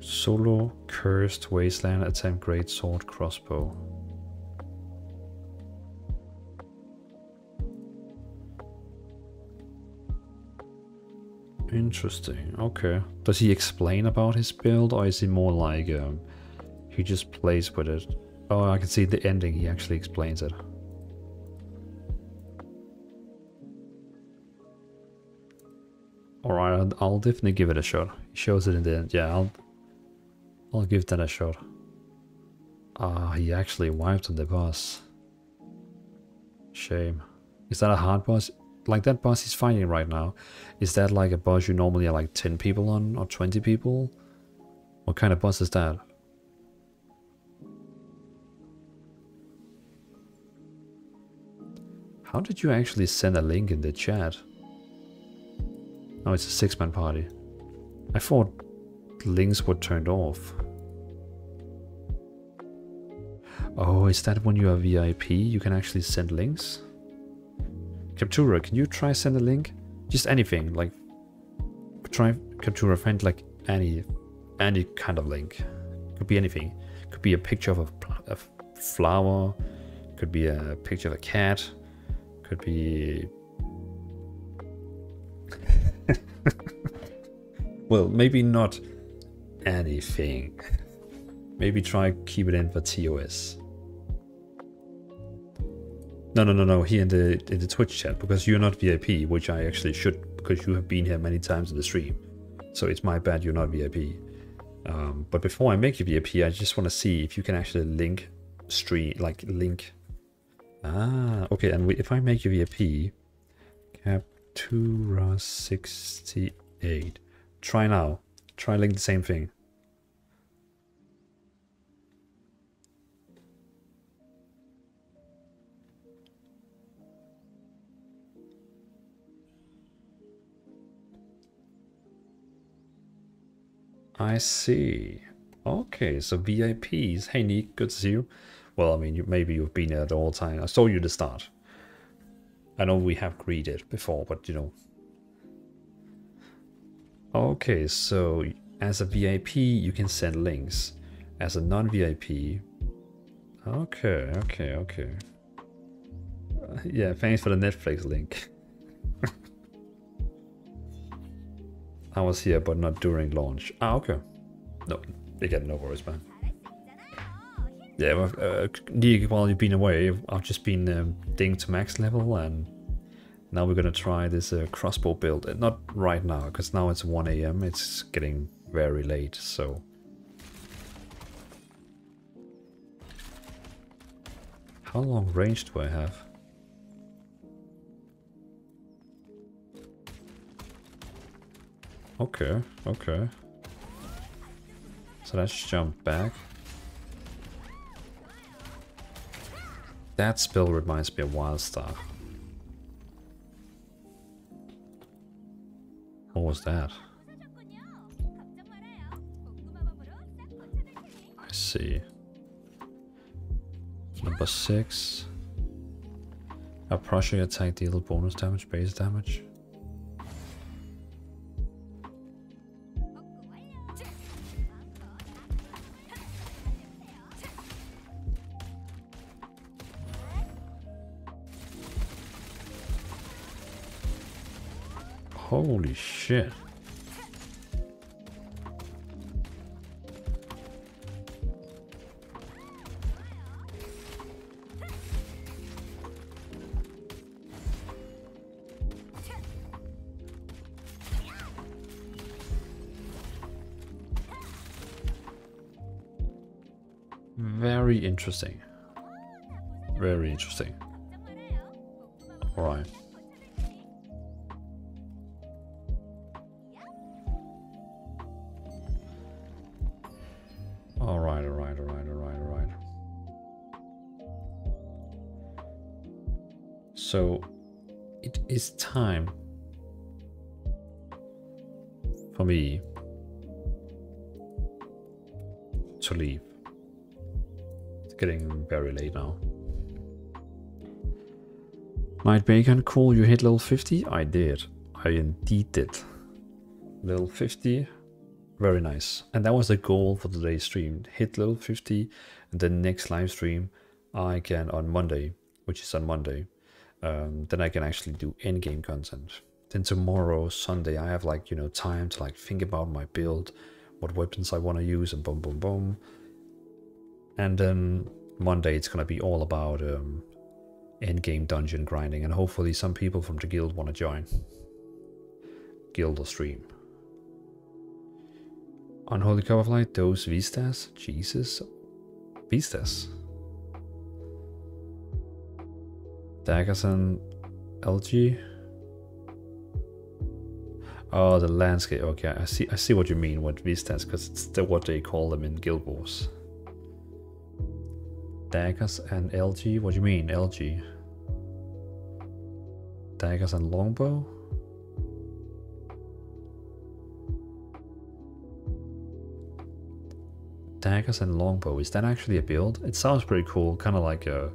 Solo Cursed Wasteland attempt Great Sword Crossbow. Interesting. Okay. Does he explain about his build, or is he more like um, he just plays with it? Oh, I can see the ending. He actually explains it. Alright, I'll, I'll definitely give it a shot. He shows it in the end. Yeah, I'll I'll give that a shot. Ah, he actually wiped on the boss. Shame. Is that a hard boss? Like that boss he's fighting right now, is that like a boss you normally have like 10 people on or 20 people? What kind of boss is that? How did you actually send a link in the chat? Oh, it's a six-man party. I thought links were turned off. Oh, is that when you are VIP? You can actually send links? Captura, can you try send a link? Just anything, like try Captura, find like any any kind of link. Could be anything. Could be a picture of a, a flower. Could be a picture of a cat. Could be. well, maybe not anything. Maybe try keep it in for TOS. No, no, no, no. Here in the in the Twitch chat because you're not VIP, which I actually should because you have been here many times in the stream. So it's my bad you're not VIP. Um, but before I make you VIP, I just want to see if you can actually link stream, like link. Ah, okay. And we, if I make you VIP, Captura 68. Try now. Try link the same thing. I see. Okay, so VIPs. Hey, Nick, good to see you. Well, I mean, you, maybe you've been here the whole time. I saw you the start. I know we have greeted before, but you know. Okay, so as a VIP, you can send links. As a non-VIP, okay, okay, okay. Uh, yeah, thanks for the Netflix link. I was here, but not during launch. Ah, okay. No, again, no worries, man. Yeah, uh, while you've been away, I've just been um, dinged to max level, and now we're gonna try this uh, crossbow build. Uh, not right now, because now it's 1 a.m. It's getting very late, so... How long range do I have? Okay, okay. So let's jump back. That spell reminds me of Wildstar. What was that? I see. Number six. A pressure attack deal bonus damage, base damage. Holy shit. Very interesting. Very interesting. Alright. So it is time for me to leave. It's getting very late now. Night Bacon, cool, you hit level 50? I did. I indeed did. Level 50, very nice. And that was the goal for today's stream. Hit level 50 and then next live stream I can on Monday, which is on Monday. Um, then I can actually do in-game content. Then tomorrow, Sunday, I have like, you know, time to like think about my build, what weapons I want to use and boom, boom, boom. And then Monday, it's going to be all about um, end-game dungeon grinding and hopefully some people from the guild want to join. Guild or stream. Unholy cover flight, those vistas? Jesus. Vistas. Daggers and LG. Oh, the landscape. Okay, I see. I see what you mean with vistas, because it's the, what they call them in Guild Wars. Daggers and LG. What do you mean, LG? Daggers and longbow. daggers and longbow. Is that actually a build? It sounds pretty cool, kind of like a,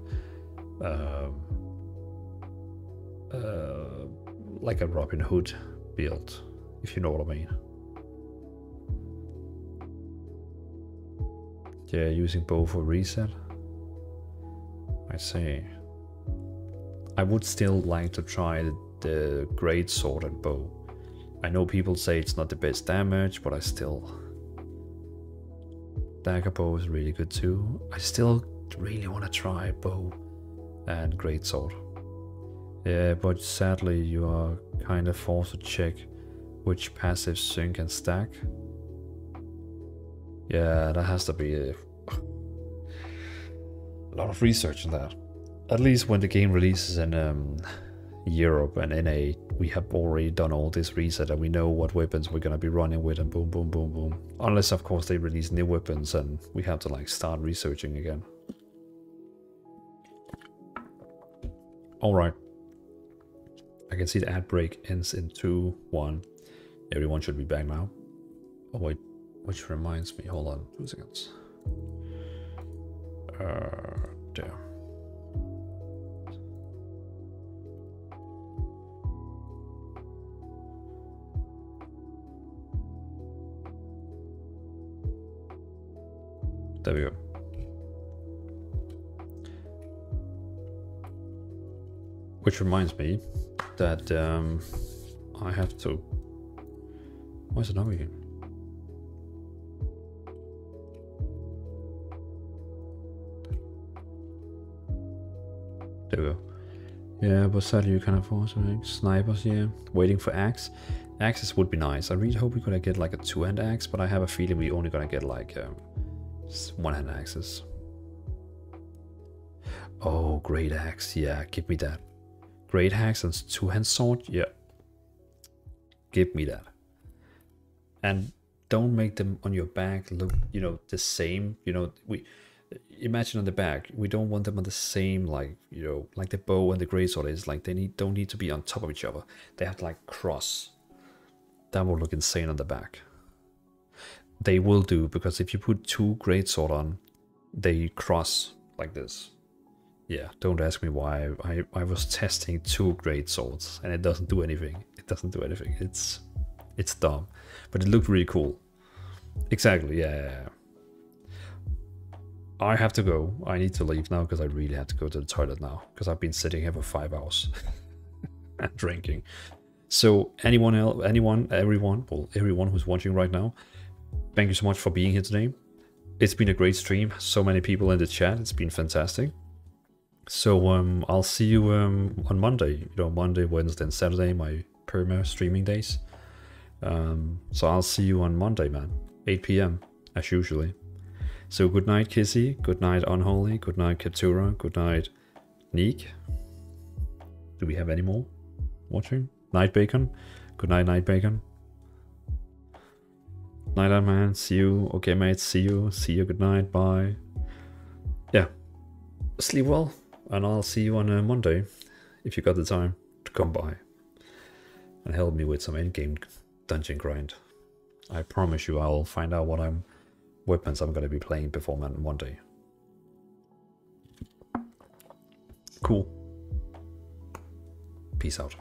uh, uh, like a Robin Hood build, if you know what I mean. Yeah, using bow for reset. I see. I would still like to try the, the great sword and bow. I know people say it's not the best damage, but I still... Dagger bow is really good too. I still really want to try bow and great sword. Yeah, but sadly you are kind of forced to check which passive sync and stack. Yeah, that has to be a, a lot of research on that. At least when the game releases in um, Europe and NA, we have already done all this research and we know what weapons we're gonna be running with and boom, boom, boom, boom. Unless of course they release new weapons and we have to like start researching again. Alright. I can see the ad break ends in 2, 1. Everyone should be back now. Oh wait, which reminds me, hold on, two seconds. Uh, there. There we go. Which reminds me that um, I have to. Why is it not again? There we go. Yeah, but sadly you can't afford like snipers here. Waiting for axe. Axes would be nice. I really hope we could get like a two-hand axe, but I have a feeling we're only gonna get like um, one-hand axes. Oh, great axe. Yeah, give me that. Great axe and two-hand sword. Yeah. Give me that. And don't make them on your back look, you know, the same. You know, we imagine on the back we don't want them on the same like you know like the bow and the greatsword is like they need don't need to be on top of each other they have to like cross that will look insane on the back they will do because if you put two greatsword on they cross like this yeah don't ask me why i i was testing two great swords and it doesn't do anything it doesn't do anything it's it's dumb but it looked really cool exactly yeah. I have to go. I need to leave now because I really have to go to the toilet now because I've been sitting here for five hours and drinking. So anyone else, anyone, everyone, well, everyone who's watching right now, thank you so much for being here today. It's been a great stream. So many people in the chat. It's been fantastic. So um, I'll see you um, on Monday. You know, Monday, Wednesday, and Saturday, my perma streaming days. Um, so I'll see you on Monday, man. 8 p.m. as usually. So good night, Kissy. Good night, Unholy. Good night, Captura. Good night, Neek. Do we have any more watching? Night Bacon. Good night, Night Bacon. Night, man. See you. Okay, mate. See you. See you. Good night. Bye. Yeah. Sleep well. And I'll see you on uh, Monday if you got the time to come by and help me with some endgame dungeon grind. I promise you I'll find out what I'm weapons I'm going to be playing before Monday. Cool. Peace out.